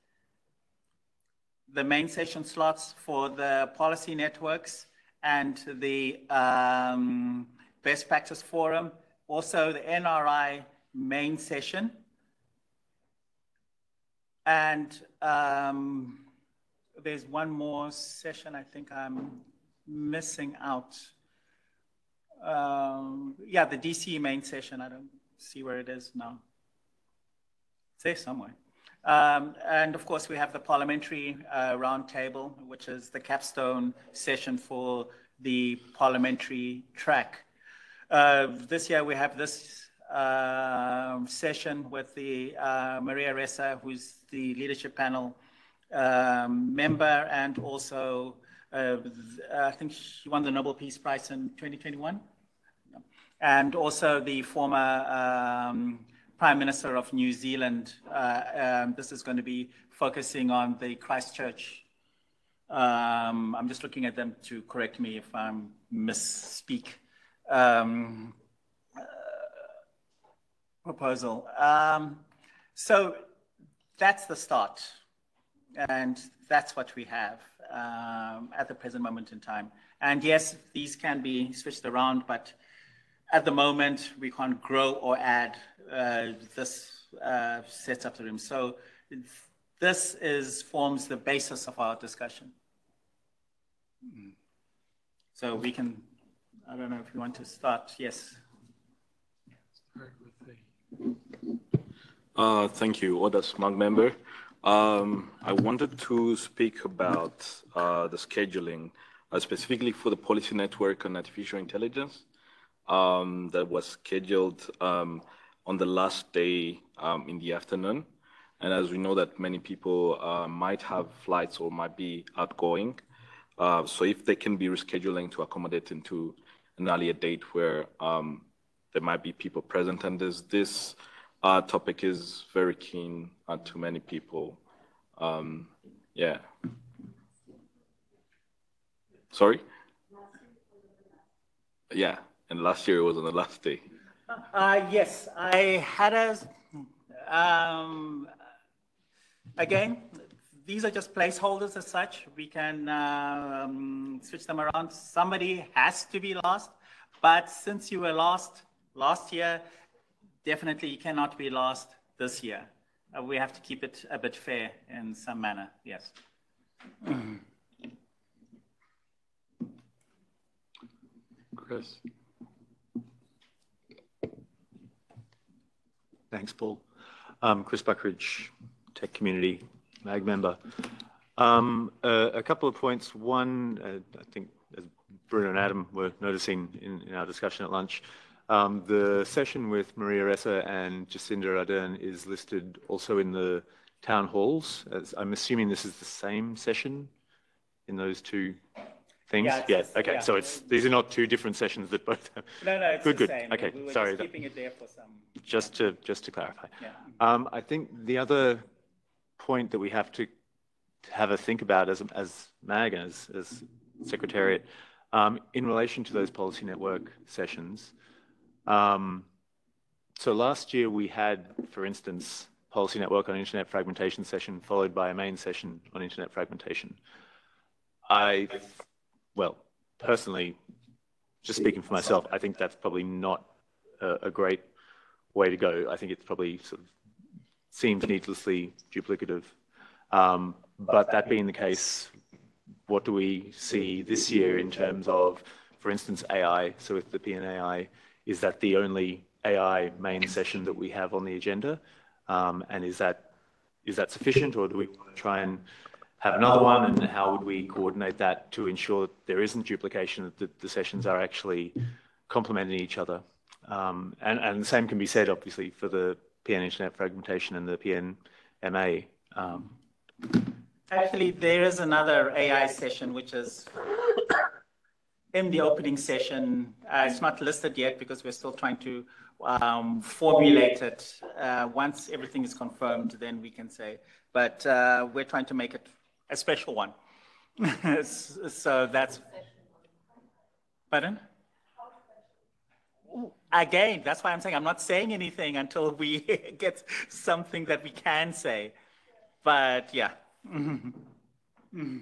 the main session slots for the policy networks and the um, best practice forum, also the NRI main session. And um, there's one more session I think I'm missing out. Um, yeah, the DC main session. I don't see where it is now. It's there somewhere. Um, and of course, we have the parliamentary uh, roundtable, which is the capstone session for the parliamentary track. Uh, this year, we have this uh, session with the uh, Maria Ressa, who's the leadership panel um, member, and also uh, I think she won the Nobel Peace Prize in 2021 and also the former um, Prime Minister of New Zealand. Uh, um, this is going to be focusing on the Christchurch. Um, I'm just looking at them to correct me if I misspeak. Um, uh, proposal. Um, so that's the start, and that's what we have um, at the present moment in time. And yes, these can be switched around, but at the moment, we can't grow or add uh, this uh, sets up the room. So this is forms the basis of our discussion. So we can, I don't know if you want to start. Yes. Uh, thank you, Oda SMAG member. Um, I wanted to speak about uh, the scheduling, uh, specifically for the policy network on artificial intelligence um, that was scheduled um, on the last day um, in the afternoon. And as we know that many people uh, might have flights or might be outgoing, uh, so if they can be rescheduling to accommodate into an earlier date where um, there might be people present, and this this uh, topic is very keen uh, to many people. Um, yeah. Sorry. Yeah and last year it was on the last day. Uh, yes, I had a, um, again, these are just placeholders as such. We can um, switch them around. Somebody has to be lost, but since you were lost last year, definitely you cannot be lost this year. Uh, we have to keep it a bit fair in some manner, yes. Chris. Thanks, Paul. Um, Chris Buckridge, Tech Community MAG member. Um, uh, a couple of points. One, uh, I think as Bruna and Adam were noticing in, in our discussion at lunch, um, the session with Maria Ressa and Jacinda Ardern is listed also in the town halls. As I'm assuming this is the same session in those two things? Yeah, Yeah, okay, yeah. so it's, these are not two different sessions that both have. No, no, it's Good, the good, same. okay, We sorry. just that- keeping it there for some. Just to, just to clarify. Yeah. Um, I think the other point that we have to have a think about as, as MAG and as, as Secretariat, um, in relation to those policy network sessions, um, so last year we had, for instance, policy network on internet fragmentation session followed by a main session on internet fragmentation. I, well, personally, just speaking for myself, I think that's probably not a, a great way to go. I think it's probably sort of seems needlessly duplicative. Um, but that being the case, what do we see this year in terms of, for instance, AI? So with the PNAI, is that the only AI main session that we have on the agenda? Um, and is that is that sufficient, or do we want to try and have another one? And how would we coordinate that to ensure that there isn't duplication, that the, sessions are actually complementing each other? Um, and, and the same can be said, obviously, for the PN Internet fragmentation and the PNMA. Um, Actually, there is another AI session which is in the opening session. Uh, it's not listed yet because we're still trying to um, formulate it. Uh, once everything is confirmed, then we can say. But uh, we're trying to make it a special one. so that's. Pardon? Again, that's why I'm saying I'm not saying anything until we get something that we can say. But yeah. Mm-hmm.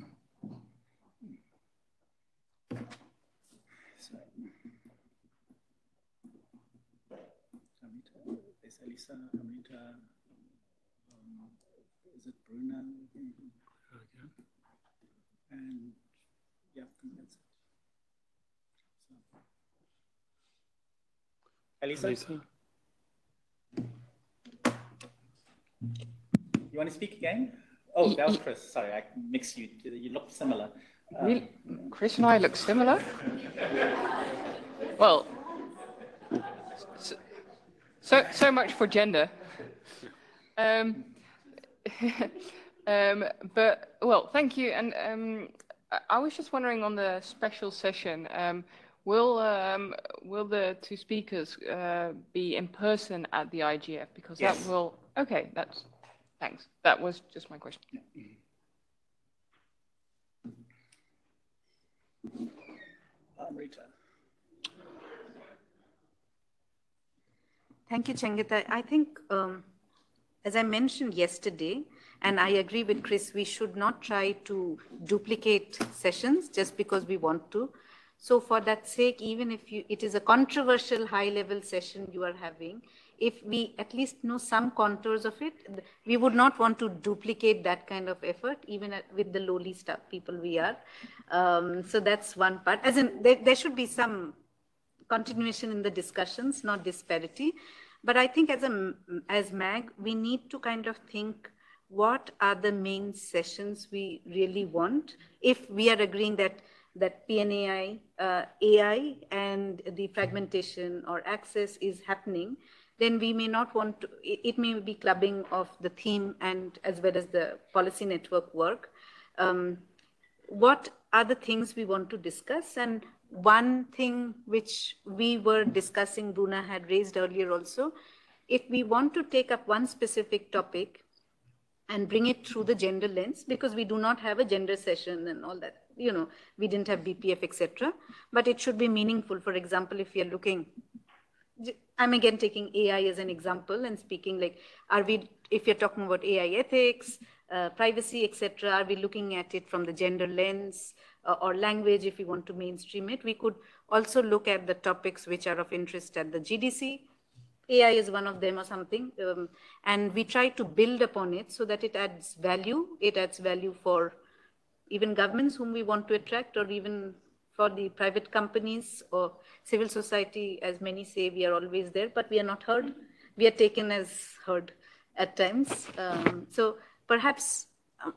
Elisa, Amrita, um, is? Okay. And yeah, that's it. So. Elisa? Elisa? You want to speak again? Oh, that was Chris. Sorry, I mixed you. You look similar. Um, really? Chris and I look similar? well, so, so, so much for gender. Um, um, but, well, thank you. And um, I was just wondering on the special session, um, will, um, will the two speakers uh, be in person at the IGF? Because yes. that will, okay, that's Thanks. That was just my question. Rita. Thank you, Chengetai. I think, um, as I mentioned yesterday, and I agree with Chris, we should not try to duplicate sessions just because we want to. So for that sake, even if you, it is a controversial high-level session you are having, if we at least know some contours of it, we would not want to duplicate that kind of effort, even at, with the lowly staff people we are. Um, so that's one part. As in, there, there should be some continuation in the discussions, not disparity. But I think as a as MAG, we need to kind of think what are the main sessions we really want. If we are agreeing that that PNAI, uh, AI, and the fragmentation or access is happening, then we may not want to, it may be clubbing of the theme and as well as the policy network work. Um, what are the things we want to discuss? And one thing which we were discussing, Bruna had raised earlier also, if we want to take up one specific topic and bring it through the gender lens, because we do not have a gender session and all that, you know, we didn't have BPF, etc. But it should be meaningful. For example, if you're looking I'm again taking AI as an example and speaking like, are we, if you're talking about AI ethics, uh, privacy, etc., are we looking at it from the gender lens uh, or language if we want to mainstream it? We could also look at the topics which are of interest at the GDC. AI is one of them or something. Um, and we try to build upon it so that it adds value. It adds value for even governments whom we want to attract or even for the private companies or civil society, as many say, we are always there, but we are not heard. We are taken as heard at times. Um, so perhaps um,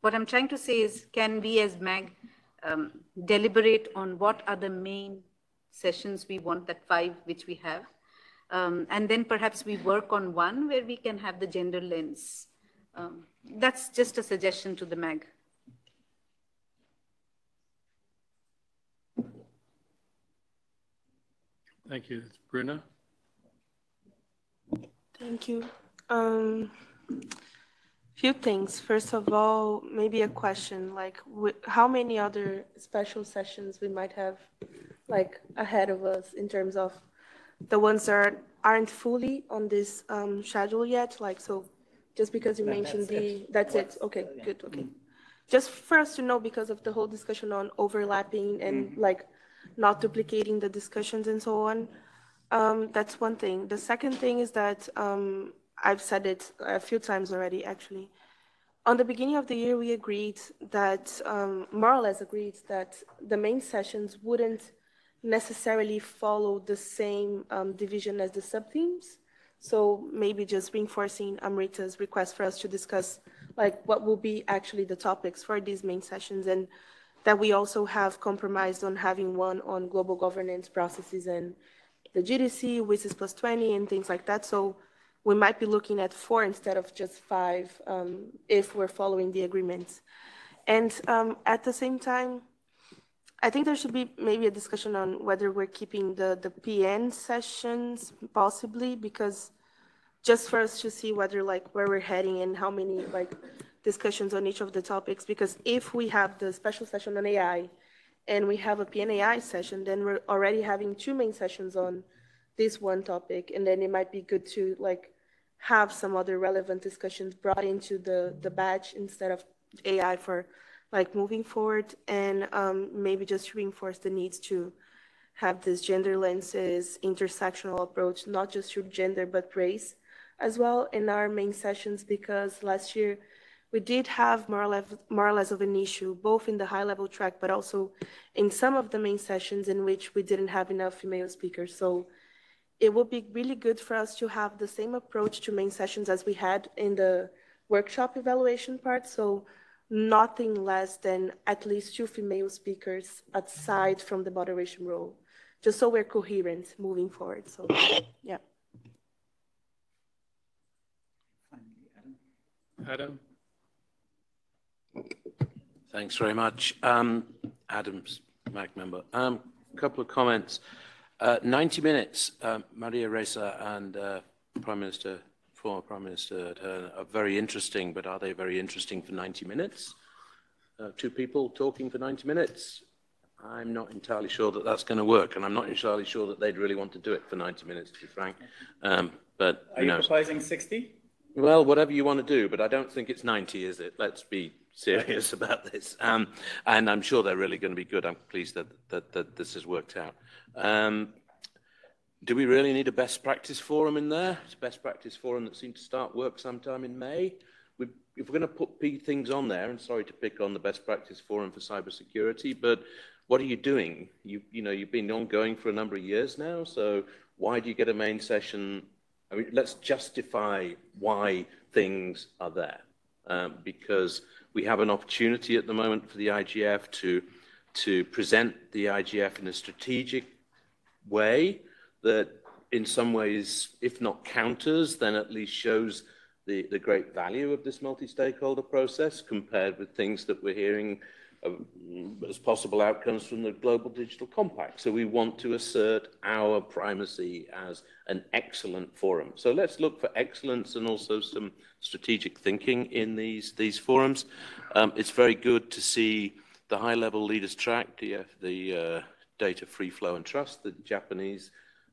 what I'm trying to say is, can we as MAG um, deliberate on what are the main sessions we want, that five which we have, um, and then perhaps we work on one where we can have the gender lens. Um, that's just a suggestion to the MAG. Thank you. Bruna? Thank you. Few things. First of all, maybe a question like how many other special sessions we might have like ahead of us in terms of the ones that aren't fully on this um, schedule yet. Like so, just because you mentioned that's the it. that's it. Okay, good. Okay, just for us to know because of the whole discussion on overlapping and mm -hmm. like not duplicating the discussions and so on. Um, that's one thing. The second thing is that um, I've said it a few times already, actually. On the beginning of the year, we agreed that, um, more or less agreed, that the main sessions wouldn't necessarily follow the same um, division as the sub-themes. So maybe just reinforcing Amrita's request for us to discuss like what will be actually the topics for these main sessions and that we also have compromised on having one on global governance processes and the GDC, WSIS plus 20 and things like that. So we might be looking at four instead of just five um, if we're following the agreements. And um, at the same time, I think there should be maybe a discussion on whether we're keeping the, the PN sessions possibly because just for us to see whether like where we're heading and how many like discussions on each of the topics because if we have the special session on AI and we have a PNAI session, then we're already having two main sessions on this one topic. And then it might be good to like have some other relevant discussions brought into the, the batch instead of AI for like moving forward and um, maybe just reinforce the needs to have this gender lenses intersectional approach, not just through gender, but race as well in our main sessions because last year we did have more or, less, more or less of an issue, both in the high level track, but also in some of the main sessions in which we didn't have enough female speakers. So it would be really good for us to have the same approach to main sessions as we had in the workshop evaluation part. So nothing less than at least two female speakers aside from the moderation role, just so we're coherent moving forward. So, yeah. Adam? Thanks very much. Um, Adams, MAG member. A um, couple of comments. Uh, 90 minutes, uh, Maria Ressa and uh, Prime Minister, former Prime Minister are very interesting, but are they very interesting for 90 minutes? Uh, two people talking for 90 minutes? I'm not entirely sure that that's going to work, and I'm not entirely sure that they'd really want to do it for 90 minutes, to be frank. Um, but Are you proposing 60? Well, whatever you want to do, but I don't think it's 90, is it? Let's be serious about this. Um, and I'm sure they're really going to be good. I'm pleased that, that, that this has worked out. Um, do we really need a best practice forum in there? It's a best practice forum that seemed to start work sometime in May. We, if we're going to put things on there, and sorry to pick on the best practice forum for cybersecurity, but what are you doing? You, you know, you've been ongoing for a number of years now, so why do you get a main session I mean, let's justify why things are there. Um, because we have an opportunity at the moment for the IGF to, to present the IGF in a strategic way that in some ways, if not counters, then at least shows the, the great value of this multi-stakeholder process compared with things that we're hearing as possible outcomes from the Global Digital Compact. So we want to assert our primacy as an excellent forum. So let's look for excellence and also some strategic thinking in these, these forums. Um, it's very good to see the high-level leaders track, the, the uh, data free flow and trust, the Japanese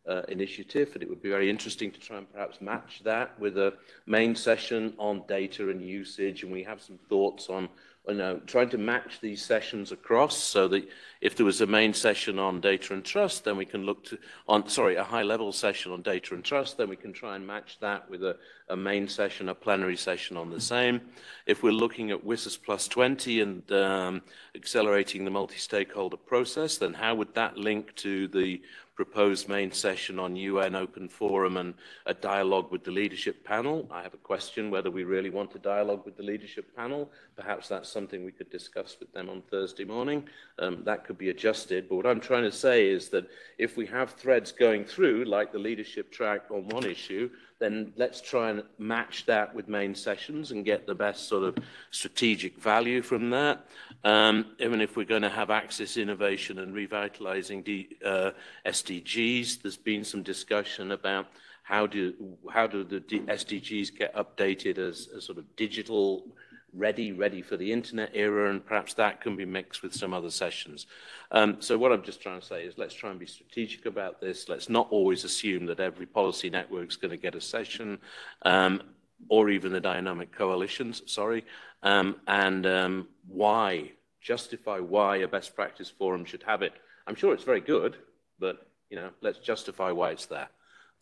uh, initiative, and it would be very interesting to try and perhaps match that with a main session on data and usage, and we have some thoughts on you know, trying to match these sessions across so that if there was a main session on data and trust, then we can look to, on, sorry, a high level session on data and trust, then we can try and match that with a, a main session, a plenary session on the same. If we're looking at WSIS plus 20 and um, accelerating the multi-stakeholder process, then how would that link to the proposed main session on UN Open Forum and a dialogue with the leadership panel. I have a question whether we really want a dialogue with the leadership panel. Perhaps that's something we could discuss with them on Thursday morning. Um, that could be adjusted. But what I'm trying to say is that if we have threads going through, like the leadership track on one issue, then let's try and match that with main sessions and get the best sort of strategic value from that. Um, even if we're going to have access innovation and revitalizing the uh, SDGs, there's been some discussion about how do how do the SDGs get updated as, as sort of digital ready, ready for the internet era, and perhaps that can be mixed with some other sessions. Um, so what I'm just trying to say is let's try and be strategic about this. Let's not always assume that every policy network is going to get a session, um, or even the dynamic coalitions, sorry, um, and um, why, justify why a best practice forum should have it. I'm sure it's very good, but you know, let's justify why it's there.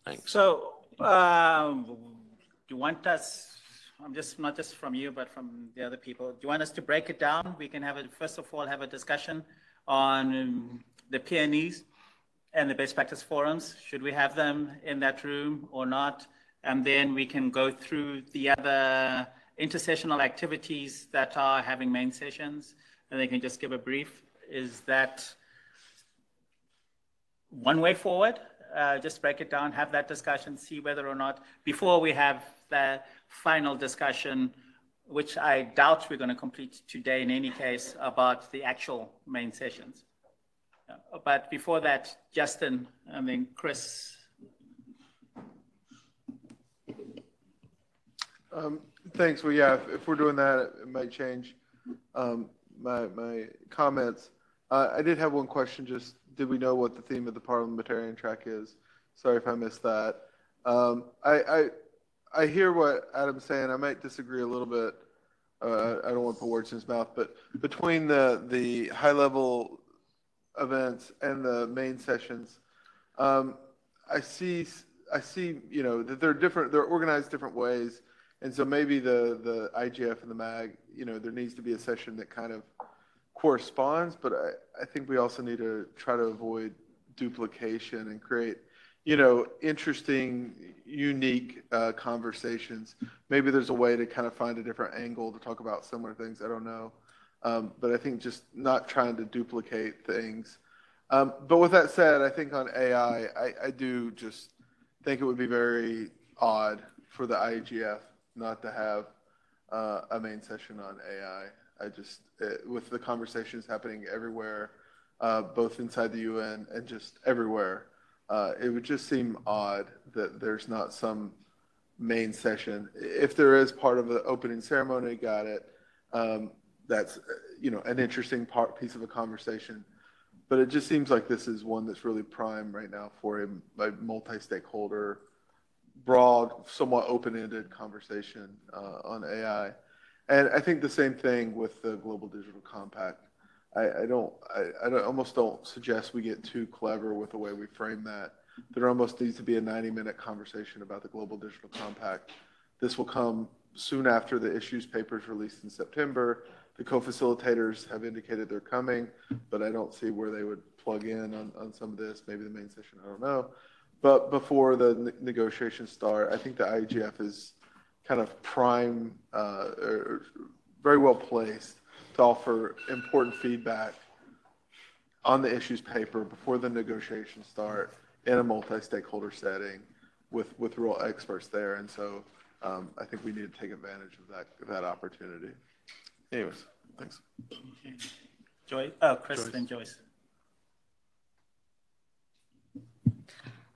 Thanks. So, um, do you want us, I'm just, not just from you, but from the other people, do you want us to break it down? We can have a, first of all, have a discussion on um, the PNEs and the best practice forums. Should we have them in that room or not? And then we can go through the other intersessional activities that are having main sessions, and they can just give a brief. Is that one way forward? Uh, just break it down, have that discussion, see whether or not, before we have the final discussion, which I doubt we're going to complete today in any case, about the actual main sessions. Uh, but before that, Justin, I mean, Chris. Um, thanks. Well, yeah, if, if, we're doing that, it, might change um, my, my comments. Uh, I did have one question. Just did we know what the theme of the parliamentarian track is? Sorry if I missed that. Um, I, I, I hear what Adam's saying. I might disagree a little bit. Uh, I don't want to put words in his mouth, but between the the high level events and the main sessions, um, I see I see you know that they're different. They're organized different ways, and so maybe the the IGF and the MAG, you know, there needs to be a session that kind of corresponds. But I, I think we also need to try to avoid duplication and create you know, interesting, unique uh, conversations. Maybe there's a way to kind of find a different angle to talk about similar things. I don't know. Um, but I think just not trying to duplicate things. Um, but with that said, I think on AI, I, I, do just think it would be very odd for the IGF not to have uh, a main session on AI. I just, it, with the conversations happening everywhere, uh, both inside the UN and just everywhere, uh, it would just seem odd that there's not some main session. If there is part of the opening ceremony, got it. Um, that's you know an interesting part piece of a conversation but it just seems like this is one that's really prime right now for a, a multi-stakeholder broad somewhat open-ended conversation uh, on ai and i think the same thing with the global digital compact i, I don't I, I don't, almost don't suggest we get too clever with the way we frame that. There almost needs to be a 90 minute conversation about the global digital compact. This will come soon after the issues papers released in september. The co-facilitators have indicated they're coming, but I don't see where they would plug in on, on some of this, maybe the main session, I don't know. But before the ne- negotiations start, I think the IGF is kind of prime, uh, or very well placed to offer important feedback on the issues paper before the negotiations start in a multi-stakeholder setting with, with real experts there. And so um, I think we need to take advantage of that, that opportunity. Anyways, thanks. Okay. Joy, oh, Chris, Joyce. then Joyce.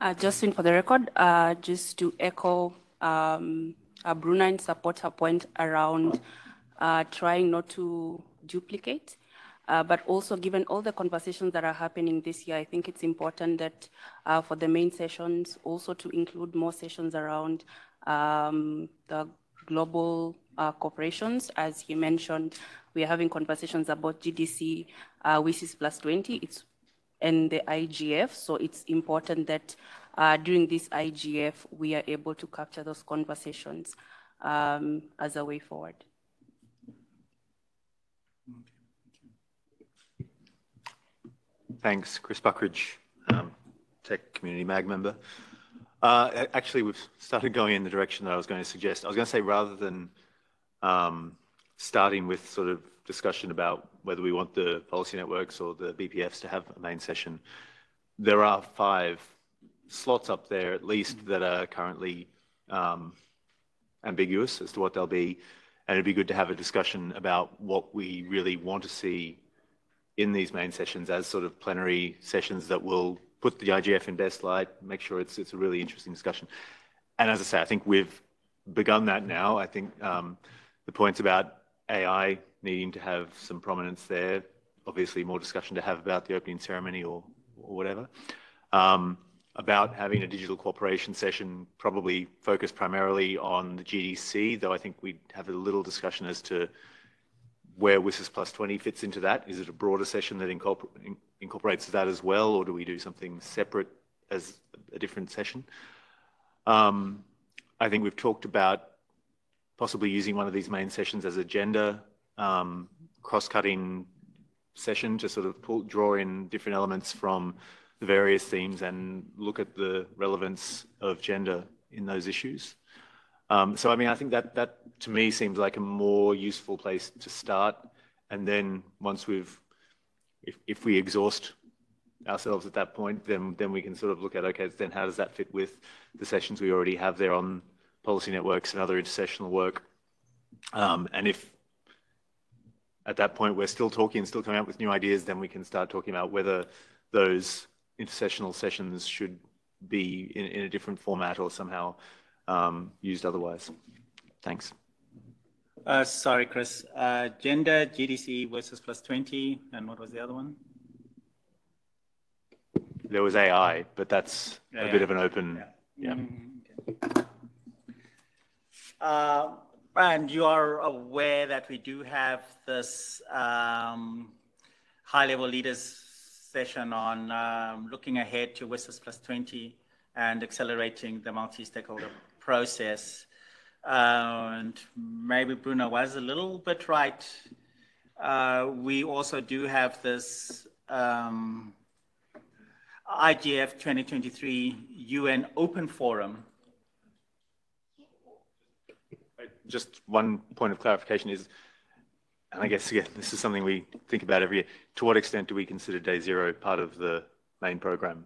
Uh, Justin, for the record, uh, just to echo um, uh, Bruna and support her point around uh, trying not to duplicate, uh, but also given all the conversations that are happening this year, I think it's important that uh, for the main sessions also to include more sessions around um, the global uh, corporations. As you mentioned, we are having conversations about GDC, uh, WSIS plus 20, it's and the IGF. So it's important that uh, during this IGF, we are able to capture those conversations um, as a way forward. Thanks, Chris Buckridge, um, Tech Community MAG member. Uh, actually, we've started going in the direction that I was going to suggest. I was going to say rather than um, starting with sort of discussion about whether we want the policy networks or the BPFs to have a main session, there are five slots up there at least that are currently um, ambiguous as to what they'll be. And it'd be good to have a discussion about what we really want to see in these main sessions as sort of plenary sessions that will put the IGF in best light, make sure it's, it's a really interesting discussion. And as I say, I think we've begun that now. I think um, the points about AI needing to have some prominence there, obviously more discussion to have about the opening ceremony or, or whatever. Um, about having a digital cooperation session, probably focused primarily on the GDC, though I think we'd have a little discussion as to where WSIS plus 20 fits into that. Is it a broader session that incorporates that as well, or do we do something separate as a different session? Um, I think we've talked about possibly using one of these main sessions as a gender um, cross-cutting session to sort of pull, draw in different elements from the various themes and look at the relevance of gender in those issues. Um, so, I mean, I think that that to me seems like a more useful place to start. And then once we've, if, if we exhaust ourselves at that point, then then we can sort of look at okay, then how does that fit with the sessions we already have there on policy networks and other intersessional work? Um, and if at that point we're still talking and still coming up with new ideas, then we can start talking about whether those intersessional sessions should be in, in a different format or somehow um, used otherwise. Thanks. Uh, sorry, Chris. Uh, gender, GDC versus plus 20, and what was the other one? There was AI, but that's Yeah, a bit of an open, yeah. Mm, Uh, and you are aware that we do have this um, high-level leaders session on um, looking ahead to WSIS plus 20 and accelerating the multi-stakeholder process. Uh, and maybe Bruna was a little bit right. Uh, we also do have this um, IGF 2023 UN Open Forum Just one point of clarification is, and I guess again, this is something we think about every year. To what extent do we consider day zero part of the main program?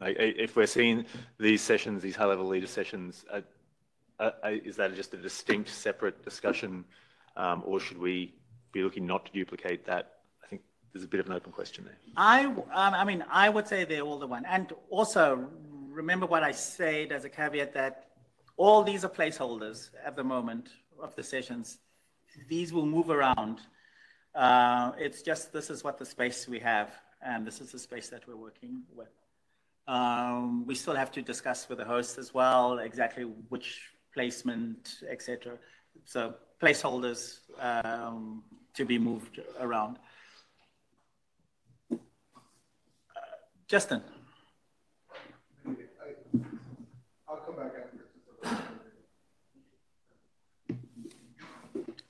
Like, if we're seeing these sessions, these high-level leader sessions, uh, uh, uh, is that just a distinct, separate discussion, um, or should we be looking not to duplicate that? I think there's a bit of an open question there. I, um, I mean, I would say they're all the one. And also, remember what I said as a caveat that all these are placeholders at the moment of the sessions. These will move around. Uh, it's just this is what the space we have, and this is the space that we're working with. Um, we still have to discuss with the host as well exactly which placement, etc. So placeholders um, to be moved around. Uh, Justin. I'll come back after.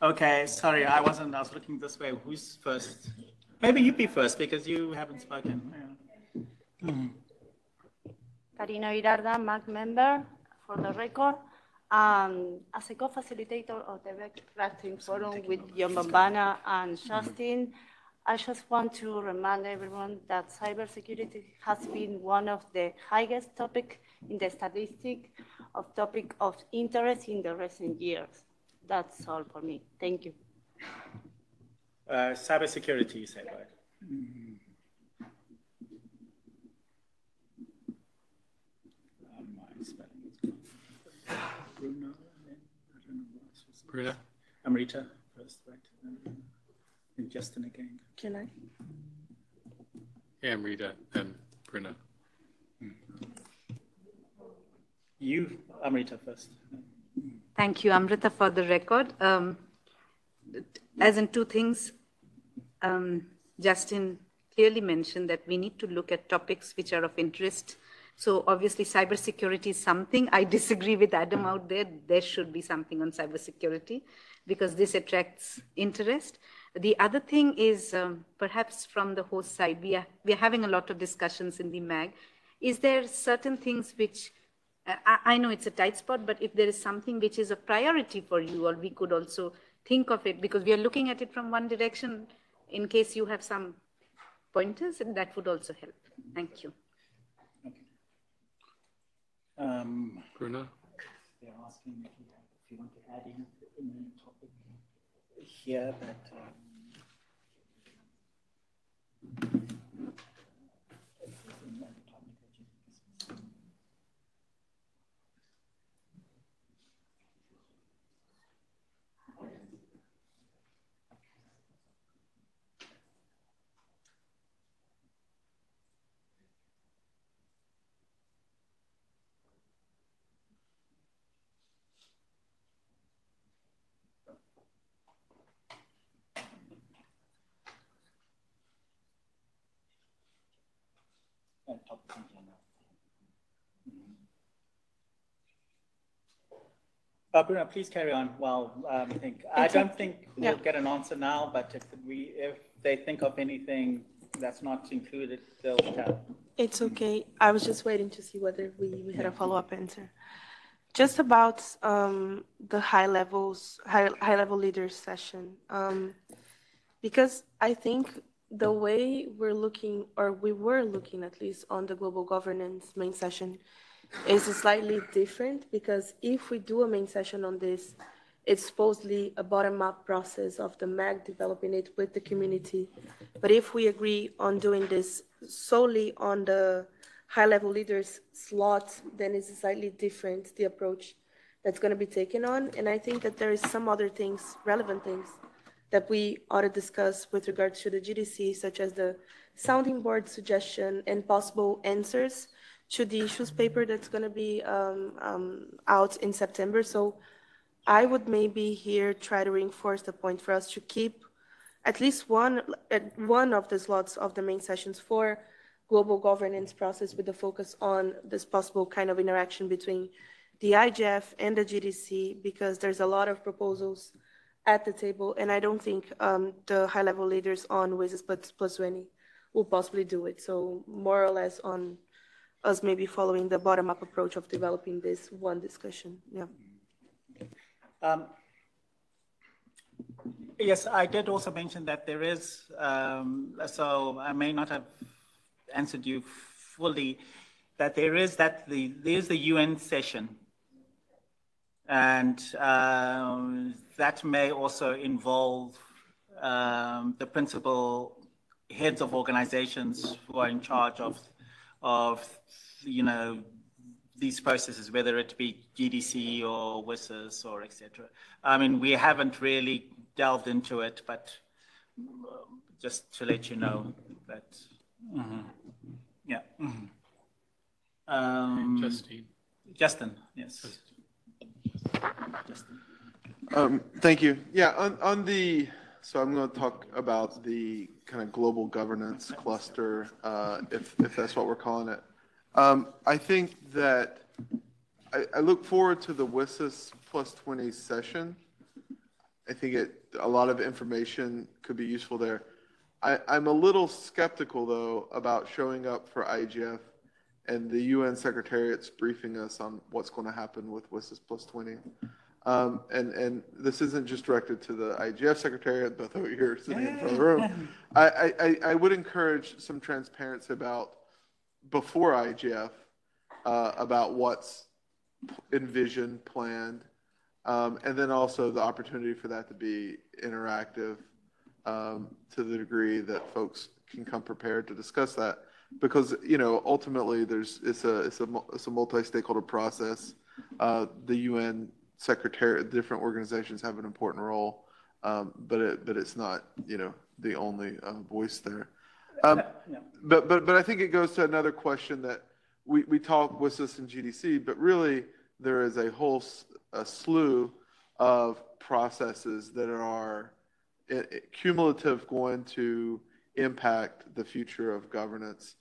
Okay, sorry, I wasn't, I was looking this way. Who's first? Maybe you be first because you haven't spoken. Yeah. Hmm. Carina Birarda, MAG member, for the record. Um, as a co-facilitator of the Best Practice Forum with John Bambana and Justin, I just want to remind everyone that cybersecurity has been one of the highest topic in the statistic of topic of interest in the recent years. That's all for me. Thank you. Uh, cybersecurity, you said, right? Uh, my spelling is gone. Bruna, and then, I don't know who else was- Bruna? Amrita first, right? And Justin again. Can I? Amrita, then Bruna. You, Amrita first. Thank you, Amrita, for the record. Um, as in two things, um, Justin clearly mentioned that we need to look at topics which are of interest. So obviously, cybersecurity is something. I disagree with Adam out there. There should be something on cybersecurity because this attracts interest. The other thing is um, perhaps from the host side, we are, we are having a lot of discussions in the MAG. Is there certain things which I, I know it's a tight spot, but if there is something which is a priority for you, or we could also think of it because we are looking at it from one direction. In case you have some pointers, and that would also help. Thank you. Um, Bruna? They're asking if you, have, if you want to add in any topic here that. Um, Uh, Bruna, please carry on while um, I think, I don't think we'll get an answer now, but if we, if they think of anything that's not included, they'll tell. It's okay. I was just waiting to see whether we, we had a follow-up answer. Just about um, the high levels, high, high level leaders session. Um, because I think the way we're looking, or we were looking at least on the global governance main session, is slightly different because if we do a main session on this, it's supposedly a bottom-up process of the MAG developing it with the community. But if we agree on doing this solely on the high-level leaders slot, then it's slightly different, the approach that's going to be taken on. And I think that there is some other things, relevant things, that we ought to discuss with regards to the GDC, such as the sounding board suggestion and possible answers to the issues paper that's going to be um, um, out in September. So I would maybe here try to reinforce the point for us to keep at least one, at one of the slots of the main sessions for global governance process with the focus on this possible kind of interaction between the IGF and the GDC, because there's a lot of proposals at the table, and I don't think um, the high-level leaders on WSIS plus, plus 20 will possibly do it. So more or less on us maybe following the bottom-up approach of developing this one discussion. Yeah. Um, Yes, I did also mention that there is, um, so I may not have answered you fully, that there is that the, there's the UN session. And um, that may also involve um, the principal heads of organizations who are in charge of, of, you know, these processes, whether it be GDC or WSIS or et cetera. I mean, we haven't really delved into it, but um, just to let you know that, mhm. yeah. mhm. Um, Justine. Justin, yes. Um, thank you. Yeah, on, on the, so I'm going to talk about the kind of global governance cluster, uh, if, if that's what we're calling it. Um, I think that I, I look forward to the WSIS plus 20 session. I think it, a lot of information could be useful there. I, I'm a little skeptical, though, about showing up for IGF and the UN Secretariat's briefing us on what's going to happen with WSIS plus 20. Um, and, and this isn't just directed to the IGF Secretariat, both of you are sitting in front of the room. I, I, I- I would encourage some transparency about, before IGF, uh, about what's envisioned, planned, um, and then also the opportunity for that to be interactive um, to the degree that folks can come prepared to discuss that. Because, you know, ultimately, there's, it's a, it's a, it's a multi-stakeholder process. Uh, The UN secretary, different organizations have an important role, um, but it, but it's not, you know, the only uh, voice there. Um, Yeah. but, but, but I think it goes to another question that we, we talk WSIS in GDC, but really there is a whole a slew of processes that are cumulative going to impact the future of governance,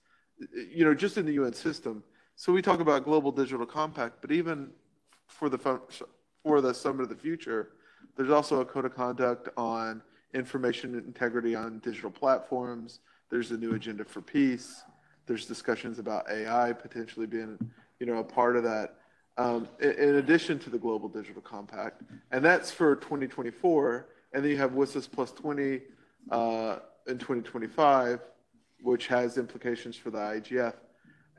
you know, just in the UN system. So we talk about global digital compact, but even for the for the summit of the future, there's also a code of conduct on information integrity on digital platforms. There's a new agenda for peace. There's discussions about AI potentially being, you know, a part of that. Um, in, in addition to the global digital compact, and that's for 2024. And then you have WSIS plus 20 uh, in 2025, which has implications for the IGF.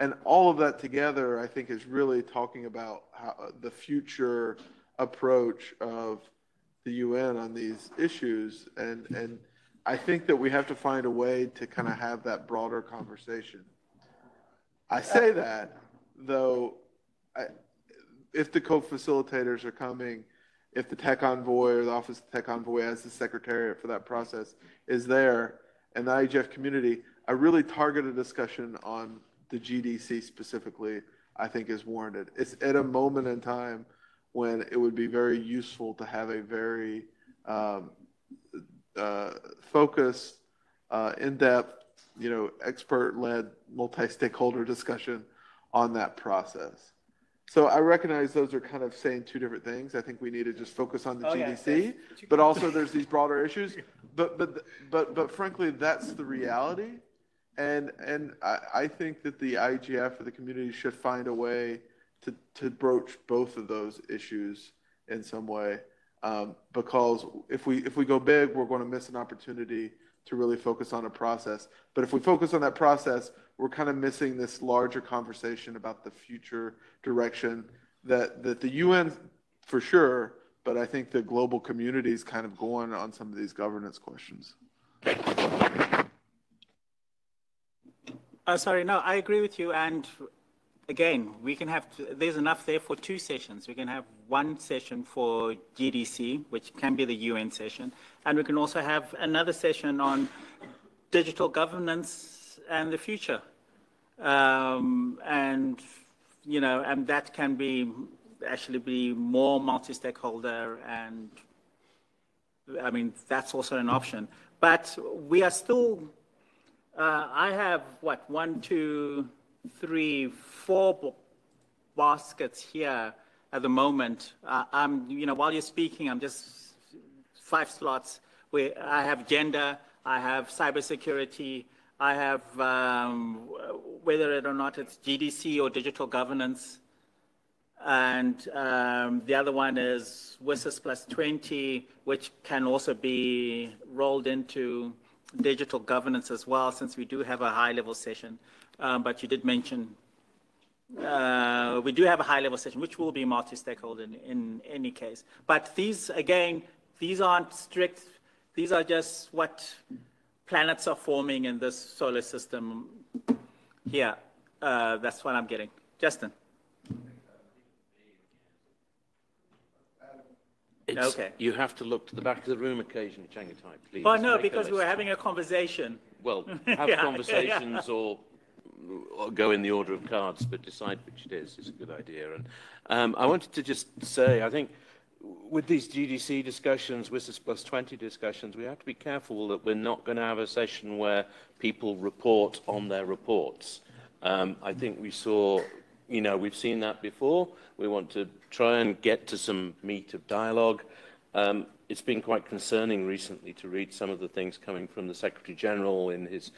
And all of that together, I think, is really talking about how, the future approach of the UN on these issues. And, and I think that we have to find a way to kind of have that broader conversation. I say that, though, I, if the co-facilitators are coming, if the tech envoy or the office of tech envoy as the secretariat for that process is there, and the IGF community, a really targeted discussion on the GDC specifically, I think is warranted. It's at a moment in time when it would be very useful to have a very um, uh, focused, uh, in-depth you know, expert-led, multi-stakeholder discussion on that process. So I recognize those are kind of saying two different things. I think we need to just focus on the Oh, GDC, that's- but also there's these broader issues. But but but but frankly, that's the reality. And and I, I think that the IGF or the community should find a way to to broach both of those issues in some way. Um, because if we if we go big, we're going to miss an opportunity to really focus on a process. But if we focus on that process, we're kind of missing this larger conversation about the future direction that that the UN for sure, but I think the global community is kind of going on some of these governance questions. Uh, sorry, no, I agree with you. And again, we can have, there's enough there for two sessions. We can have one session for GDC, which can be the UN session. And we can also have another session on digital governance and the future. Um, and, you know, and that can be, actually be more multi-stakeholder and, I mean, that's also an option. But we are still uh, I have what one, two, three, four baskets here at the moment. Uh, I'm, you know, while you're speaking, I'm just five slots. Where I have gender, I have cybersecurity, I have um, whether it or not it's GDC or digital governance, and um, the other one is WSIS plus 20, which can also be rolled into digital governance as well, since we do have a high-level session. Um, but you did mention uh, we do have a high-level session, which will be multi-stakeholder in, in any case. But these, again, these aren't strict. These are just what planets are forming in this solar system here. Uh, that's what I'm getting. Justin. It's- Okay. You have to look to the back of the room occasionally, Chengetai, please. Well, no, because we were having a conversation. Well, have yeah, conversations or, or go in the order of cards, but decide which it is. is a good idea. And um, I wanted to just say, I think with these GDC discussions, WSIS plus 20 discussions, we have to be careful that we're not going to have a session where people report on their reports. Um, I think we saw, you know, we've seen that before. We want to try and get to some meat of dialogue. Um, it's been quite concerning recently to read some of the things coming from the Secretary General in his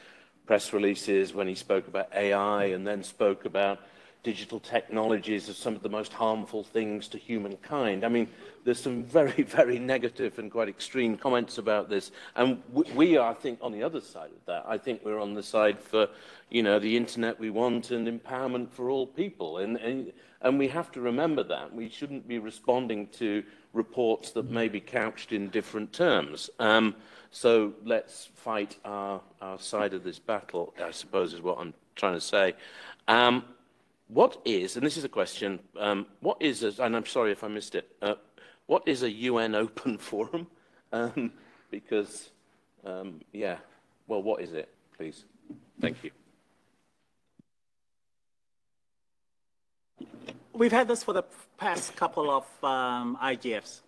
press releases when he spoke about AI and then spoke about digital technologies as some of the most harmful things to humankind. I mean, there's some very, very negative and quite extreme comments about this. And we are, I think, on the other side of that. I think we're on the side for, you know, the internet we want and empowerment for all people. And, and, and we have to remember that. We shouldn't be responding to reports that may be couched in different terms. Um, so let's fight our, our side of this battle, I suppose is what I'm trying to say. Um, what is, and this is a question, um, what is, a, and I'm sorry if I missed it, uh, what is a UN open forum? Um, because, um, yeah, well, what is it, please? Thank you. We've had this for the past couple of um, IGFs,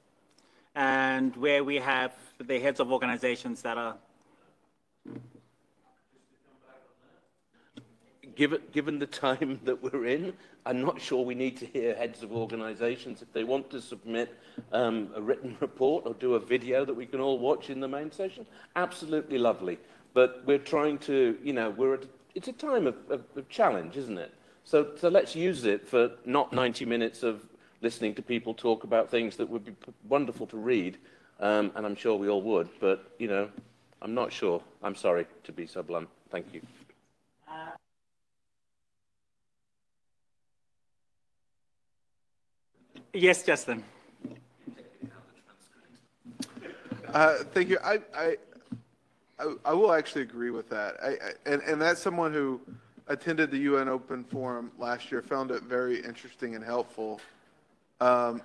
and where we have the heads of organizations that are. Given, given the time that we're in, I'm not sure we need to hear heads of organisations. If they want to submit um, a written report or do a video that we can all watch in the main session, absolutely lovely. But we're trying to, you know, we're at, it's a time of, of, of challenge, isn't it? So, so let's use it for not 90 minutes of listening to people talk about things that would be p- wonderful to read, um, and I'm sure we all would, but, you know, I'm not sure. I'm sorry to be so blunt. Thank you. Yes, Justin. Uh, thank you. I, I, I, I will actually agree with that. I, I, and, and that's someone who attended the UN Open Forum last year, found it very interesting and helpful. Um,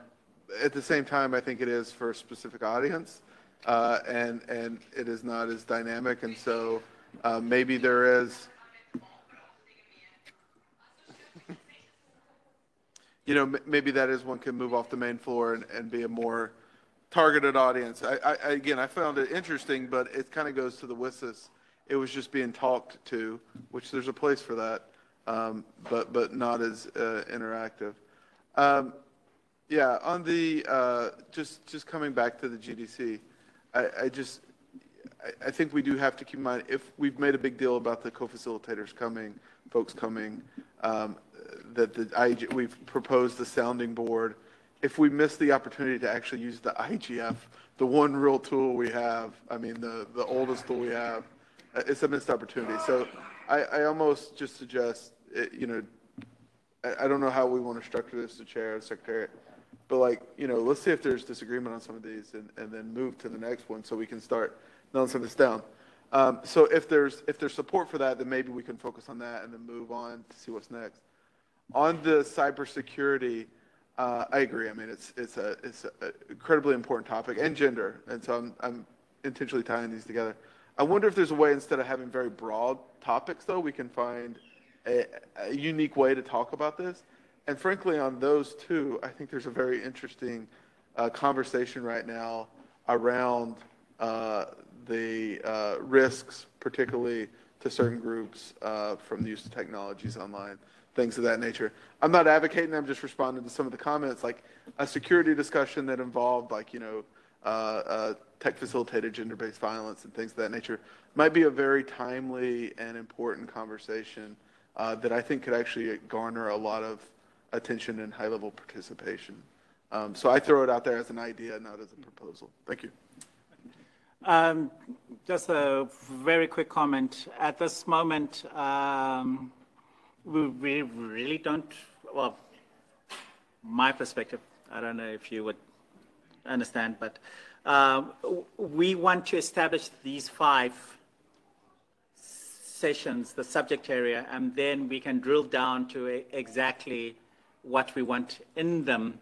at the same time, I think it is for a specific audience, uh, and and it is not as dynamic. And so uh, maybe there is. you know, maybe that is one can move off the main floor and, and be a more targeted audience. I, I, again, I found it interesting, but it kind of goes to the WSIS it was just being talked to, which there's a place for that, um, but but not as uh, interactive. Um, yeah, on the uh, just just coming back to the GDC, I, I just I, I think we do have to keep in mind if we've made a big deal about the co-facilitators coming, folks coming, um, that the IG, we've proposed the sounding board. If we miss the opportunity to actually use the IGF, the one real tool we have, I mean the the oldest tool we have, uh, it's a missed opportunity. So I, I almost just suggest, it, you know, I, I don't know how we want to structure this, the chair, the secretary, but like, you know, let's see if there's disagreement on some of these and, and then move to the next one so we can start nailing this down. Um, so if there's if there's support for that, then maybe we can focus on that and then move on to see what's next. On the cybersecurity, uh, I agree. I mean, it's it's a it's an incredibly important topic and gender, and so I'm I'm intentionally tying these together. I wonder if there's a way instead of having very broad topics, though, we can find a, a unique way to talk about this. And frankly, on those two, I think there's a very interesting uh, conversation right now around uh, the uh, risks, particularly to certain groups uh, from the use of technologies online, things of that nature. I'm not advocating, I'm just responding to some of the comments, like a security discussion that involved, like, you know, uh, uh, tech facilitated gender based violence and things of that nature might be a very timely and important conversation uh, that I think could actually garner a lot of attention and high level participation. Um, so I throw it out there as an idea, not as a proposal. Thank you. Um, just a very quick comment. At this moment, um, we, we really don't, well, my perspective, I don't know if you would understand, but um, we want to establish these five sessions, the subject area, and then we can drill down to exactly what we want in them.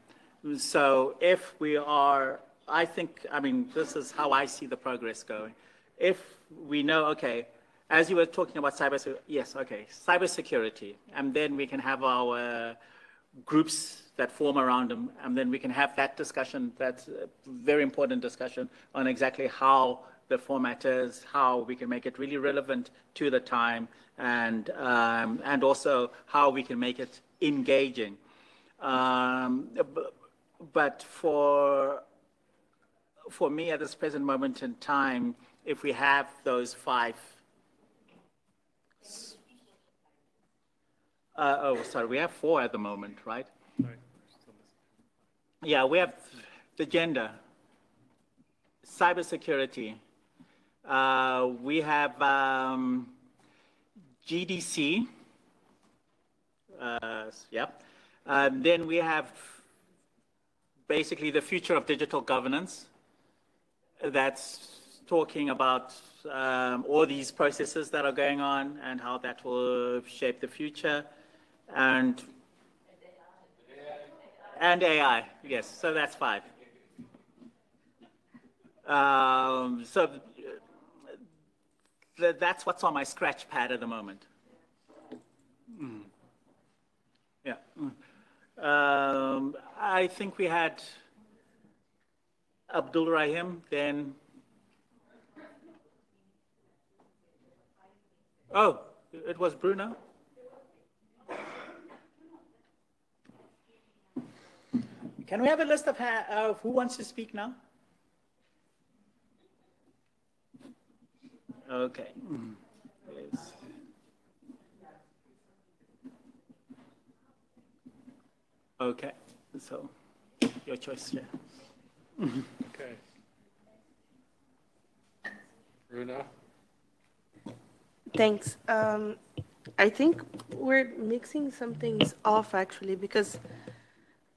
So if we are I think, I mean, this is how I see the progress going. If we know, okay, as you were talking about cyber, yes, okay, cybersecurity, and then we can have our groups that form around them, and then we can have that discussion, that's a very important discussion on exactly how the format is, how we can make it really relevant to the time, and, um, and also how we can make it engaging. Um, but for for me at this present moment in time, if we have those five, uh, oh, sorry, we have four at the moment, right? Yeah, we have the gender, cybersecurity, uh, we have um, GDC, uh, yeah. then we have basically the future of digital governance that's talking about um, all these processes that are going on and how that will shape the future. And and AI, yes, so that's five. Um, so th that's what's on my scratch pad at the moment. Mm. Yeah. Mm. Um, I think we had Abdul Rahim, then. Oh, it was Bruna. Can we have a list of, of who wants to speak now? Okay. Yes. Okay, so your choice, yeah. Okay. Bruna? Thanks. Um, I think we're mixing some things off actually because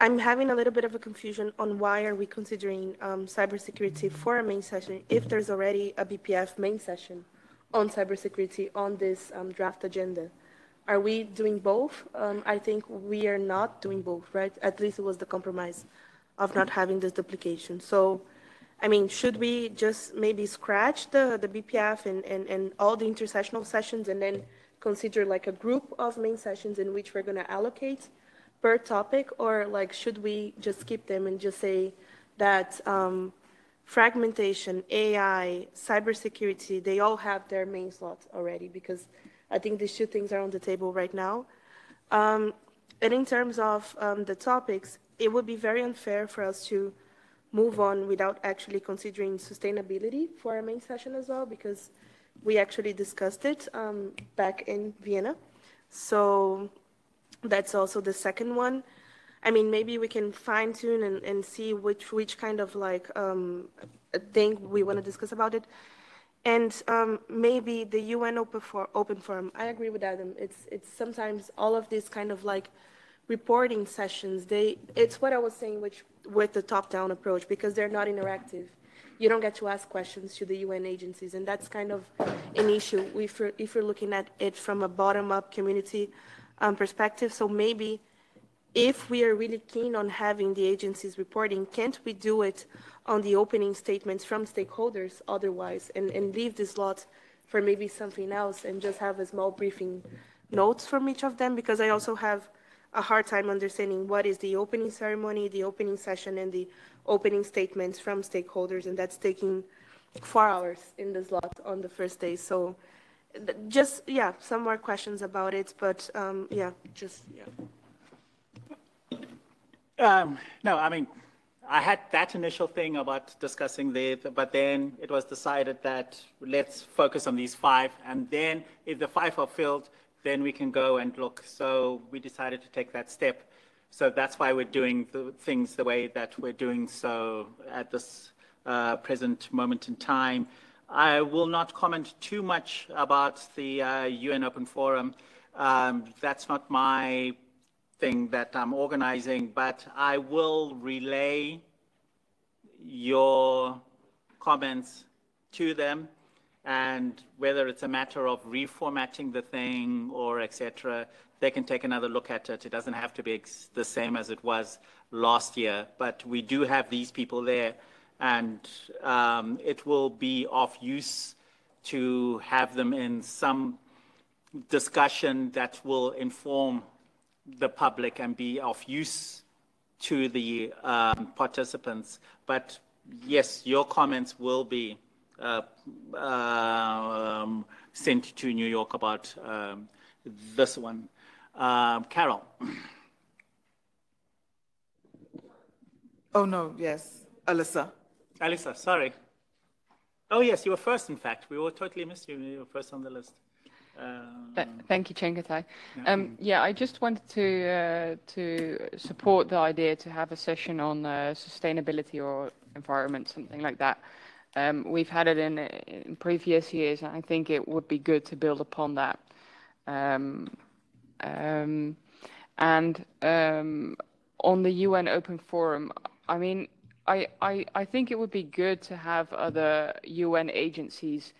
I'm having a little bit of a confusion on why are we considering um, cybersecurity for a main session if there's already a BPF main session on cybersecurity on this um, draft agenda. Are we doing both? Um, I think we are not doing both, right? At least it was the compromise of not having this duplication. So, I mean, should we just maybe scratch the, the BPF and, and, and all the intersessional sessions and then consider like a group of main sessions in which we're going to allocate per topic? Or like, should we just skip them and just say that um, fragmentation, AI, cybersecurity, they all have their main slots already because I think these two things are on the table right now. Um, and in terms of um, the topics, it would be very unfair for us to move on without actually considering sustainability for our main session as well, because we actually discussed it um, back in Vienna. So that's also the second one. I mean, maybe we can fine tune and, and see which which kind of like um, thing we want to discuss about it. And um, maybe the UN open, for, open forum. I agree with Adam. It's it's sometimes all of these kind of like reporting sessions. They it's what I was saying, which with the top-down approach because they're not interactive. You don't get to ask questions to the UN agencies, and that's kind of an issue if you're, if you're looking at it from a bottom-up community um, perspective. So maybe if we are really keen on having the agencies reporting, can't we do it on the opening statements from stakeholders otherwise and, and leave this lot for maybe something else and just have a small briefing notes from each of them because I also have a hard time understanding what is the opening ceremony, the opening session, and the opening statements from stakeholders, and that's taking four hours in the slot on the first day. So just, yeah, some more questions about it, but um, yeah, just, yeah. Um, no, I mean, I had that initial thing about discussing the, but then it was decided that let's focus on these five, and then if the five are filled, then we can go and look. So we decided to take that step. So that's why we're doing the things the way that we're doing so at this uh, present moment in time. I will not comment too much about the uh, UN Open Forum. Um, that's not my thing that I'm organizing, but I will relay your comments to them. And whether it's a matter of reformatting the thing or etc they can take another look at it. It doesn't have to be the same as it was last year but we do have these people there. And um, it will be of use to have them in some discussion that will inform the public and be of use to the um, participants. But yes, your comments will be uh, um, sent to New York about um, this one. Um, Carol. Oh, no, yes. Alyssa. Alyssa, sorry. Oh, yes, you were first, in fact. We all totally missed you. You were first on the list. Th- Thank you, Chengetai. Um, yeah, I just wanted to uh, to support the idea to have a session on uh, sustainability or environment, something like that. Um, we've had it in, in previous years, and I think it would be good to build upon that. Um, um, and um, on the UN Open Forum, I mean, I, I, I think it would be good to have other UN agencies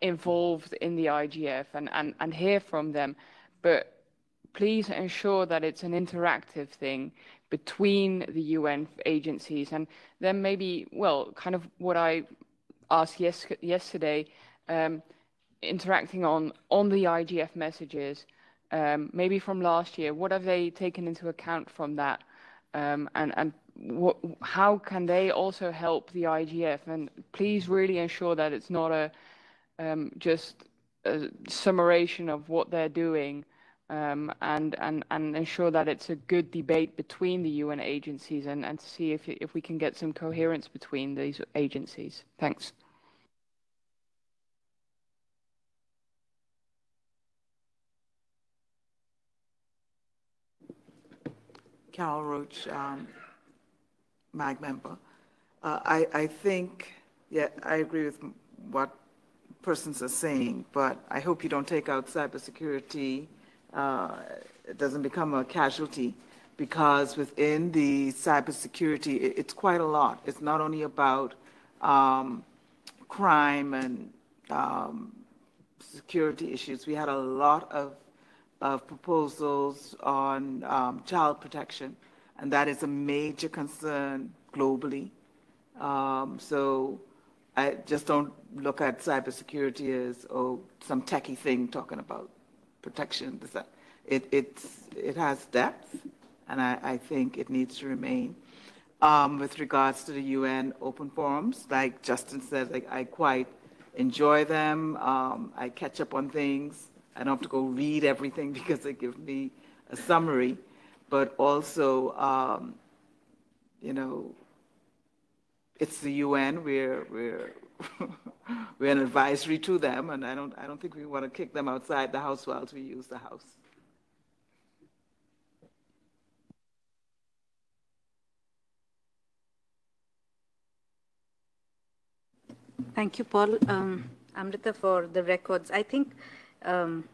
involved in the IGF and, and, and hear from them. But please ensure that it's an interactive thing between the UN agencies. And then maybe, well, kind of what I asked yes, yesterday, um, interacting on, on the IGF messages, um, maybe from last year, what have they taken into account from that? Um, and and what, how can they also help the IGF? And please really ensure that it's not a um, just a summarization of what they're doing um, and, and, and ensure that it's a good debate between the UN agencies and, and see if, if we can get some coherence between these agencies. Thanks. Carol Roach, um, MAG member. Uh, I, I think, yeah, I agree with what persons are saying, but I hope you don't take out cybersecurity. Uh, it doesn't become a casualty because within the cybersecurity, it, it's quite a lot. It's not only about um, crime and um, security issues. We had a lot of, of proposals on um, child protection, and that is a major concern globally. Um, so I just don't look at cybersecurity as oh some techie thing talking about protection. It it's it has depth, and I, I think it needs to remain. um, with regards to the UN open forums. Like Justin said, like I quite enjoy them. Um, I catch up on things. I don't have to go read everything because they give me a summary. But also, um, you know, it's the UN. We're we're we're an advisory to them, and I don't I don't think we want to kick them outside the house while we use the house. Thank you, Paul. Um, Amrita, for the records. I think um,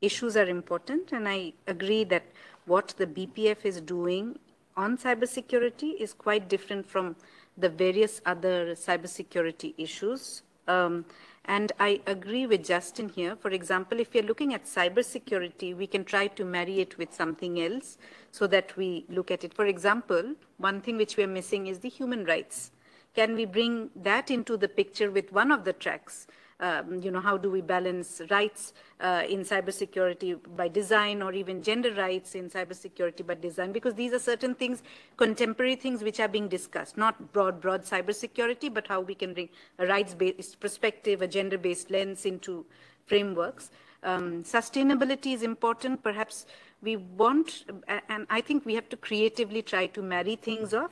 issues are important, and I agree that what the BPF is doing on cybersecurity is quite different from the various other cybersecurity issues. Um, and I agree with Justin here. For example, if you're looking at cybersecurity, we can try to marry it with something else so that we look at it. For example, one thing which we're missing is the human rights. Can we bring that into the picture with one of the tracks? Um, you know, how do we balance rights uh, in cybersecurity by design or even gender rights in cybersecurity by design? Because these are certain things, contemporary things which are being discussed, not broad, broad cybersecurity, but how we can bring a rights-based perspective, a gender-based lens into frameworks. Um, sustainability is important. Perhaps we want, and I think we have to creatively try to marry things off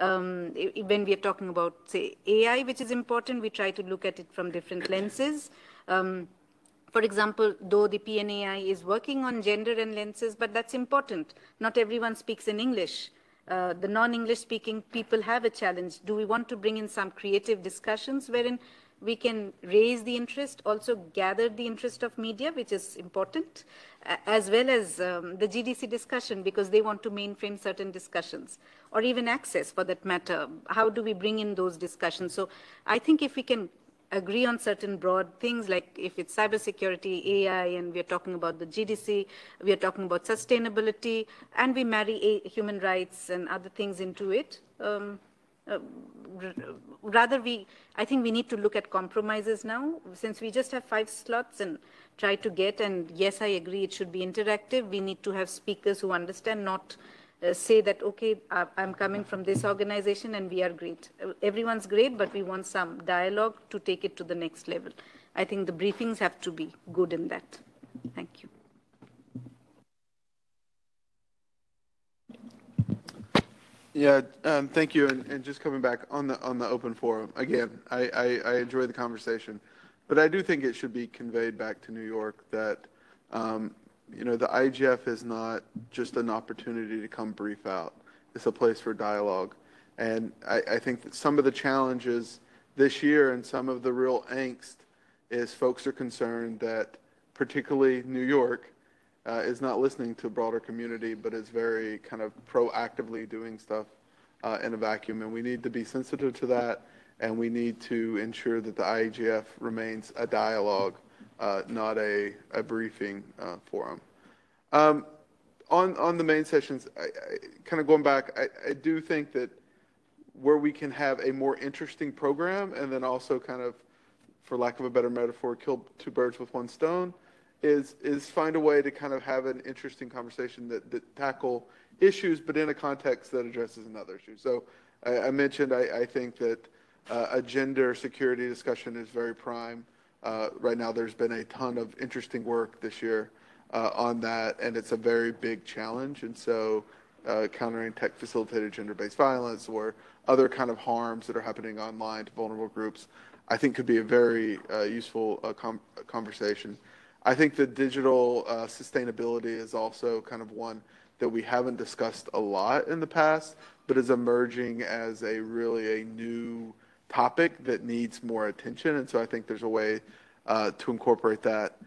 um, when we are talking about, say, AI, which is important, we try to look at it from different lenses. Um, for example, though the PNAI is working on gender and lenses, but that's important. Not everyone speaks in English. Uh, the non-English speaking people have a challenge. Do we want to bring in some creative discussions wherein we can raise the interest, also gather the interest of media, which is important, as well as um, the GDC discussion, because they want to mainframe certain discussions, or even access for that matter. How do we bring in those discussions? So I think if we can agree on certain broad things, like if it's cybersecurity, AI, and we're talking about the GDC, we are talking about sustainability, and we marry human rights and other things into it, um, uh, rather we i think we need to look at compromises now since we just have five slots and try to get and yes i agree it should be interactive. We need to have speakers who understand not uh, say that okay i'm coming from this organization and we are great. Everyone's great but we want some dialogue to take it to the next level. I think the briefings have to be good in that. Thank you. Yeah, um, thank you. And, and just coming back on the on the open forum again, I, I, I enjoy the conversation, but I do think it should be conveyed back to New York that um, you know the IGF is not just an opportunity to come brief out. It's a place for dialogue, and I, I think that some of the challenges this year and some of the real angst is folks are concerned that particularly New York uh, is not listening to broader community, but is very kind of proactively doing stuff uh, in a vacuum. And we need to be sensitive to that, and we need to ensure that the IGF remains a dialogue, uh, not a, a briefing uh, forum. Um, on, on the main sessions, I, I, kind of going back, I, I do think that where we can have a more interesting program and then also kind of, for lack of a better metaphor, kill two birds with one stone, is is find a way to kind of have an interesting conversation that, that tackle issues, but in a context that addresses another issue. So I, I mentioned I, I, think that uh, a gender security discussion is very prime. Uh, right now, there's been a ton of interesting work this year uh, on that, and it's a very big challenge. And so, uh, countering tech facilitated gender based violence or other kind of harms that are happening online to vulnerable groups, I think could be a very uh, useful uh, com- conversation. I think the digital sustainability is also kind of one that we haven't discussed a lot in the past, but is emerging as a really a new topic that needs more attention. And so I think there's a way uh, to incorporate that.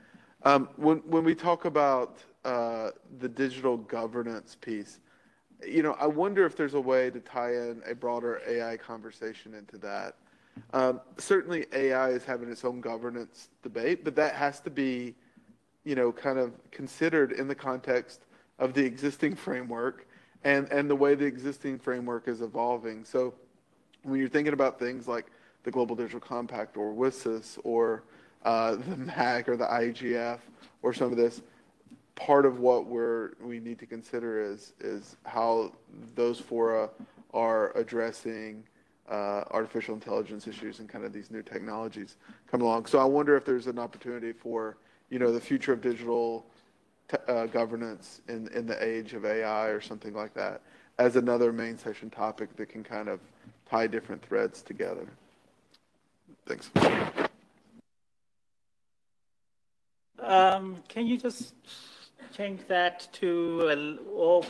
Um, when, when we talk about uh, the digital governance piece, you know, I wonder if there's a way to tie in a broader AI conversation into that. Um, certainly, AI is having its own governance debate, but that has to be you know, kind of considered in the context of the existing framework and, and the way the existing framework is evolving. So when you're thinking about things like the Global Digital Compact or WSIS or uh, the MAG or the IGF or some of this, part of what we're we need to consider is is how those fora are addressing uh, artificial intelligence issues and kind of these new technologies come along. So I wonder if there's an opportunity for, you know, the future of digital uh, governance in, in the age of AI or something like that as another main session topic that can kind of tie different threads together. Thanks. Um, can you just change that to, or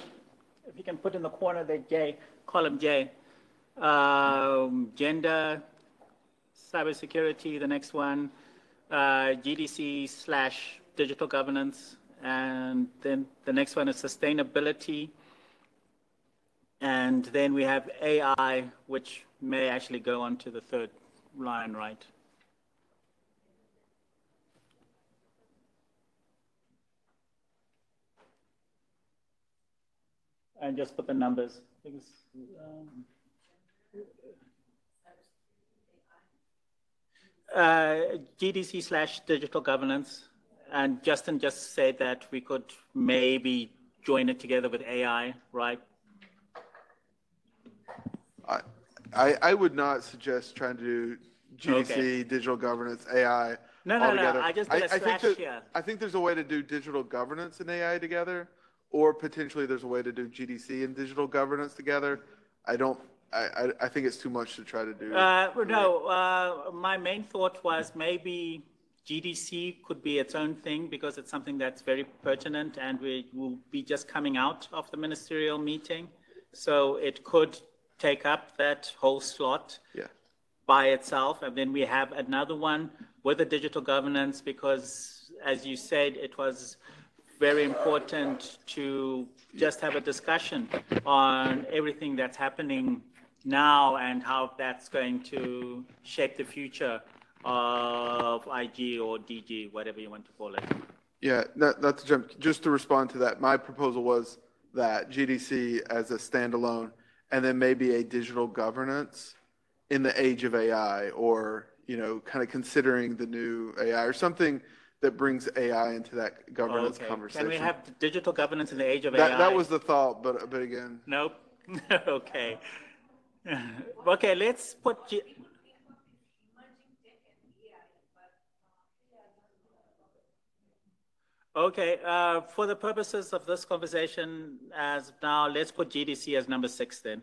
if you can put in the corner the J, column J, um, gender, cybersecurity, the next one, uh, GDC slash digital governance, and then the next one is sustainability. And then we have AI, which may actually go on to the third line, right? And just put the numbers. um, uh, GDC slash digital governance. And Justin just said that we could maybe join it together with AI, right? I, I, I would not suggest trying to do GDC, Okay. digital governance, AI No, no, no. I just did a think that- here. I think there's a way to do digital governance and AI together, or potentially there's a way to do GDC and digital governance together. I don't, I, I, I think it's too much to try to do. Uh, no, uh, my main thought was maybe GDC could be its own thing because it's something that's very pertinent and we will be just coming out of the ministerial meeting. So it could take up that whole slot Yeah. by itself. And then we have another one with the digital governance because, as you said, it was very important to just have a discussion on everything that's happening now and how that's going to shape the future of IG or DG, whatever you want to call it. Yeah, not, not to jump, just to respond to that, my proposal was that GDC as a standalone, and then maybe a digital governance in the age of AI, or, you know, kind of considering the new AI, or something that brings AI into that governance Okay. conversation. Can we have digital governance in the age of That, AI? that was the thought, but, but again, Nope. okay. okay, let's put. G- okay, uh, for the purposes of this conversation, as now, let's put GDC as number six then.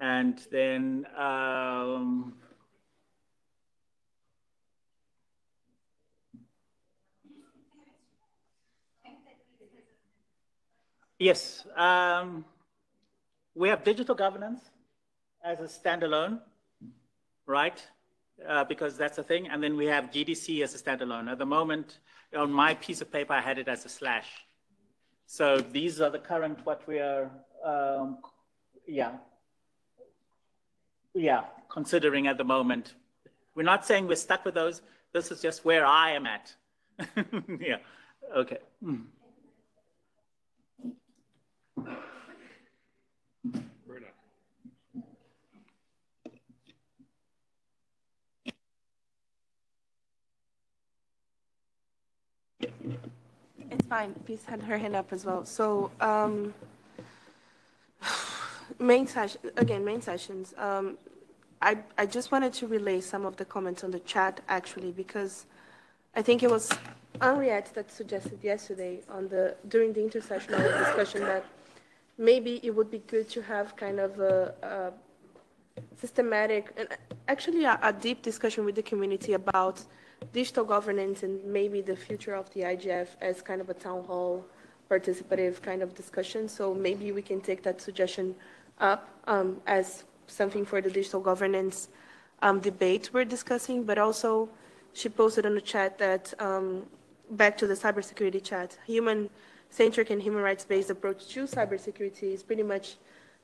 And then, um, Yes, um, we have digital governance as a standalone, right? Uh, because that's a thing. And then we have GDC as a standalone. At the moment, on my piece of paper, I had it as a slash. So these are the current what we are, um, yeah. Yeah, considering at the moment. We're not saying we're stuck with those. This is just where I am at. yeah, okay. Mm. Fine. Peace had her hand up as well. So, um, main session, again, main sessions. Um, I, I just wanted to relay some of the comments on the chat actually, because I think it was Henriette that suggested yesterday on the, during the intersessional discussion that maybe it would be good to have kind of a, a systematic and actually a, a deep discussion with the community about digital governance and maybe the future of the IGF as kind of a town hall participative kind of discussion. So maybe we can take that suggestion up um, as something for the digital governance um, debate we're discussing. But also, she posted on the chat that um, back to the cybersecurity chat, human-centric and human rights-based approach to cybersecurity is pretty much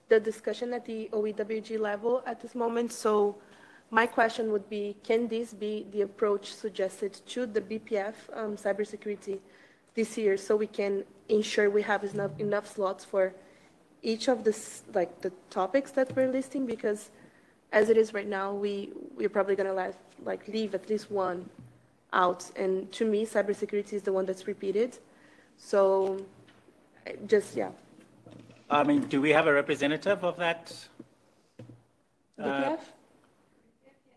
the discussion at the OEWG level at this moment. So my question would be, can this be the approach suggested to the BPF um, cybersecurity this year so we can ensure we have enough, enough slots for each of the, like, the topics that we're listing? Because as it is right now, we, we're probably going to like, leave at least one out. And to me, cybersecurity is the one that's repeated. So Just, yeah. I mean, do we have a representative of that? uh, BPF?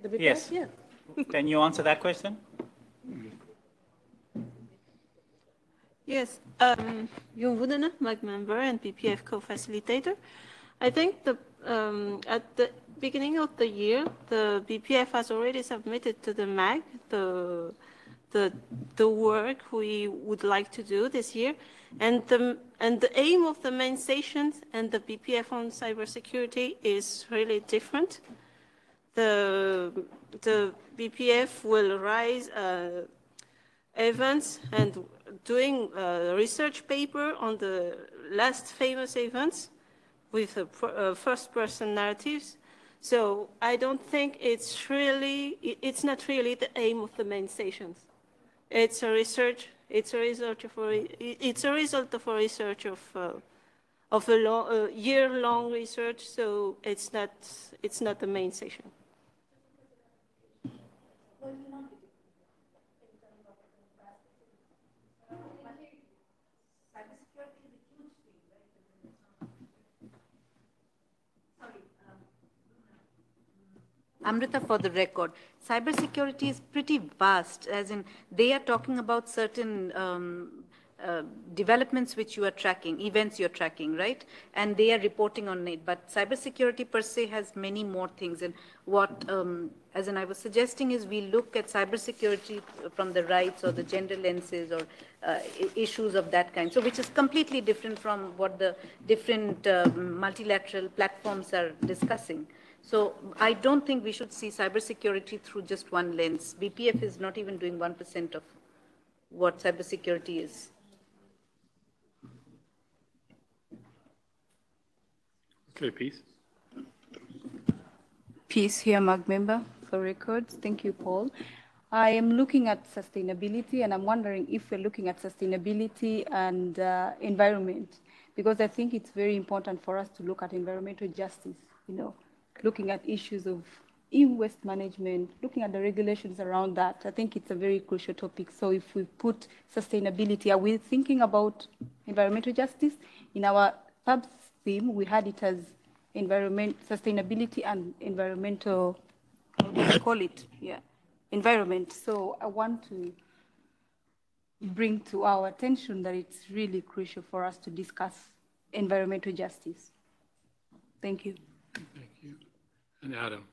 The BPF, Yes. yeah. Can you answer that question? Yes, um, Jong Woedene, MAG member and BPF co-facilitator. I think the, um, at the beginning of the year, the BPF has already submitted to the MAG the, the, the work we would like to do this year. And the, and the aim of the main sessions and the BPF on cybersecurity is really different. The, the BPF will rise uh, events and doing a research paper on the last famous events with a uh, first-person narratives. So I don't think it's really, it's not really the aim of the main sessions. It's a research, it's a research for, i- it's a result of a research of, uh, of a long, a year-long research, so it's not, it's not the main session. Amrita, for the record, cybersecurity is pretty vast, as in they are talking about certain um, uh, developments which you are tracking, events you're tracking, right? And they are reporting on it. But cybersecurity per se has many more things. And what, um, as in I was suggesting, is we look at cybersecurity from the rights or the gender lenses or uh, issues of that kind. So, which is completely different from what the different uh, multilateral platforms are discussing. So I don't think we should see cybersecurity through just one lens. BPF is not even doing 1% of what cybersecurity is. Okay, peace. Peace here, MAG member, for records. Thank you, Paul. I am looking at sustainability, and I'm wondering if we're looking at sustainability and uh, environment, because I think it's very important for us to look at environmental justice, you know, looking at issues of e-waste management, looking at the regulations around that. I think it's a very crucial topic. So if we put sustainability, are we thinking about environmental justice? In our sub theme, we had it as environment, sustainability and environmental, how do you call it? Yeah, environment. So I want to bring to our attention that it's really crucial for us to discuss environmental justice. Thank you. Thank you. And Adam.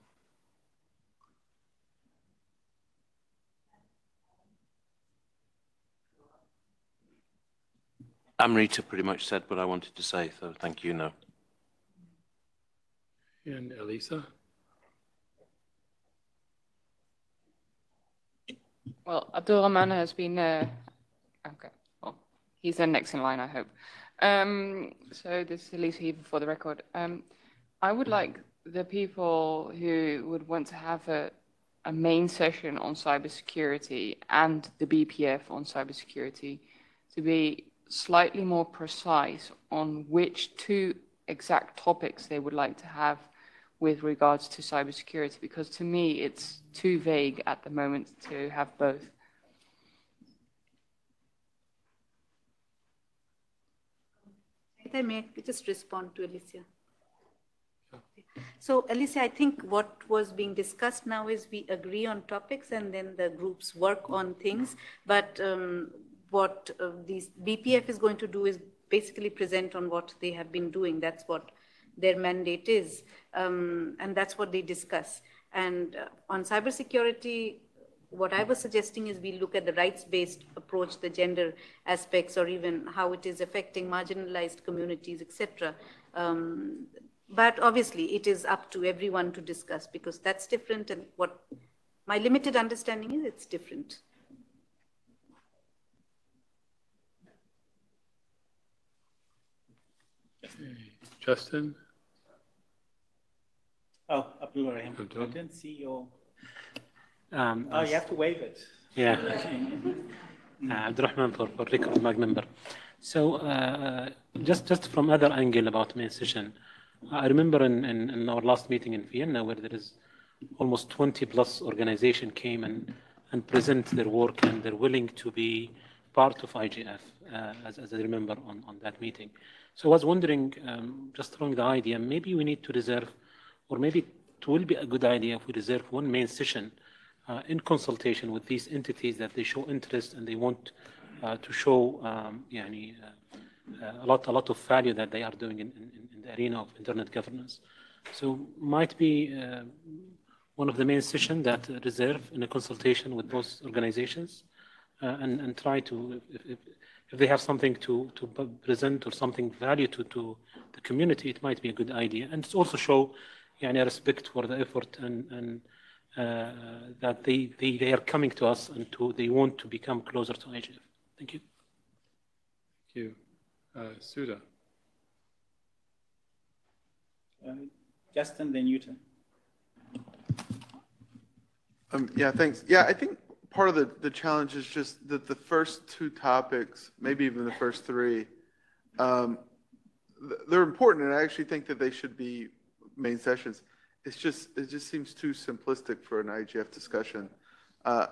Amrita pretty much said what I wanted to say, so thank you, no. And Elisa? Well, Abdul Rahman has been, uh, okay, well, he's the next in line, I hope. Um, so this is Elisa Heaver for the record. Um, I would like the people who would want to have a, a main session on cybersecurity and the BPF on cybersecurity to be slightly more precise on which two exact topics they would like to have with regards to cybersecurity, because to me it's too vague at the moment to have both. If I may just respond to Alicia. So Alicia, I think what was being discussed now is we agree on topics and then the groups work on things. But um, what uh, these BPF is going to do is basically present on what they have been doing. That's what their mandate is, um, and that's what they discuss. And uh, on cybersecurity, what I was suggesting is we look at the rights-based approach, the gender aspects, or even how it is affecting marginalized communities, etc. Um, but obviously, it is up to everyone to discuss because that's different, and what my limited understanding is, it's different. Justin? Oh, Abdul Rahim. I didn't see your, Um, oh, you have to wave it. Yeah. Uh, Abdurrahman for, for record mag member. So uh, just just from other angle about main session, I remember in, in, in our last meeting in Vienna where there is almost 20 plus organization came and, and present their work and they're willing to be part of IGF, uh, as, as I remember on, on that meeting. So I was wondering, um, just throwing the idea, maybe we need to reserve, or maybe it will be a good idea if we reserve one main session uh, in consultation with these entities that they show interest and they want uh, to show um, uh, uh, a, lot, a lot of value that they are doing in, in, in the arena of internet governance. So might be uh, one of the main sessions that reserve in a consultation with those organizations uh, and, and try to, if, if, if, they have something to, to present or something value to, to the community, it might be a good idea. And it's also show يعني, respect for the effort and, and uh, that they, they, they are coming to us and to, they want to become closer to IGF. Thank you. Thank you. Uh, Suda. Uh, Justin, then Newton. Um, yeah, thanks. Yeah, I think part of the, the challenge is just that the first two topics, maybe even the first three, um, they're important, and I actually think that they should be main sessions. It's just it just seems too simplistic for an IGF discussion. Uh,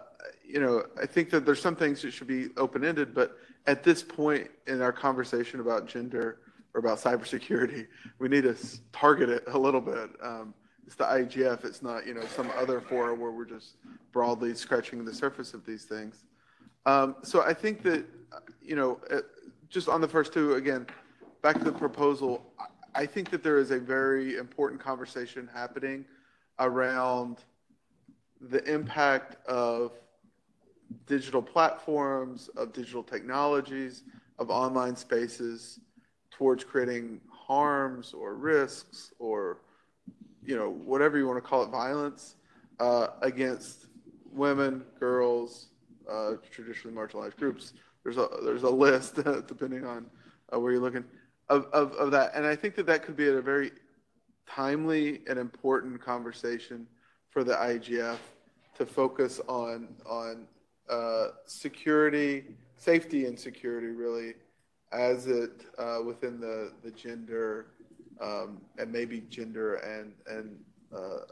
you know, I think that there's some things that should be open-ended, but at this point in our conversation about gender or about cybersecurity, we need to target it a little bit. Um, it's the IGF. It's not, you know, some other forum where we're just broadly scratching the surface of these things. Um, so I think that, you know, uh, just on the first two, again, back to the proposal, I think that there is a very important conversation happening around the impact of digital platforms, of digital technologies, of online spaces towards creating harms or risks or you know, whatever you want to call it, violence uh, against women, girls, uh, traditionally marginalized groups. There's a there's a list depending on uh, where you're looking of, of of that, and I think that that could be a very timely and important conversation for the IGF to focus on on uh, security, safety, and security really as it uh, within the the gender um, and maybe gender and and uh,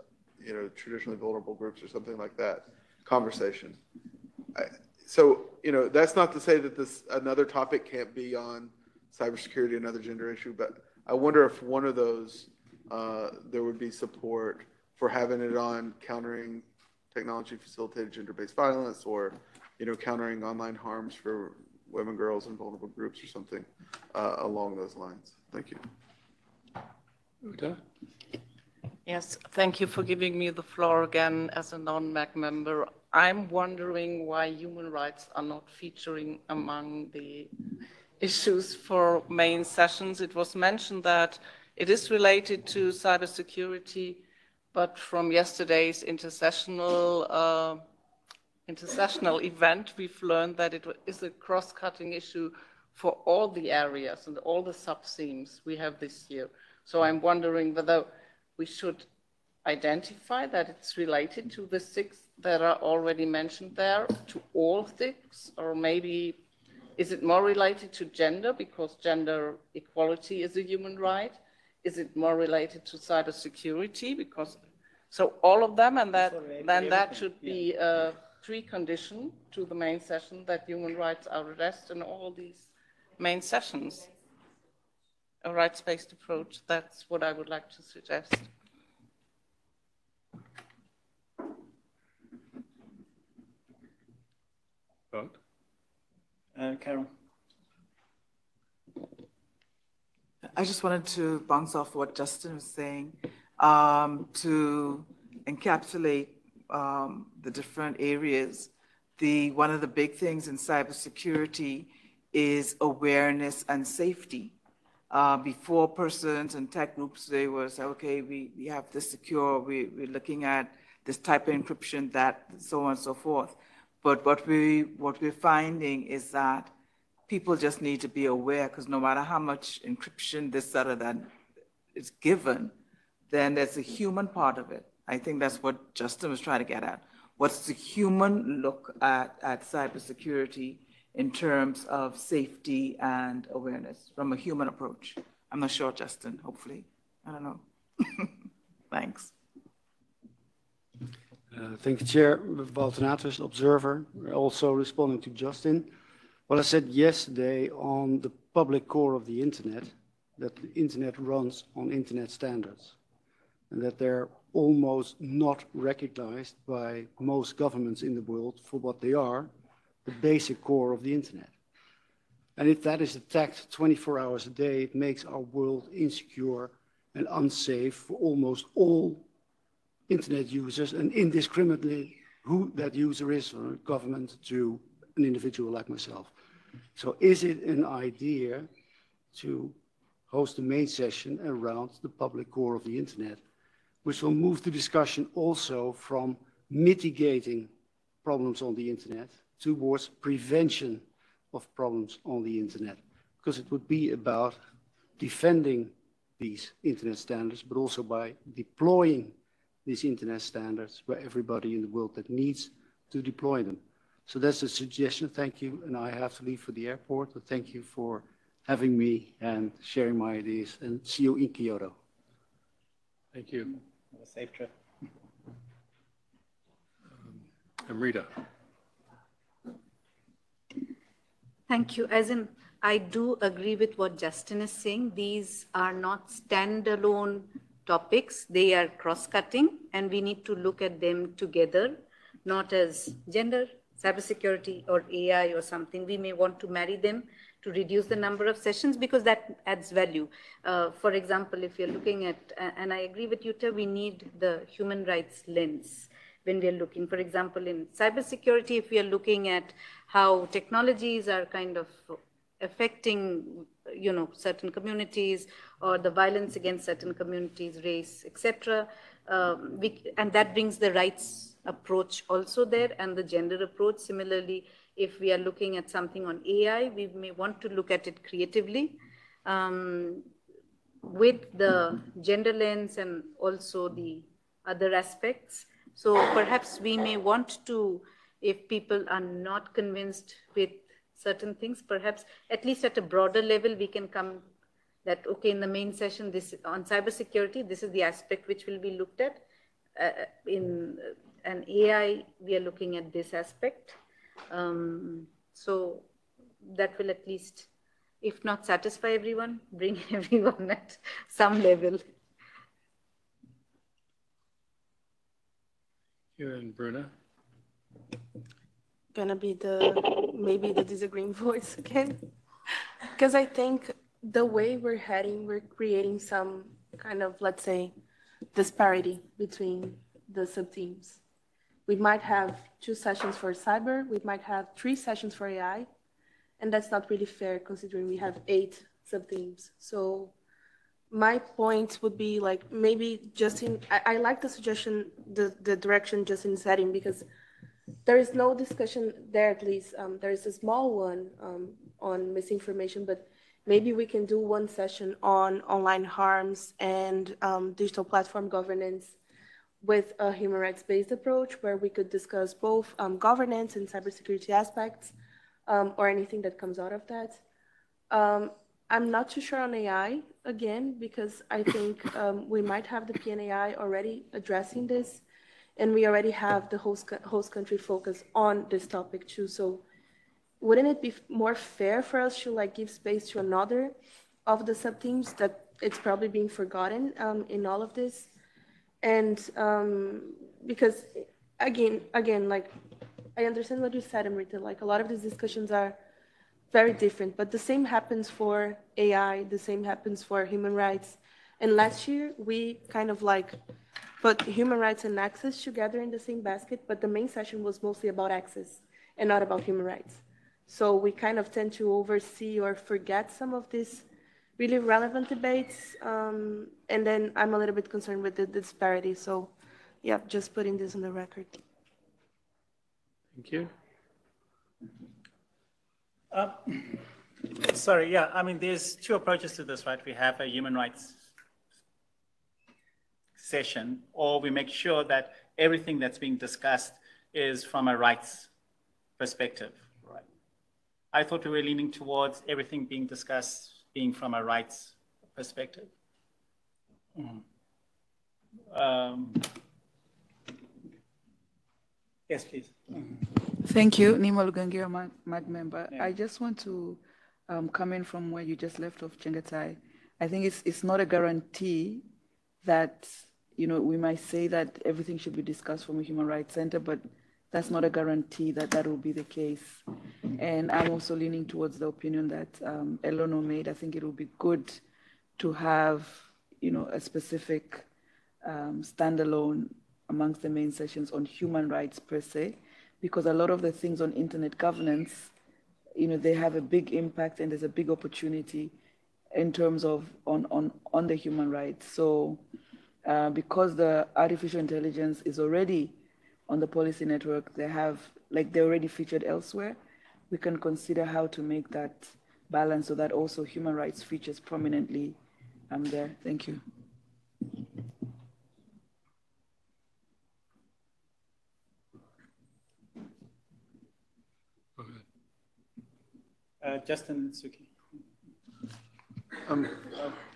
you know traditionally vulnerable groups or something like that conversation. I, so you know that's not to say that this another topic can't be on cybersecurity, another gender issue, but I wonder if one of those uh, there would be support for having it on countering technology facilitated gender-based violence or you know countering online harms for women, girls, and vulnerable groups or something uh, along those lines. Thank you. Jutta? Yes, thank you for giving me the floor again as a non-MAG member. I'm wondering why human rights are not featuring among the issues for main sessions. It was mentioned that it is related to cybersecurity, but from yesterday's intersessional uh, intersessional event, we've learned that it is a cross-cutting issue for all the areas and all the sub-themes we have this year. So I'm wondering whether we should identify that it's related to the six that are already mentioned there, to all six, or maybe is it more related to gender because gender equality is a human right? Is it more related to cybersecurity because so all of them, and that then that should be a precondition to the main session that human rights are addressed in all these main sessions a rights-based approach. That's what I would like to suggest. Vote. Uh, Carol. I just wanted to bounce off what Justin was saying um, to encapsulate um, the different areas. The one of the big things in cybersecurity is awareness and safety uh, before persons and tech groups, they were say, okay, we, we have this secure, we, we're looking at this type of encryption, that, so on and so forth. But what, we, what we're finding is that people just need to be aware because no matter how much encryption, this, that, or that is given, then there's a human part of it. I think that's what Justin was trying to get at. What's the human look at, at cybersecurity in terms of safety and awareness from a human approach. I'm not sure, Justin, hopefully. I don't know. Thanks. Uh, thank you, Chair. Wout de Natris, Observer, also responding to Justin. Well, I said yesterday on the public core of the internet that the internet runs on internet standards and that they're almost not recognized by most governments in the world for what they are, the basic core of the internet. And if that is attacked 24 hours a day, it makes our world insecure and unsafe for almost all internet users and indiscriminately who that user is, from a government to an individual like myself. So is it an idea to host a main session around the public core of the internet, which will move the discussion also from mitigating problems on the internet towards prevention of problems on the internet? Because it would be about defending these internet standards, but also by deploying these internet standards where everybody in the world that needs to deploy them. So that's a suggestion. Thank you. And I have to leave for the airport. But thank you for having me and sharing my ideas. And see you in Kyoto. Thank you. Have a safe trip. Amrita. Thank you. As in, I do agree with what Justin is saying. These are not standalone topics. They are cross-cutting, and we need to look at them together, not as gender, cybersecurity, or AI or something. We may want to marry them to reduce the number of sessions because that adds value. Uh, for example, if you're looking at, and I agree with Jutta, we need the human rights lens when we're looking. For example, in cybersecurity, if we are looking at how technologies are kind of affecting you know certain communities or the violence against certain communities race etc um, and that brings the rights approach also there and the gender approach similarly if we are looking at something on ai we may want to look at it creatively um, with the gender lens and also the other aspects so perhaps we may want to if people are not convinced with certain things, perhaps at least at a broader level, we can come that, okay, in the main session, this on cybersecurity, this is the aspect which will be looked at. Uh, in an AI, we are looking at this aspect. Um, so that will at least, if not satisfy everyone, bring everyone at some level. You and Bruna gonna be the maybe the disagreeing voice again. Because i think the way we're heading we're creating some kind of let's say disparity between the sub themes we might have two sessions for cyber we might have three sessions for ai and that's not really fair considering we have eight sub themes so my point would be like maybe Justin I, I like the suggestion the, the direction Justin setting because there is no discussion there, at least. Um, there is a small one um, on misinformation, but maybe we can do one session on online harms and um, digital platform governance with a human rights based approach where we could discuss both um, governance and cybersecurity aspects um, or anything that comes out of that. Um, I'm not too sure on AI again because I think we might have the PNAI already addressing this and we already have the host, host country focus on this topic too. So wouldn't it be more fair for us to like give space to another of the sub themes that it's probably being forgotten um, in all of this? And um, because again, again, like I understand what you said, Amrita, like a lot of these discussions are very different, but the same happens for AI, the same happens for human rights. And last year we kind of like put human rights and access together in the same basket, but the main session was mostly about access and not about human rights. So we kind of tend to oversee or forget some of these really relevant debates. Um, and then I'm a little bit concerned with the, the disparity. So yeah, just putting this on the record. Thank you. Uh, sorry, yeah, I mean, there's two approaches to this, right? We have a human rights session, or we make sure that everything that's being discussed is from a rights perspective. Right. I thought we were leaning towards everything being discussed being from a rights perspective. Mm. Um, yes, please. Thank you, Neema Lugangira, MAG member. I just want to um, come in from where you just left off, Chengetai. I think it's, it's not a guarantee that, you know, we might say that everything should be discussed from a human rights center, but that's not a guarantee that that will be the case. And I'm also leaning towards the opinion that um, Elono made. I think it will be good to have, you know, a specific um, standalone amongst the main sessions on human rights per se, because a lot of the things on internet governance, you know, they have a big impact and there's a big opportunity in terms of on on on the human rights. So, uh, because the artificial intelligence is already on the policy network, they have like they're already featured elsewhere. We can consider how to make that balance so that also human rights features prominently um, there. Thank you. Uh, Justin Suki. Um,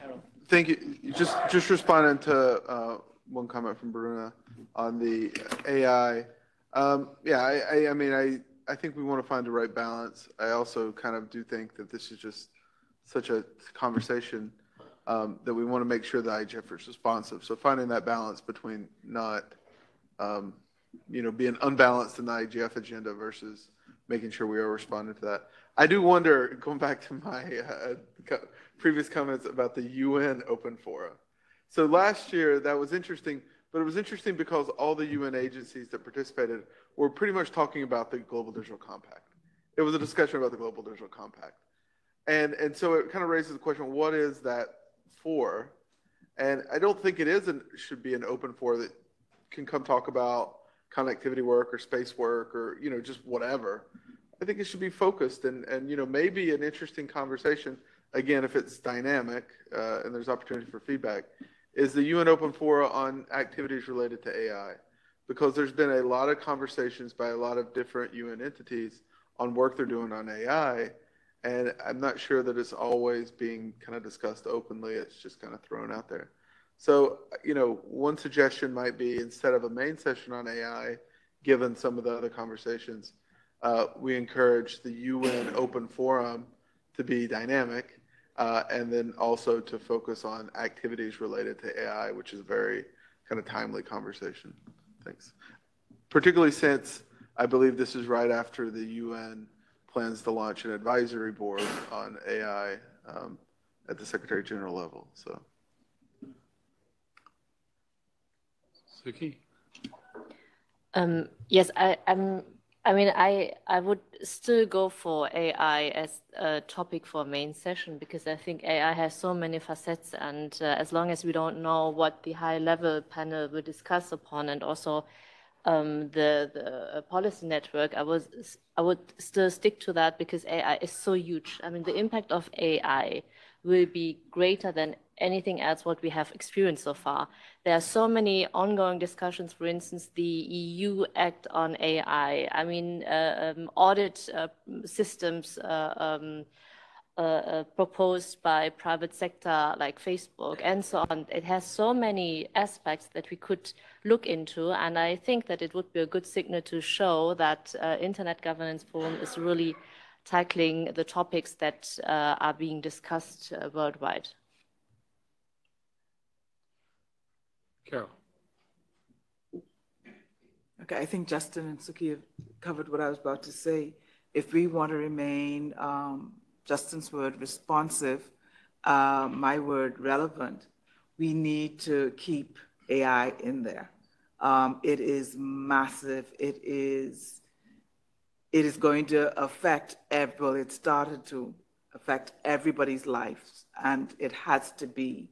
Oh. Thank you. Just, just responding to uh, one comment from Bruna on the AI. Um, Yeah, I, I, I mean, I, I think we want to find the right balance. I also kind of do think that this is just such a conversation um, that we want to make sure the IGF is responsive. So finding that balance between not, um, you know, being unbalanced in the IGF agenda versus making sure we are responding to that. I do wonder, going back to my uh, previous comments about the UN Open Forum. So last year, that was interesting, but it was interesting because all the UN agencies that participated were pretty much talking about the Global Digital Compact. It was a discussion about the Global Digital Compact. And, and so it kind of raises the question, what is that for? And I don't think it is an, should be an open for that can come talk about connectivity work or space work or, you know, just whatever. I think it should be focused and, and you know, maybe an interesting conversation, again, if it's dynamic uh, and there's opportunity for feedback, is the UN Open Forum on activities related to AI. Because there's been a lot of conversations by a lot of different UN entities on work they're doing on AI. And I'm not sure that it's always being kind of discussed openly. It's just kind of thrown out there. So, you know, one suggestion might be instead of a main session on AI, given some of the other conversations, uh, we encourage the UN Open Forum to be dynamic uh, and then also to focus on activities related to AI, which is a very kind of timely conversation. Thanks. Particularly since I believe this is right after the UN plans to launch an advisory board on AI um, at the Secretary General level. So. Suki? Um, yes, I, I'm. I mean, I I would still go for AI as a topic for a main session because I think AI has so many facets, and uh, as long as we don't know what the high level panel will discuss upon, and also um, the the uh, policy network, I was I would still stick to that because AI is so huge. I mean, the impact of AI will be greater than anything else what we have experienced so far. There are so many ongoing discussions, for instance, the EU Act on AI. I mean, uh, um, audit uh, systems uh, um, uh, uh, proposed by private sector like Facebook and so on. It has so many aspects that we could look into, and I think that it would be a good signal to show that uh, Internet Governance Forum is really tackling the topics that are being discussed worldwide. Carol. Okay, I think Justin and Suki have covered what I was about to say. If we want to remain, um, Justin's word, responsive, uh, my word, relevant, we need to keep AI in there. Um, it is massive. It is. It is going to affect. Every, well, it started to affect everybody's lives, and it has to be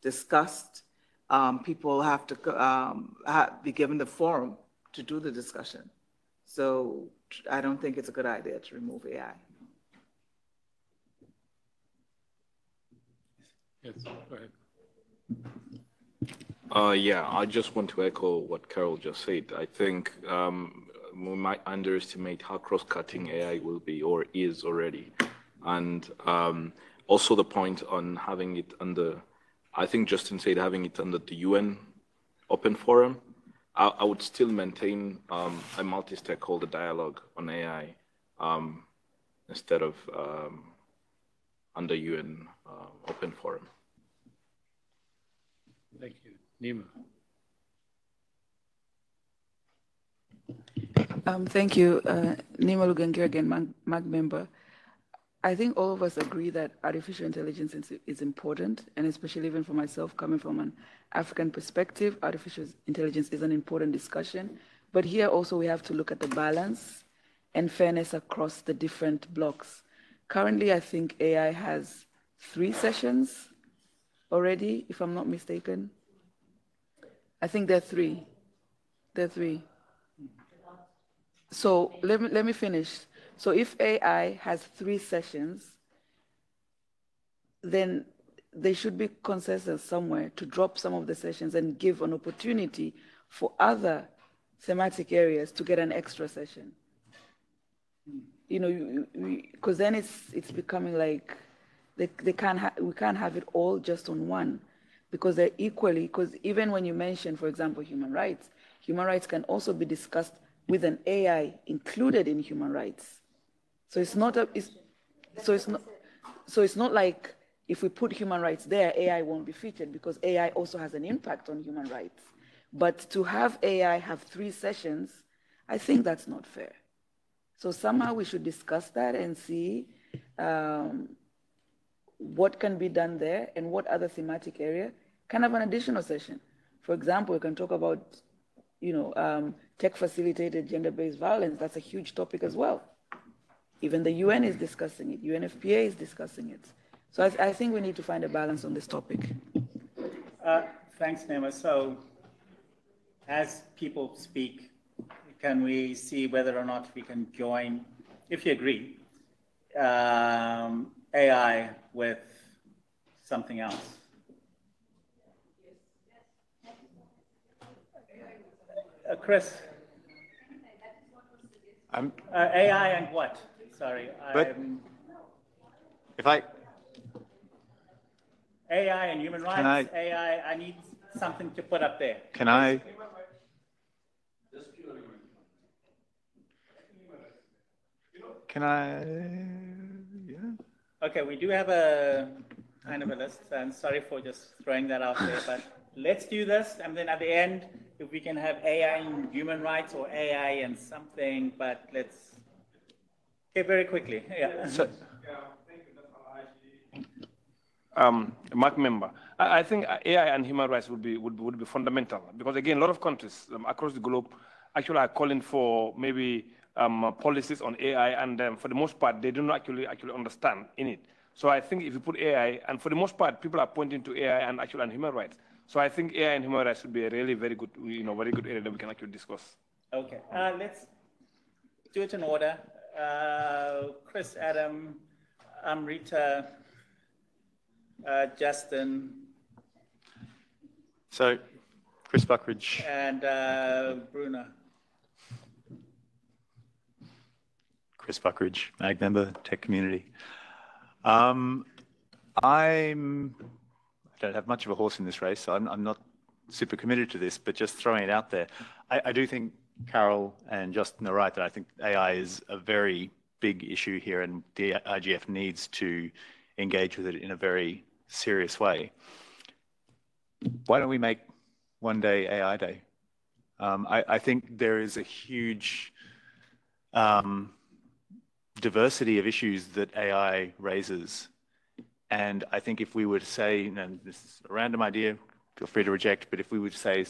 discussed um, people have to um, have, be given the forum to do the discussion. So I don't think it's a good idea to remove AI. Yes, go ahead. Uh, yeah, I just want to echo what Carol just said. I think um, we might underestimate how cross-cutting AI will be or is already. And um, also the point on having it under I think Justin said having it under the UN Open Forum. I, I would still maintain um, a multi-stakeholder dialogue on AI um, instead of um, under UN uh, open forum. Thank you. Neema. Um, thank you, uh, Neema Lugangira again, MAG, MAG member. I think all of us agree that artificial intelligence is, important, and especially even for myself, coming from an African perspective, artificial intelligence is an important discussion. But here also we have to look at the balance and fairness across the different blocks. Currently, I think AI has three sessions already, if I'm not mistaken. I think there are three. There are three. So let me, let me finish. So if AI has three sessions, then there should be consensus somewhere to drop some of the sessions and give an opportunity for other thematic areas to get an extra session. You know, because then it's it's becoming like they, they can't we can't have it all just on one because they're equally because even when you mention, for example, human rights, human rights can also be discussed with an AI included in human rights. So it's not a it's, so it's not so it's not like if we put human rights there, AI won't be featured because AI also has an impact on human rights. But to have AI have three sessions, I think that's not fair. So somehow we should discuss that and see um, what can be done there and what other thematic area can have an additional session. For example, we can talk about, you know, um, tech-facilitated gender-based violence. That's a huge topic as well. Even the UN is discussing it. UNFPA is discussing it. So I, I think we need to find a balance on this topic. Uh, thanks, Neema. So as people speak, can we see whether or not we can join, if you agree, um, AI with something else? Uh, Chris? I'm, uh, AI and what? Sorry. But I'm, if I AI and human rights, I, AI, I need something to put up there. Can I? Can I? Yeah. Okay, we do have a kind of a list, and sorry for just throwing that out there, but let's do this, and then at the end, if we can have AI and human rights or AI and something, but let's, okay, very quickly, yeah. So, um, MAG member. I, I, think AI and human rights would be, would, would be fundamental because, again, a lot of countries um, across the globe actually are calling for maybe um, policies on AI, and um, for the most part, they do not actually actually understand in it. So I think if you put AI, and for the most part, people are pointing to AI and actually and human rights. So I think AI and human rights would be a really very good, you know, very good area that we can actually discuss. Okay, uh, let's do it in order. Uh, Chris, Adam, Amrita, uh, Justin. So, Chris Buckridge. And uh, Bruna. Chris Buckridge, MAG member, tech community. Um, I'm, I don't have much of a horse in this race, so I'm, I'm not super committed to this, but just throwing it out there. I, I do think Carol and Justin are right that I think AI is a very big issue here and the IGF needs to engage with it in a very serious way. Why don't we make one day AI day? Um, I, I, think there is a huge um, diversity of issues that AI raises. And I think if we were to say, and this is a random idea, feel free to reject, but if we were to say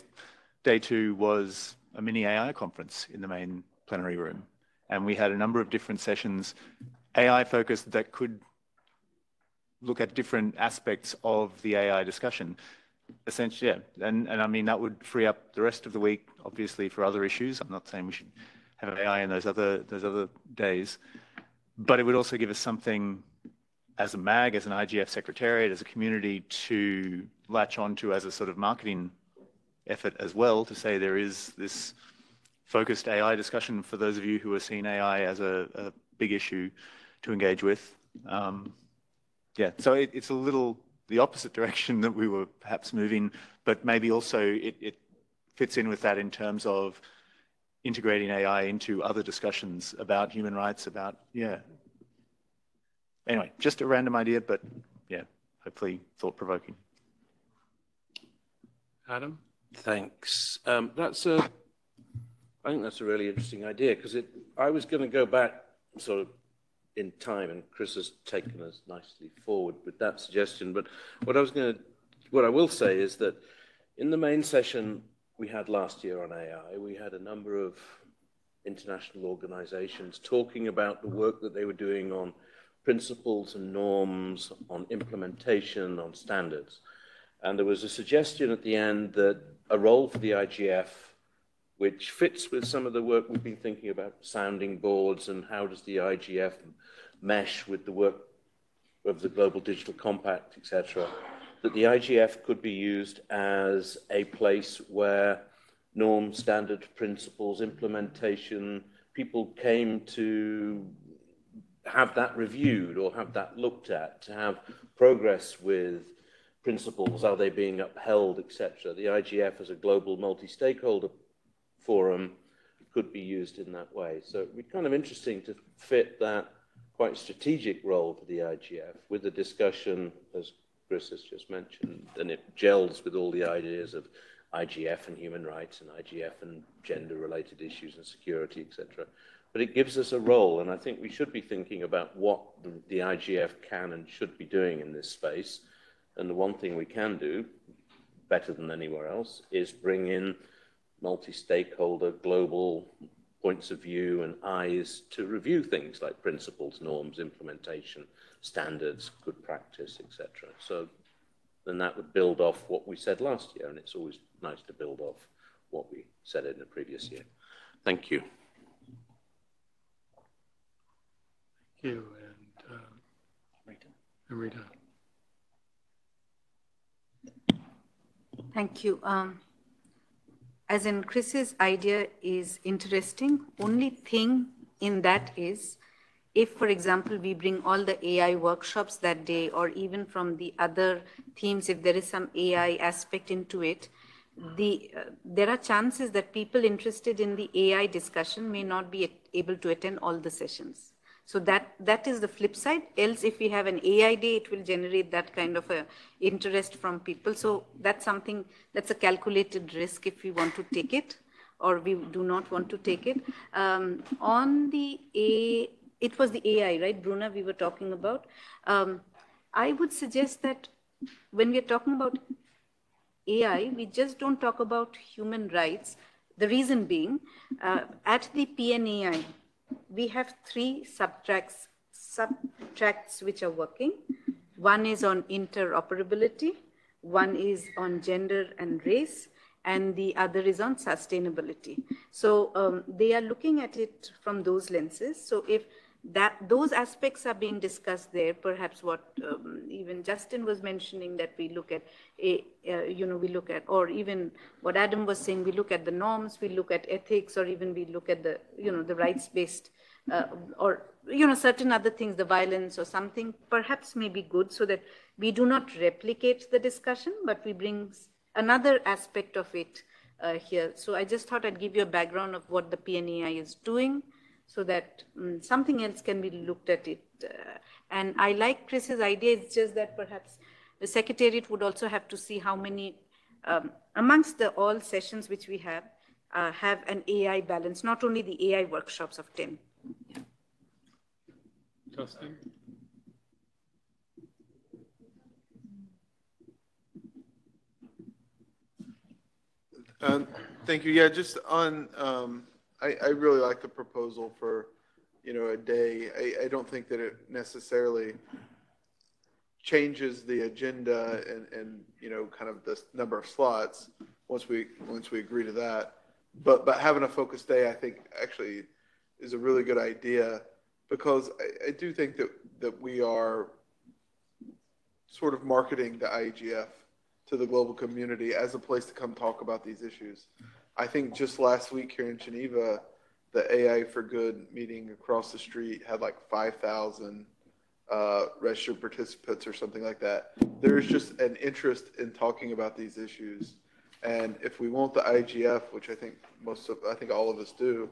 day two was a mini AI conference in the main plenary room, and we had a number of different sessions, AI focused that could look at different aspects of the AI discussion. Essentially, yeah, and, and I mean, that would free up the rest of the week, obviously, for other issues. I'm not saying we should have AI in those other, those other days, but it would also give us something as a MAG, as an IGF secretariat, as a community to latch onto as a sort of marketing effort as well to say there is this focused AI discussion for those of you who are seeing AI as a, a big issue to engage with. Um, yeah, so it, it's a little the opposite direction that we were perhaps moving, but maybe also it, it fits in with that in terms of integrating AI into other discussions about human rights, about, yeah. Anyway, just a random idea, but yeah, hopefully thought provoking. Adam? Thanks. Um, that's a, I think that's a really interesting idea because it, I was going to go back sort of in time and Chris has taken us nicely forward with that suggestion. But what I was going to, what I will say is that in the main session we had last year on AI, we had a number of international organizations talking about the work that they were doing on principles and norms, on implementation, on standards. And there was a suggestion at the end that a role for the IGF, which fits with some of the work we've been thinking about sounding boards and how does the IGF mesh with the work of the Global Digital Compact, etc., that the IGF could be used as a place where norm, standard principles, implementation, people came to have that reviewed or have that looked at, to have progress with principles, are they being upheld, etc. The IGF as a global multi-stakeholder forum could be used in that way. So it'd be kind of interesting to fit that quite strategic role for the IGF with the discussion, as Chris has just mentioned, and it gels with all the ideas of IGF and human rights and IGF and gender-related issues and security, etc. But it gives us a role, and I think we should be thinking about what the, the IGF can and should be doing in this space and the one thing we can do better than anywhere else is bring in multi-stakeholder global points of view and eyes to review things like principles, norms, implementation, standards, good practice, etc. So then that would build off what we said last year, and it's always nice to build off what we said in the previous year. Thank you. Thank you. And uh, Rita. Rita. Thank you. Um, as in Chris's idea is interesting. Only thing in that is, if, for example, we bring all the AI workshops that day, or even from the other themes, if there is some AI aspect into it, the uh, there are chances that people interested in the AI discussion may not be able to attend all the sessions. So that, that is the flip side. Else, if we have an AI day, it will generate that kind of a interest from people. So that's something, that's a calculated risk if we want to take it or we do not want to take it. Um, on the A, it was the AI, right, Bruna, we were talking about. Um, I would suggest that when we're talking about AI, we just don't talk about human rights. The reason being, uh, at the PNAI, we have three subtracts, subtracts which are working. One is on interoperability, one is on gender and race, and the other is on sustainability. So um, they are looking at it from those lenses. So if that those aspects are being discussed there. Perhaps what um, even justin was mentioning that we look at a uh, you know we look at or even what adam was saying we look at the norms we look at ethics or even we look at the you know the rights based uh, or you know certain other things the violence or something perhaps may be good so that we do not replicate the discussion but we bring another aspect of it uh, here. So i just thought i'd give you a background of what the pnai is doing so that um, something else can be looked at it. Uh, and I like Chris's idea, it's just that perhaps the Secretariat would also have to see how many, um, amongst the all sessions which we have, uh, have an AI balance, not only the AI workshops of 10. Yeah. Justin? Um, thank you. Yeah, just on um, I, I really like the proposal for, you know, a day. I, I don't think that it necessarily changes the agenda and, and, you know, kind of the number of slots once we, once we agree to that. But, but having a focus day, I think actually is a really good idea because I, I do think that, that we are sort of marketing the IGF to the global community as a place to come talk about these issues. I think just last week here in Geneva, the AI for Good meeting across the street had like 5,000 uh, registered participants or something like that. There's just an interest in talking about these issues And if we want the IGF, which I think most of, I think all of us do,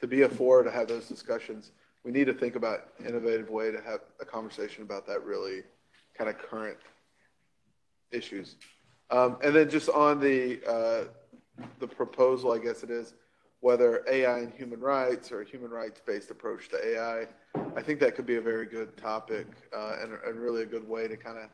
to be a fora to have those discussions, we need to think about innovative way to have a conversation about that really kind of current issues. Um, and then just on the uh, the proposal, I guess it is, whether AI and human rights or a human rights based approach to AI, I think that could be a very good topic uh, and, and really a good way to kind of,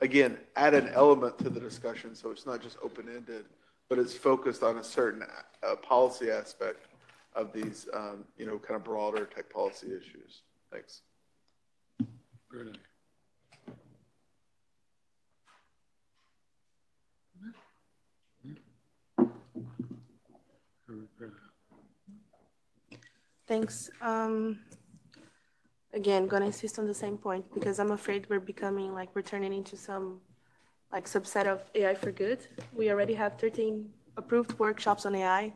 again, add an element to the discussion so it's not just open ended, but it's focused on a certain uh, policy aspect of these, um, you know, kind of broader tech policy issues. Thanks. Bruna. Thanks. Um, again, gonna insist on the same point because I'm afraid we're becoming like we're turning into some like subset of AI for good. We already have 13 approved workshops on AI.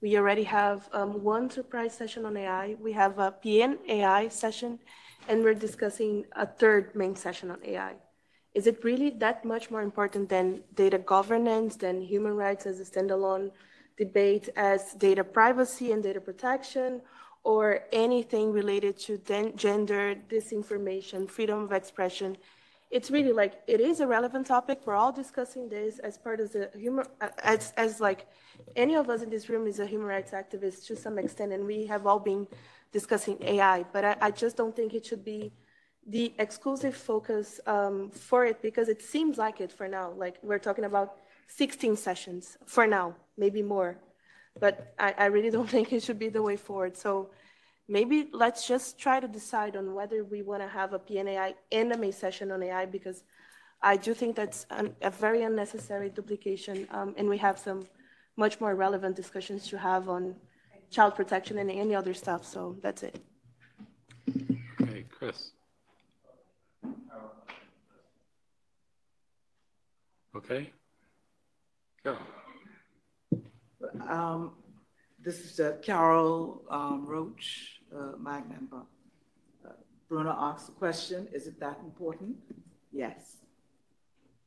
We already have um, one surprise session on AI. We have a PN AI session, and we're discussing a third main session on AI. Is it really that much more important than data governance, than human rights as a standalone debate as data privacy and data protection, or anything related to gender, disinformation, freedom of expression. It's really like it is a relevant topic. We're all discussing this as part of the human, as as like any of us in this room is a human rights activist to some extent, and we have all been discussing AI. But I, I just don't think it should be the exclusive focus um, for it because it seems like it for now. Like we're talking about 16 sessions for now, maybe more. But I, I really don't think it should be the way forward. So maybe let's just try to decide on whether we want to have a PNAI and a main session on AI because I do think that's an, a very unnecessary duplication. Um, and we have some much more relevant discussions to have on child protection and any other stuff. So that's it. Okay, Chris. Okay. Go. Um, this is uh, Carol um, Roach, uh, member. Uh, Bruna asked the question, is it that important? Yes.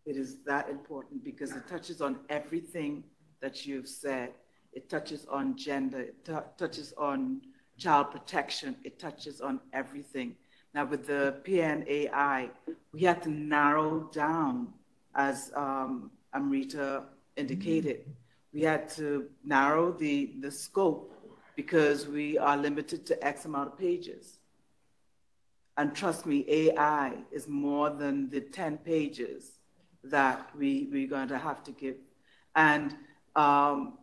It is that important because it touches on everything that you've said. It touches on gender, it touches on child protection, it touches on everything. Now, with the PNAI, we had to narrow down, as um, Amrita indicated, we had to narrow the, the scope because we are limited to X amount of pages. And trust me, AI is more than the 10 pages that we, we're going to have to give. And um,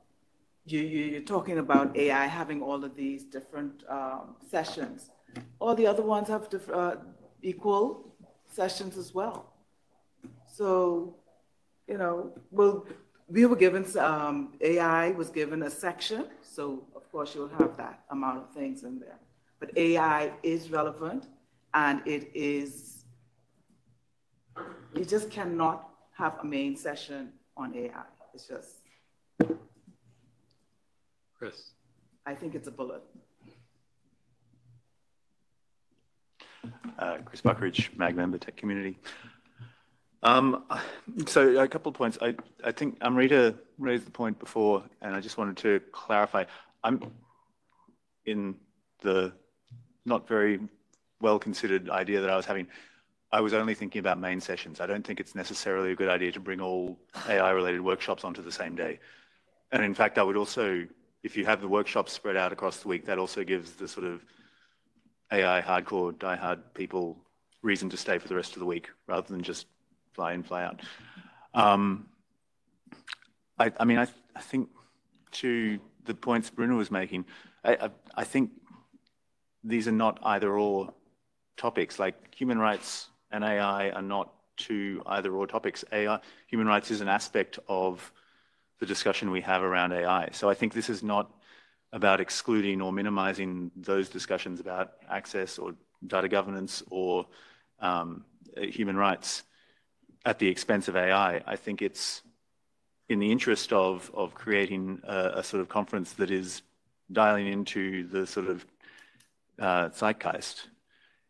you, you, are talking about AI having all of these different um, sessions. All the other ones have uh, equal sessions as well. So, you know, we'll we were given, um, AI was given a section, so of course you'll have that amount of things in there. But AI is relevant and it is, you just cannot have a main session on AI. It's just, Chris. I think it's a bullet. Uh, Chris Buckridge, MAG member, Tech Community. Um, so a couple of points. I, I think Amrita raised the point before, and I just wanted to clarify. I'm in the not very well considered idea that I was having. I was only thinking about main sessions. I don't think it's necessarily a good idea to bring all AI related workshops onto the same day. And in fact, I would also, if you have the workshops spread out across the week, that also gives the sort of AI hardcore, diehard people reason to stay for the rest of the week rather than just fly in, fly out. Um, I, I, mean, I, I, think to the points Bruna was making, I, I, think these are not either or topics. Like human rights and AI are not two either or topics. AI, human rights is an aspect of the discussion we have around AI. So I think this is not about excluding or minimizing those discussions about access or data governance or um, human rights at the expense of AI. I think it's in the interest of of creating a, a sort of conference that is dialing into the sort of uh, zeitgeist,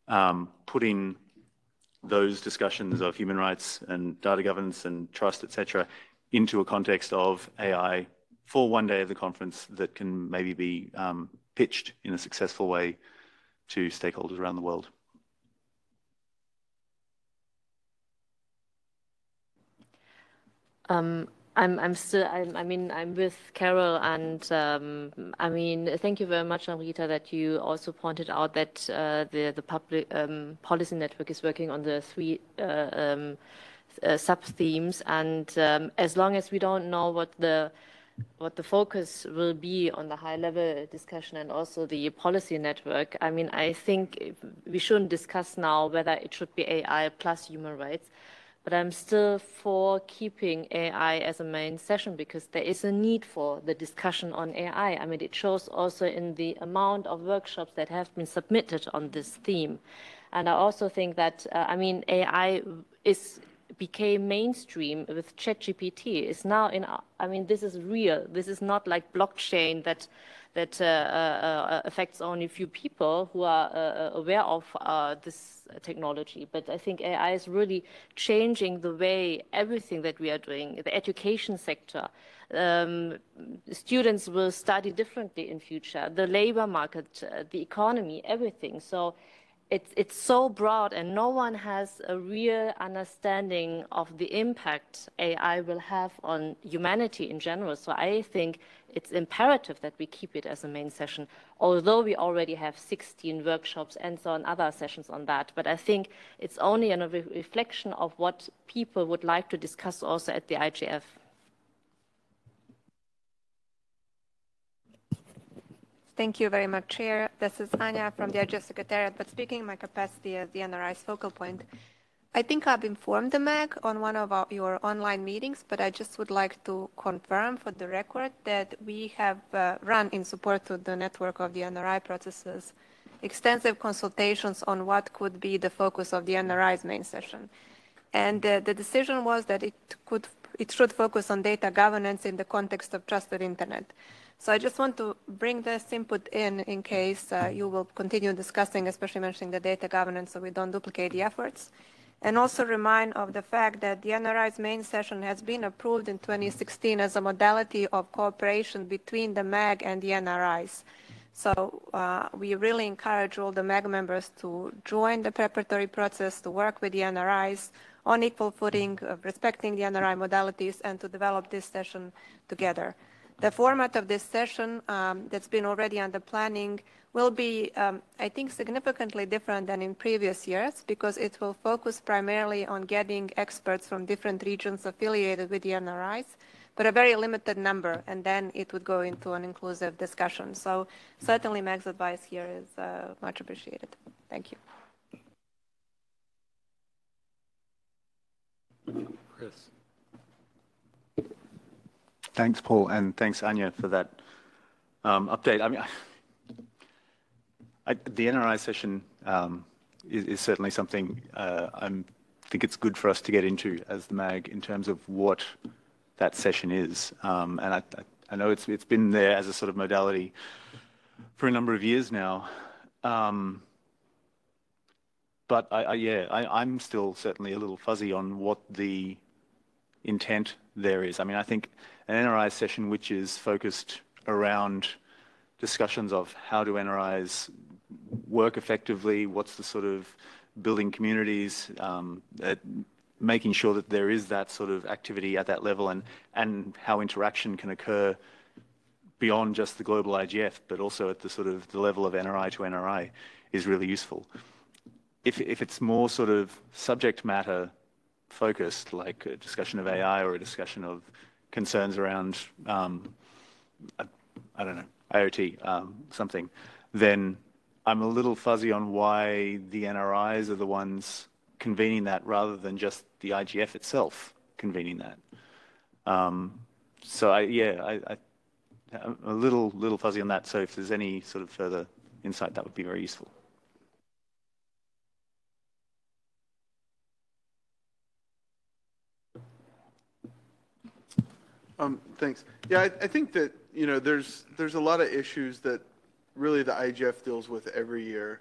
um, putting those discussions of human rights and data governance and trust, etc., into a context of AI for one day of the conference that can maybe be um, pitched in a successful way to stakeholders around the world. Um, I'm, I'm still, I'm, I mean, I'm with Carol, and um, I mean, thank you very much, Amrita, that you also pointed out that uh, the the public um, policy network is working on the three uh, um, uh, sub themes, and um, as long as we don't know what the what the focus will be on the high level discussion and also the policy network, I mean, I think we shouldn't discuss now whether it should be AI plus human rights but I'm still for keeping AI as a main session because there is a need for the discussion on AI. I mean, it shows also in the amount of workshops that have been submitted on this theme. And I also think that, uh, I mean, AI is became mainstream with ChatGPT. It's now in, I mean, this is real. This is not like blockchain that that uh, uh, uh, affects only a few people who are aware of this technology. But I think AI is really changing the way everything that we are doing, the education sector. Um, students will study differently in future, the labor market, uh, the economy, everything. So it's, it's so broad and no one has a real understanding of the impact AI will have on humanity in general. So I think it's imperative that we keep it as a main session, although we already have 16 workshops and so on other sessions on that. But I think it's only a re reflection of what people would like to discuss also at the IGF. Thank you very much, Chair. This is Anja from the IGF Secretariat, but speaking in my capacity as the NRI's focal point. I think I've informed the MAG on one of our, your online meetings, but I just would like to confirm for the record that we have uh, run in support of the network of the NRI processes extensive consultations on what could be the focus of the NRI's main session. And uh, the decision was that it could it should focus on data governance in the context of trusted internet. So I just want to bring this input in in case uh, you will continue discussing, especially mentioning the data governance so we don't duplicate the efforts and also remind of the fact that the NRI's main session has been approved in 2016 as a modality of cooperation between the MAG and the NRIs. So uh, we really encourage all the MAG members to join the preparatory process, to work with the NRIs on equal footing, uh, respecting the NRI modalities, and to develop this session together. The format of this session um, that's been already under planning will be, um, I think, significantly different than in previous years because it will focus primarily on getting experts from different regions affiliated with the NRIs, but a very limited number, and then it would go into an inclusive discussion. So certainly MAG's advice here is uh, much appreciated. Thank you. Chris. Thanks, Paul, and thanks, Anja, for that um, update. I mean, I, the NRI session um, is, is, certainly something uh, I think it's good for us to get into as the MAG in terms of what that session is. Um, and I, I, know it's, it's been there as a sort of modality for a number of years now. Um, but I, I, yeah, I, am still certainly a little fuzzy on what the intent there is. I mean, I think an NRI session which is focused around discussions of how do NRIs work effectively, what's the sort of building communities, um, making sure that there is that sort of activity at that level and, and how interaction can occur beyond just the global IGF, but also at the sort of the level of NRI to NRI is really useful. If, if it's more sort of subject matter focused, like a discussion of AI or a discussion of concerns around, um, I, I, don't know, IoT, um, something, then I'm a little fuzzy on why the NRIs are the ones convening that rather than just the IGF itself convening that. Um, so I, yeah, I, I, I'm a little little fuzzy on that. So if there's any sort of further insight, that would be very useful. Um, thanks. Yeah, I, I, think that you know there's there's a lot of issues that really the IGF deals with every year.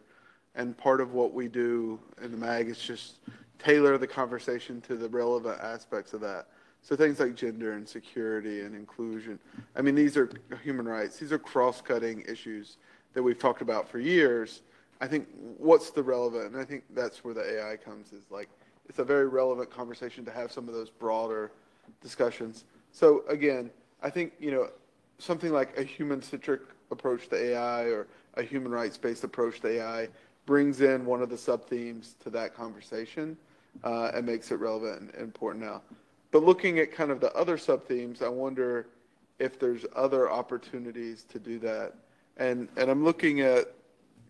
And part of what we do in the MAG is just tailor the conversation to the relevant aspects of that. So things like gender and security and inclusion. I mean, these are human rights. These are cross-cutting issues that we've talked about for years. I think what's the relevant, and I think that's where the AI comes is like, it's a very relevant conversation to have some of those broader discussions. So again, I think, you know, something like a human-centric approach to AI or a human rights-based approach to AI brings in one of the sub-themes to that conversation uh, and makes it relevant and important now. But looking at kind of the other sub-themes, I wonder if there's other opportunities to do that. And, and I'm looking at,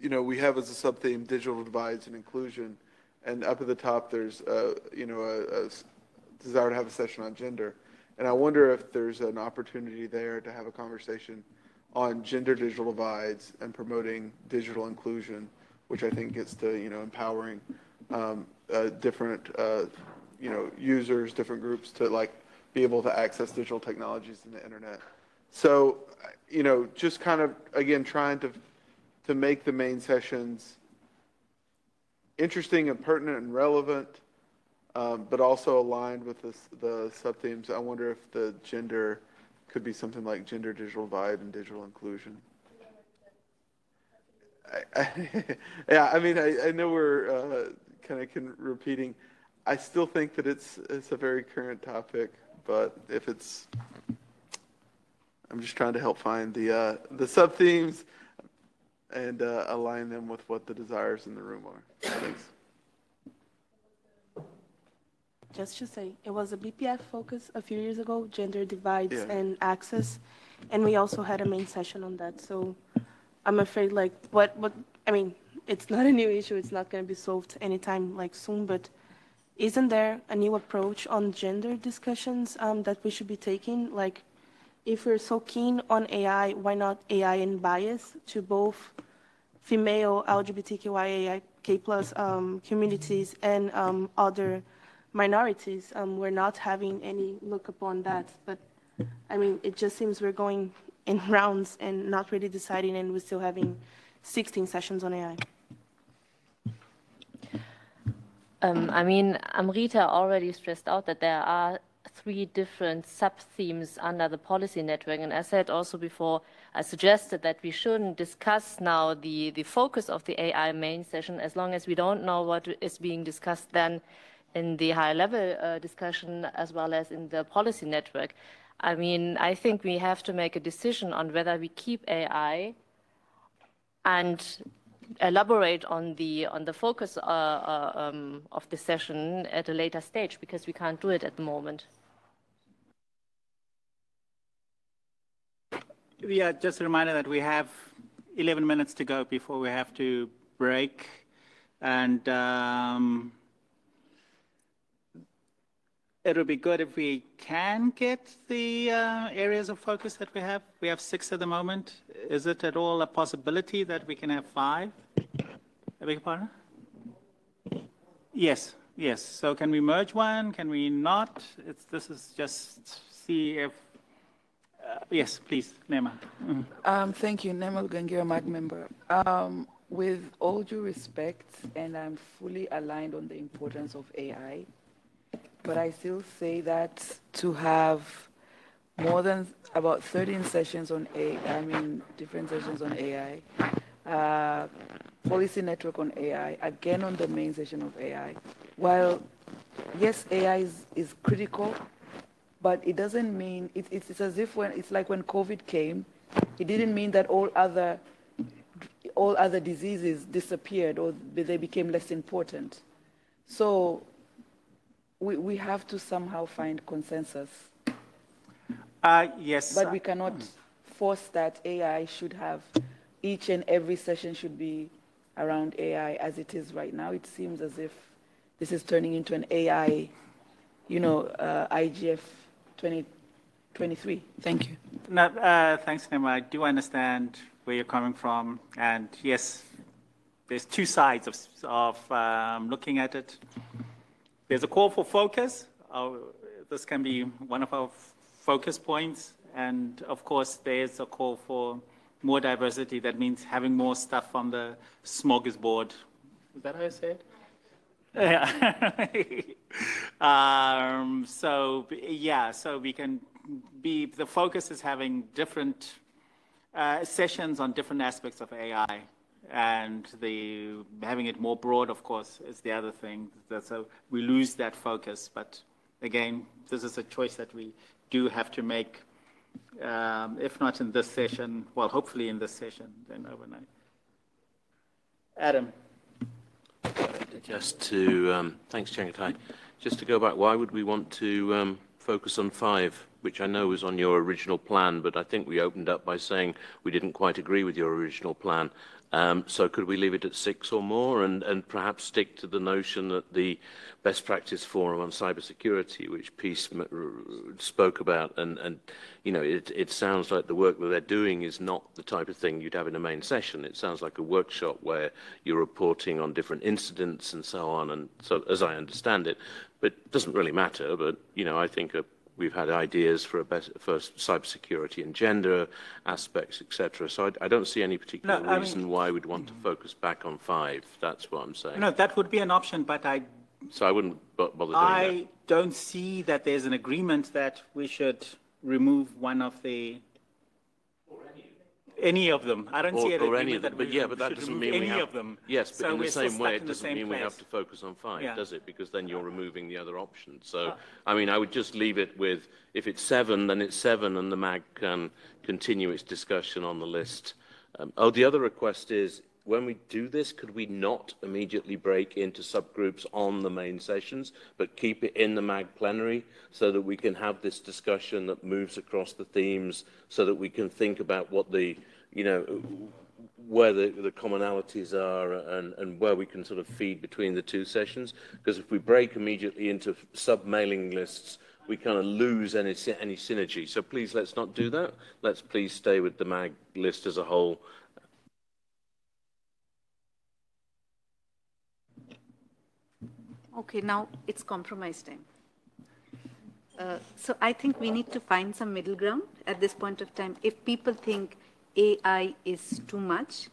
you know, we have as a sub-theme digital divides and inclusion. And up at the top, there's, uh, you know, a, a desire to have a session on gender. And I wonder if there's an opportunity there to have a conversation on gender digital divides and promoting digital inclusion, which I think gets to, you know, empowering um, uh, different uh, you know, users, different groups to like be able to access digital technologies and the internet. So, you know, just kind of again trying to to make the main sessions interesting and pertinent and relevant, um, but also aligned with the, the sub themes. I wonder if the gender could be something like gender digital vibe and digital inclusion. I, I, yeah, I mean, I, I know we're uh, kind of repeating. I still think that it's it's a very current topic, but if it's, I'm just trying to help find the uh, the sub themes and uh, align them with what the desires in the room are. Thanks. Just to say, it was a BPF focus a few years ago, gender divides Yeah. and access, and we also had a main session on that. So I'm afraid, like, what, what, I mean, it's not a new issue. It's not going to be solved anytime like soon, but isn't there a new approach on gender discussions um, that we should be taking? Like, if we're so keen on AI, why not AI and bias to both female LGBTQIA K plus um, communities and um, other minorities? Um, we're not having any look upon that, but I mean, it just seems we're going in rounds and not really deciding, and we're still having 16 sessions on AI. Um, I mean, Amrita already stressed out that there are three different sub-themes under the policy network. And I said also before, I suggested that we shouldn't discuss now the, the focus of the AI main session as long as we don't know what is being discussed then in the high level uh, discussion as well as in the policy network. I mean, I think we have to make a decision on whether we keep AI and elaborate on the on the focus uh, uh, um, of the session at a later stage because we can't do it at the moment. Yeah, just a reminder that we have 11 minutes to go before we have to break. And um, it would be good if we can get the uh, areas of focus that we have. We have six at the moment. Is it at all a possibility that we can have five? I beg pardon? Yes, yes. So can we merge one? Can we not? It's, this is just see if, uh, yes, please, Neema. Mm. Um, thank you, Neema Lugangira, MAG member. Um, with all due respect, and I'm fully aligned on the importance of AI, but I still say that to have more than about 13 sessions on AI, I mean, different sessions on AI, uh, policy network on AI, again on the main session of AI. While, yes, AI is, is critical, but it doesn't mean, it, it's, it's as if when, it's like when COVID came, it didn't mean that all other, all other diseases disappeared or they became less important. So we, we have to somehow find consensus. Uh, yes. But we cannot force that AI should have, each and every session should be around AI as it is right now. It seems as if this is turning into an AI, you know, uh, IGF 2023. Thank you. No, uh, thanks, Neema. I do understand where you're coming from. And yes, there's two sides of, of um, looking at it. There's a call for focus. This can be one of our focus points. And of course, there's a call for more diversity. That means having more stuff on the smorgasbord. Is that how you say it? Yeah. Um, so yeah, so we can be, the focus is having different uh, sessions on different aspects of AI. And the having it more broad, of course, is the other thing. So we lose that focus. But again, this is a choice that we do have to make, um, if not in this session, well, hopefully in this session, then overnight. Adam. Just to, um, thanks, Chengetai. Just to go back, why would we want to um, focus on five, which I know was on your original plan, but I think we opened up by saying we didn't quite agree with your original plan. Um, so could we leave it at six or more and, and perhaps stick to the notion that the best practice forum on cybersecurity, which Peace spoke about, and, and you know, it, it sounds like the work that they're doing is not the type of thing you'd have in a main session. It sounds like a workshop where you're reporting on different incidents and so on, and so as I understand it, but it doesn't really matter. But you know, I think a we've had ideas for a better for cybersecurity and gender aspects, etc. So I, I, don't see any particular no, reason mean, why we'd want to focus back on five. That's what I'm saying. No, that would be an option, but I. So I wouldn't bother doing I that. don't see that there's an agreement that we should remove one of the any of them. I don't or, see it. Or any of them. But yeah, but that doesn't mean any we have, of them. Yes, but so in the same way, it doesn't mean place. we have to focus on five, yeah. does it? Because then you're removing the other options. So, uh, I mean, I would just leave it with if it's seven, then it's seven, and the mag can continue its discussion on the list. Um, oh, the other request is when we do this, could we not immediately break into subgroups on the main sessions, but keep it in the MAG plenary so that we can have this discussion that moves across the themes so that we can think about what the, you know, where the, the commonalities are and, and where we can sort of feed between the two sessions. Because if we break immediately into sub-mailing lists, we kind of lose any, any synergy. So please let's not do that. Let's please stay with the MAG list as a whole Okay, now it's compromise time. Uh, so I think we need to find some middle ground at this point of time. If people think AI is too much,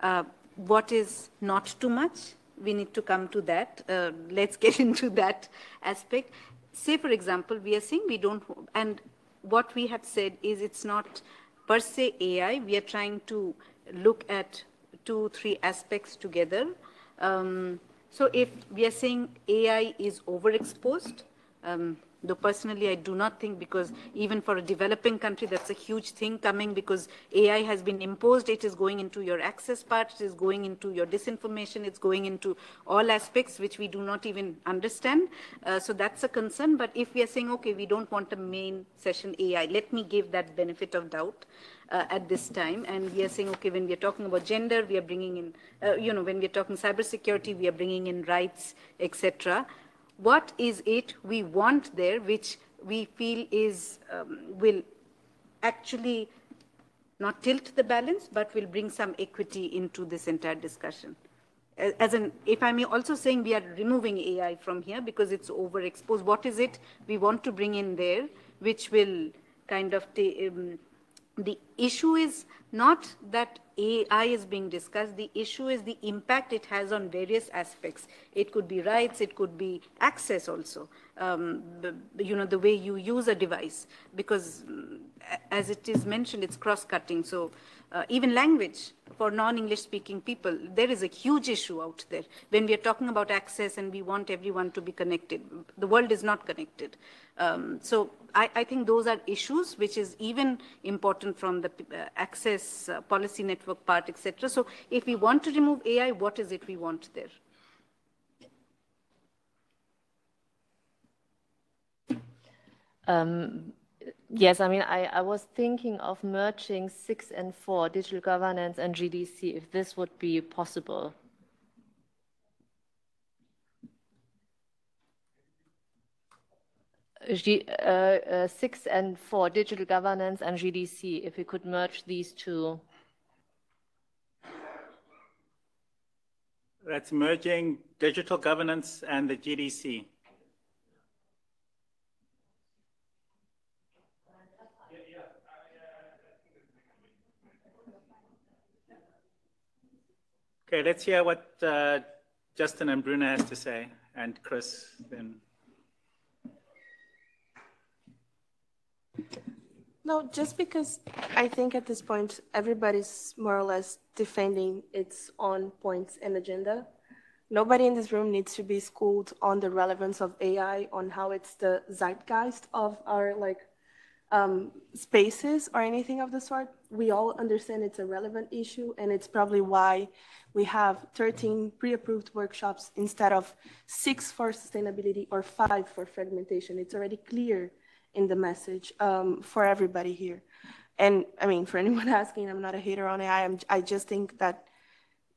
uh, what is not too much? We need to come to that. Uh, let's get into that aspect. Say, for example, we are saying we don't, and what we have said is it's not per se AI. We are trying to look at two, three aspects together. Um, so if we are saying AI is overexposed, um, though personally I do not think because even for a developing country, that's a huge thing coming because AI has been imposed. It is going into your access part, it is going into your disinformation, it's going into all aspects which we do not even understand. Uh, so that's a concern. But if we are saying, okay, we don't want a main session AI, let me give that benefit of doubt uh, at this time. And we are saying, okay, when we are talking about gender, we are bringing in, uh, you know, when we are talking cybersecurity, we are bringing in rights, etc. What is it we want there, which we feel is um, will actually not tilt the balance, but will bring some equity into this entire discussion? As an, if I may also saying we are removing AI from here because it's overexposed. What is it we want to bring in there, which will kind of um, the issue is not that AI is being discussed. The issue is the impact it has on various aspects. It could be rights, it could be access also. Um, you know, the way you use a device, because mm, as it is mentioned, it's cross-cutting. So uh, even language for non-English speaking people, there is a huge issue out there. When we are talking about access and we want everyone to be connected, the world is not connected. Um, so I, I, think those are issues which is even important from the uh, access uh, policy network part, etc. So if we want to remove AI, what is it we want there? Um, yes, I mean, I, I was thinking of merging six and four, digital governance and GDC, if this would be possible. G, uh, uh, six and four, digital governance and GDC, if we could merge these two. That's merging digital governance and the GDC. Okay, let's hear what uh, Justin and Bruna has to say, and Chris then. No, just because I think at this point everybody's more or less defending its own points and agenda. Nobody in this room needs to be schooled on the relevance of AI, on how it's the zeitgeist of our like um, spaces or anything of the sort. We all understand it's a relevant issue, and it's probably why we have 13 pre-approved workshops instead of six for sustainability or five for fragmentation. It's already clear in the message um, for everybody here. And I mean, for anyone asking, I'm not a hater on AI. I'm, I just think that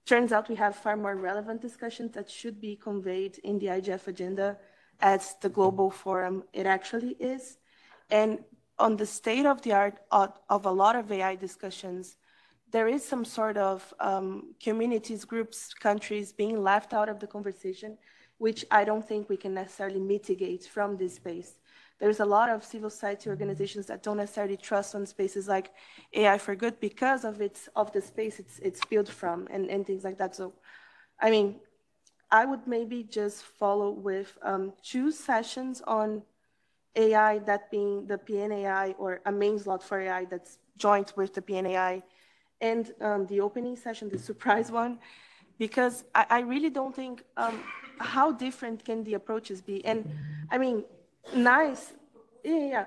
turns out we have far more relevant discussions that should be conveyed in the IGF agenda as the global forum it actually is. And on the state of the art of, a lot of AI discussions, there is some sort of um, communities, groups, countries being left out of the conversation, which I don't think we can necessarily mitigate from this space. There's a lot of civil society organizations that don't necessarily trust on spaces like AI for Good because of its of the space it's it's built from and, and things like that. So, I mean, I would maybe just follow with um, two sessions on AI, that being the PNAI or a main slot for AI that's joint with the PNAI, and um, the opening session, the surprise one, because I, I really don't think um, how different can the approaches be. And I mean, nice. Yeah, yeah.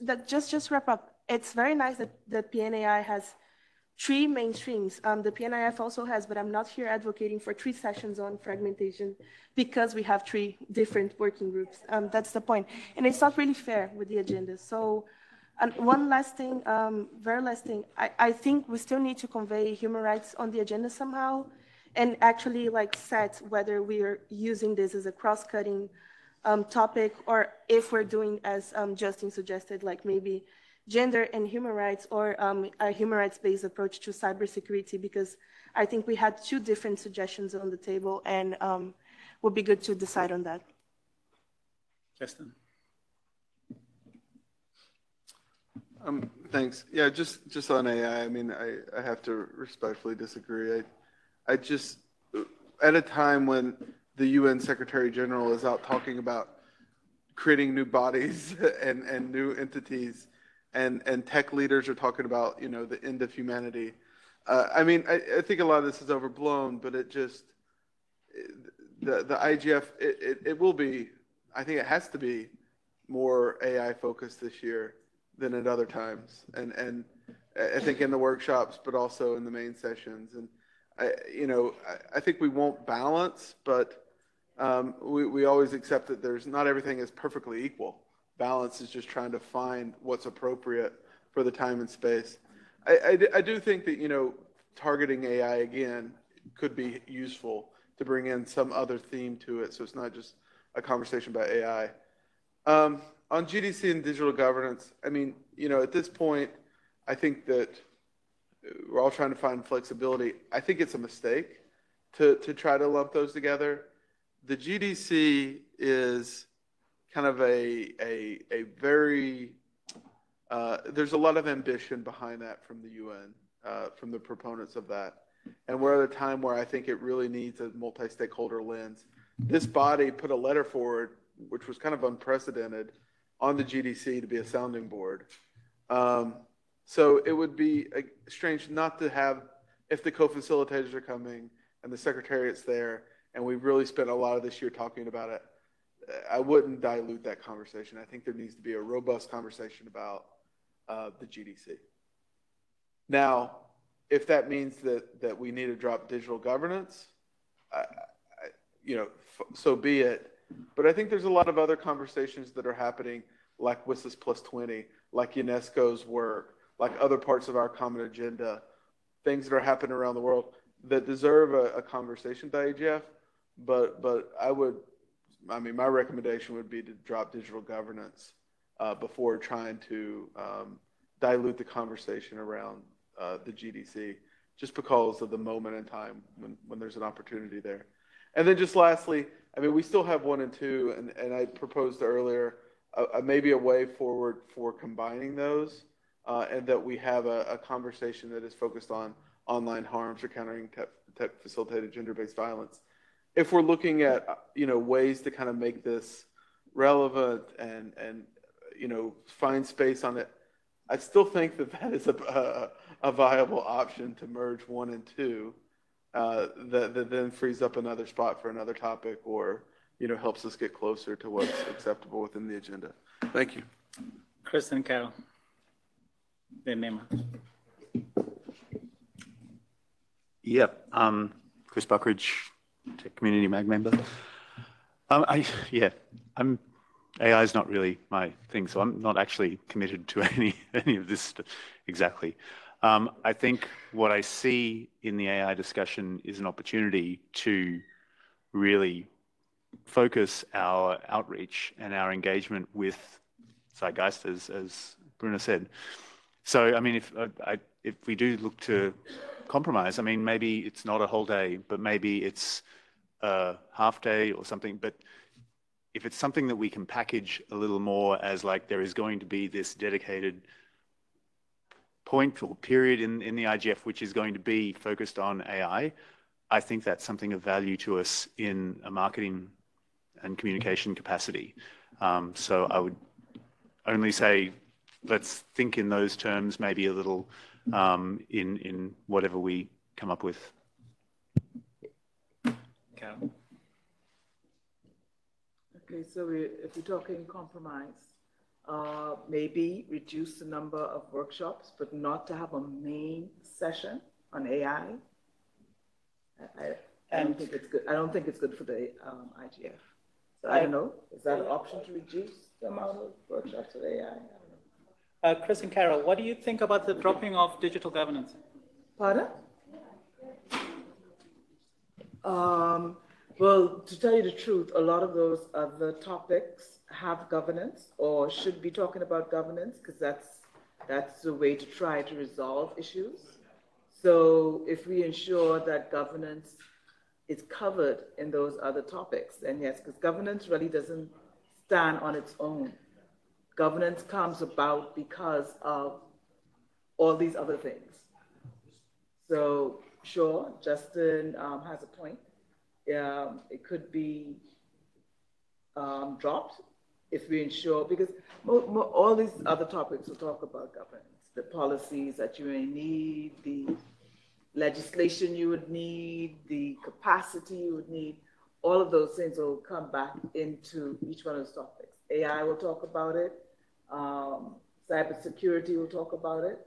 That just just wrap up. It's very nice that the PNAI has three mainstreams. Um, the PNIF also has, but I'm not here advocating for three sessions on fragmentation because we have three different working groups. Um, that's the point. And it's not really fair with the agenda. So and one last thing, um, very last thing, I, I think we still need to convey human rights on the agenda somehow and actually like set whether we are using this as a cross-cutting um, topic, or if we're doing, as um, Justin suggested, like maybe gender and human rights or um, a human rights-based approach to cybersecurity, because I think we had two different suggestions on the table and um, would be good to decide on that. Justin. Um, thanks. Yeah, just just on AI. I mean, I, I have to respectfully disagree. I I just at a time when the UN Secretary General is out talking about creating new bodies and, and new entities, and, and tech leaders are talking about you know the end of humanity. Uh, I mean, I, I, think a lot of this is overblown, but it just the the IGF it, it, it will be. I think it has to be more AI focused this year than at other times, and and I think in the workshops, but also in the main sessions. And I, you know, I, I think we won't balance, but um, we, we always accept that there's not everything is perfectly equal. Balance is just trying to find what's appropriate for the time and space. I, I, I do think that, you know, targeting AI again could be useful to bring in some other theme to it. So it's not just a conversation about AI. Um, on GDC and digital governance, I mean, you know, at this point, I think that we're all trying to find flexibility. I think it's a mistake to, to try to lump those together the GDC is kind of a a a very uh, there's a lot of ambition behind that from the UN, uh, from the proponents of that, and we're at a time where I think it really needs a multi-stakeholder lens. This body put a letter forward, which was kind of unprecedented, on the GDC to be a sounding board. Um, so it would be uh, strange not to have, if the co-facilitators are coming and the secretariat's there, and we've really spent a lot of this year talking about it. I wouldn't dilute that conversation. I think there needs to be a robust conversation about uh, the GDC. Now, if that means that that we need to drop digital governance, I, I, you know, so be it. But I think there's a lot of other conversations that are happening, like WSIS Plus 20, like UNESCO's work, like other parts of our common agenda, things that are happening around the world that deserve a, a conversation with IGF but but I would, I mean, my recommendation would be to drop digital governance uh, before trying to um, dilute the conversation around uh, the GDC, just because of the moment in time when when there's an opportunity there. And then just lastly, I mean, we still have one and two, and, and I proposed earlier uh, maybe a way forward for combining those, uh, and that we have a, a, conversation that is focused on online harms or countering tech, tech facilitated gender-based violence if we're looking at you know ways to kind of make this relevant and and you know find space on it I still think that that is a, a, a viable option to merge one and two. Uh, that, that then frees up another spot for another topic, or you know helps us get closer to what's acceptable within the agenda. Thank you. Kristen Carroll. Then Neema. Yep. Um, Chris Buckridge, Tech Community MAG member. Um, I, yeah, I'm, AI is not really my thing, so I'm not actually committed to any, any of this exactly. Um, I think what I see in the AI discussion is an opportunity to really focus our outreach and our engagement with Zeitgeist, as, as Bruna said. So, I mean, if, uh, I, if we do look to compromise, I mean, maybe it's not a whole day, but maybe it's a half day or something. But if it's something that we can package a little more as like there is going to be this dedicated point or period in, in the IGF which is going to be focused on AI, I think that's something of value to us in a marketing and communication capacity. Um, so I would only say let's think in those terms maybe a little um, in, in whatever we come up with. Carol. Okay, so we, if we're talking compromise, uh, maybe reduce the number of workshops, but not to have a main session on AI. I, I, I don't think it's good. I don't think it's good for the um, IGF. So I don't know. Is that an option to reduce the amount of workshops with AI? Uh, Chris and Carol, what do you think about the dropping of digital governance? Pardon? Um, well, to tell you the truth, a lot of those other topics have governance or should be talking about governance because that's that's the way to try to resolve issues. So if we ensure that governance is covered in those other topics, then yes, because governance really doesn't stand on its own. Governance comes about because of all these other things. So sure, Justin um, has a point. Um, it could be um, dropped if we ensure, because mo- mo- all these other topics will talk about governance, the policies that you may need, the legislation you would need, the capacity you would need, all of those things will come back into each one of those topics. AI will talk about it. Um, cybersecurity will talk about it.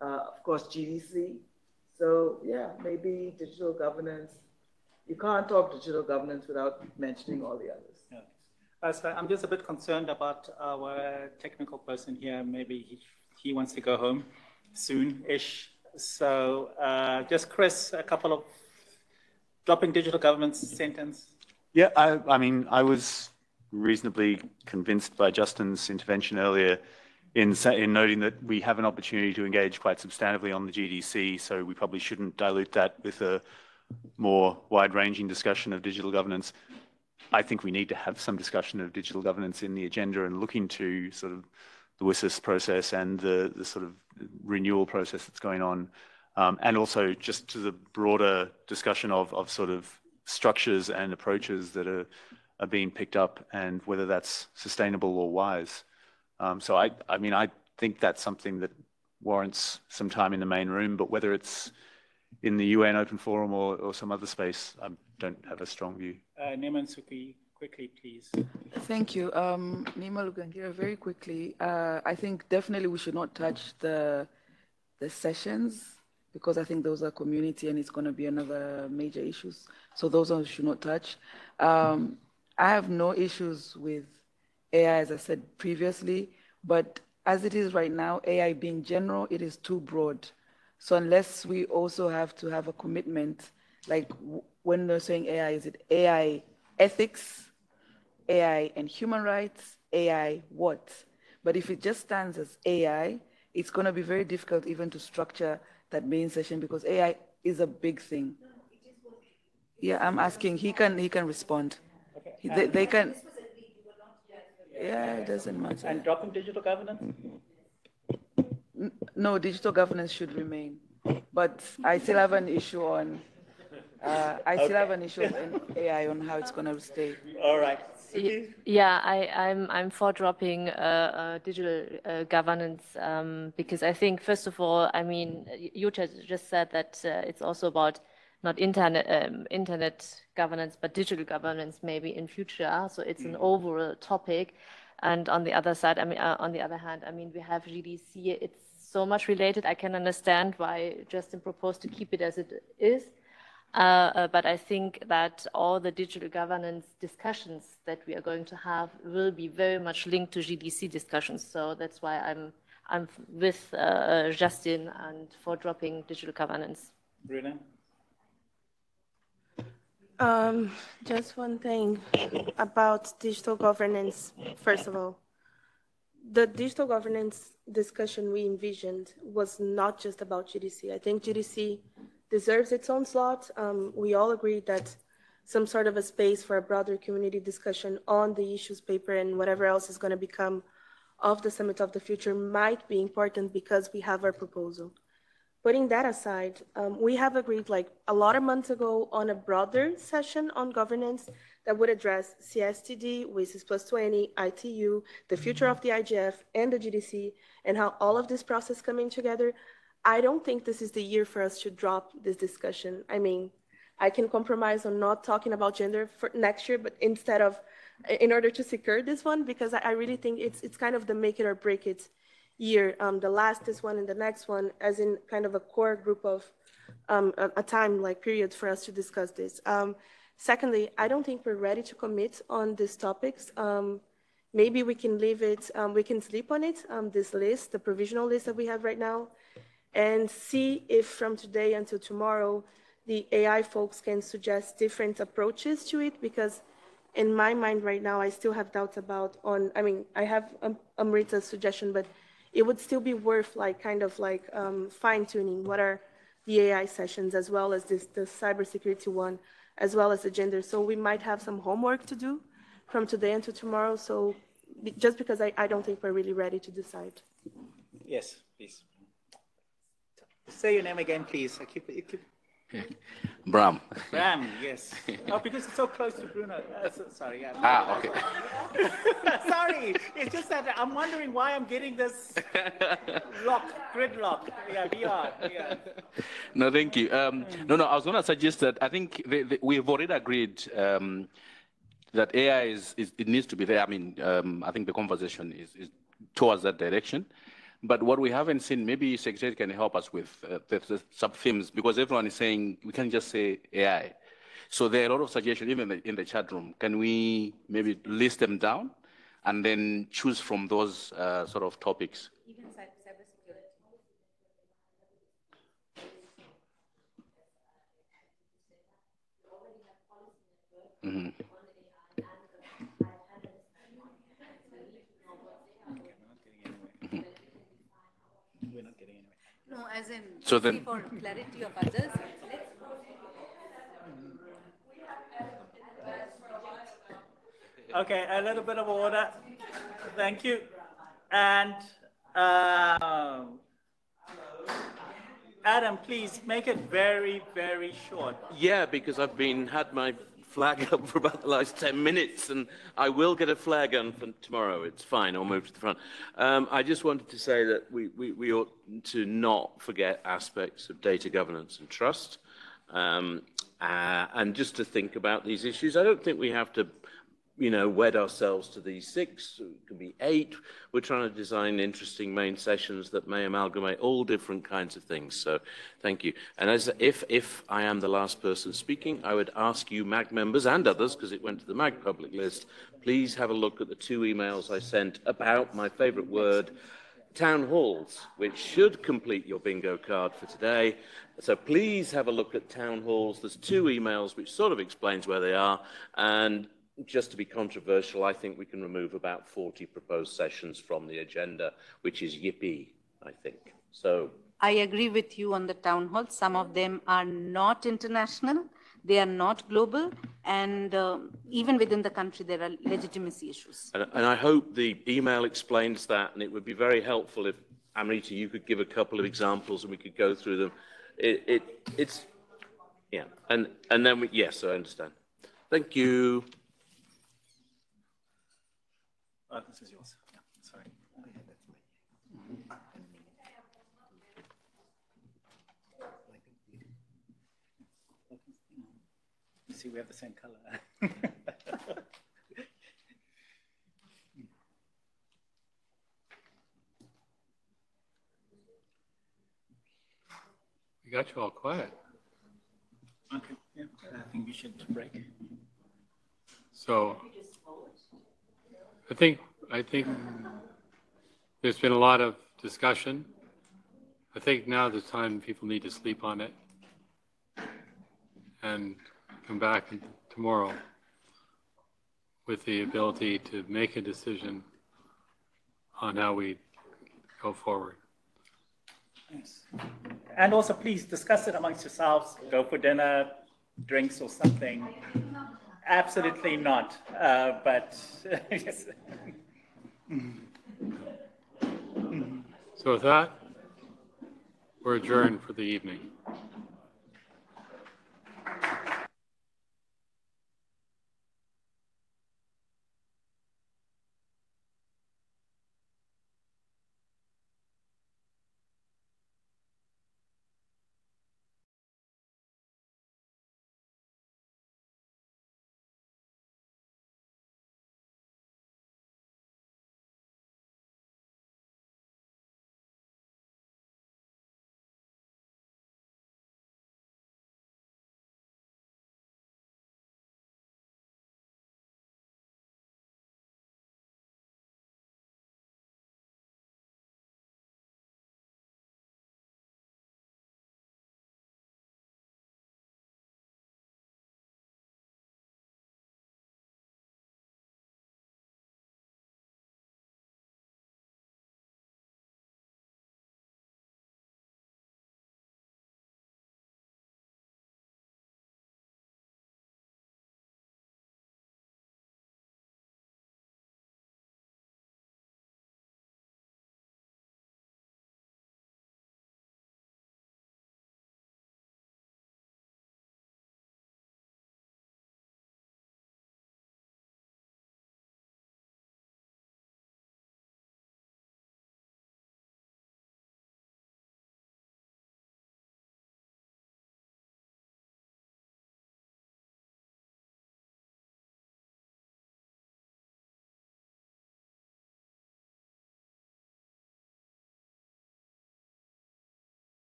Uh, of course, GDC. So yeah, maybe digital governance, you can't talk digital governance without mentioning all the others. Yeah. Uh, so I'm just a bit concerned about our technical person here. Maybe he, he wants to go home soon-ish. So uh, just Chris, a couple of dropping digital governance sentence. Yeah, I, I mean, I was reasonably convinced by Justin's intervention earlier in, in noting that we have an opportunity to engage quite substantively on the GDC, so we probably shouldn't dilute that with a more wide-ranging discussion of digital governance. I think we need to have some discussion of digital governance in the agenda and look into sort of the WSIS process and the, the sort of renewal process that's going on. Um, and also just to the broader discussion of, of sort of structures and approaches that are, are being picked up and whether that's sustainable or wise. Um, so I, I mean, I think that's something that warrants some time in the main room, but whether it's in the UN Open Forum or, or some other space, I don't have a strong view. Uh, Neman Suki, quickly, please. Thank you. Um, Neema Lugangira, very quickly. Uh, I think definitely we should not touch the, the sessions because I think those are community and it's going to be another major issues. So those ones should not touch. Um, I have no issues with AI, as I said previously, but as it is right now, AI being general, it is too broad. So unless we also have to have a commitment, like when they're saying AI, is it AI ethics, AI and human rights, AI what? But if it just stands as AI, it's going to be very difficult even to structure that main session because AI is a big thing. Yeah, I'm asking. He can he can respond. Okay. They, they can. Yeah, it doesn't matter. And dropping digital governance? No, digital governance should remain. But I still have an issue on, uh, I still Okay. have an issue on AI on how it's going to stay. All right. Yeah, I, I'm I'm for dropping uh, uh, digital uh, governance um, because I think first of all, I mean, you just just said that uh, it's also about not internet um, internet governance but digital governance maybe in future. So it's an overall topic. And on the other side, I mean, uh, on the other hand, I mean, we have GDC. It's so much related. I can understand why Justin proposed to keep it as it is. Uh, uh, but I think that all the digital governance discussions that we are going to have will be very much linked to GDC discussions. So that's why I'm I'm with uh, Justin and for dropping digital governance. Bruna? Um, just one thing about digital governance, first of all. The digital governance discussion we envisioned was not just about GDC. I think GDC deserves its own slot. Um, we all agreed that some sort of a space for a broader community discussion on the issues paper and whatever else is going to become of the Summit of the Future might be important because we have our proposal. Putting that aside, um, we have agreed like a lot of months ago on a broader session on governance that would address CSTD, WSIS plus 20, ITU, the future of the IGF, and the GDC, and how all of this process coming together. I don't think this is the year for us to drop this discussion. I mean, I can compromise on not talking about gender for next year, but instead of, in order to secure this one, because I, I really think it's it's kind of the make it or break it year. Um, the last is one and the next one, as in kind of a core group of um, a, a time like period for us to discuss this. Um, secondly, I don't think we're ready to commit on these topics. Um, maybe we can leave it, um, we can sleep on it, um, this list, the provisional list that we have right now, and see if from today until tomorrow, the AI folks can suggest different approaches to it because in my mind right now, I still have doubts about on, I mean, I have um, Amrita's suggestion, but it would still be worth like kind of like um, fine tuning what are the AI sessions as well as this the cybersecurity one, as well as the gender. So we might have some homework to do from today until tomorrow. So just because I, I don't think we're really ready to decide. Yes, please. Say your name again, please. I keep, I keep Bram. Bram, yes. Oh, because it's so close to Bruna. Uh, so, sorry. Yeah. Ah, okay. sorry. It's just that I'm wondering why I'm getting this lock, gridlock. Yeah, VR. Yeah. No, thank you. Um, no, no, I was going to suggest that I think the, the, we've already agreed um, that AI is, is, it needs to be there. I mean, um, I think the conversation is, is towards that direction. But what we haven't seen, maybe Secretary can help us with uh, the, the sub-themes, because everyone is saying we can't just say AI. So there are a lot of suggestions, even in the, in the chat room. Can we maybe list them down and then choose from those uh, sort of topics? Even cybersecurity. Mhm. We're not getting anywhere. No, as in, So then- for clarity of others, Okay, a little bit of order. Thank you. And um, Adam, please make it very, very short. Yeah, because I've been had my flag up for about the last 10 minutes, and I will get a flag on from tomorrow. It's fine. I'll move to the front. Um, I just wanted to say that we, we, we ought to not forget aspects of data governance and trust, um, uh, and just to think about these issues. I don't think we have to you know, wed ourselves to these six, it can be eight. We're trying to design interesting main sessions that may amalgamate all different kinds of things. So thank you. And as if, if I am the last person speaking, I would ask you MAG members and others, because it went to the MAG public list, please have a look at the two emails I sent about my favorite word, town halls, which should complete your bingo card for today. So please have a look at town halls. There's two emails which sort of explains where they are. And just to be controversial, I think we can remove about 40 proposed sessions from the agenda, which is yippee, I think. So I agree with you on the town hall. Some of them are not international, they are not global, and um, even within the country, there are legitimacy issues. And, and I hope the email explains that, and it would be very helpful if, Amrita, you could give a couple of examples and we could go through them. It, it, it's, yeah, and, and then, we, yes, I understand. Thank you. Oh, this is yours. Yeah, sorry. See, we have the same color. We got you all quiet. Okay, yeah, I think we should break. So I think, I think there's been a lot of discussion. I think now the time people need to sleep on it and come back tomorrow with the ability to make a decision on how we go forward. Thanks. And also, please discuss it amongst yourselves. Go for dinner, drinks, or something. Absolutely not. Uh, but yes. So with that, we're adjourned for the evening.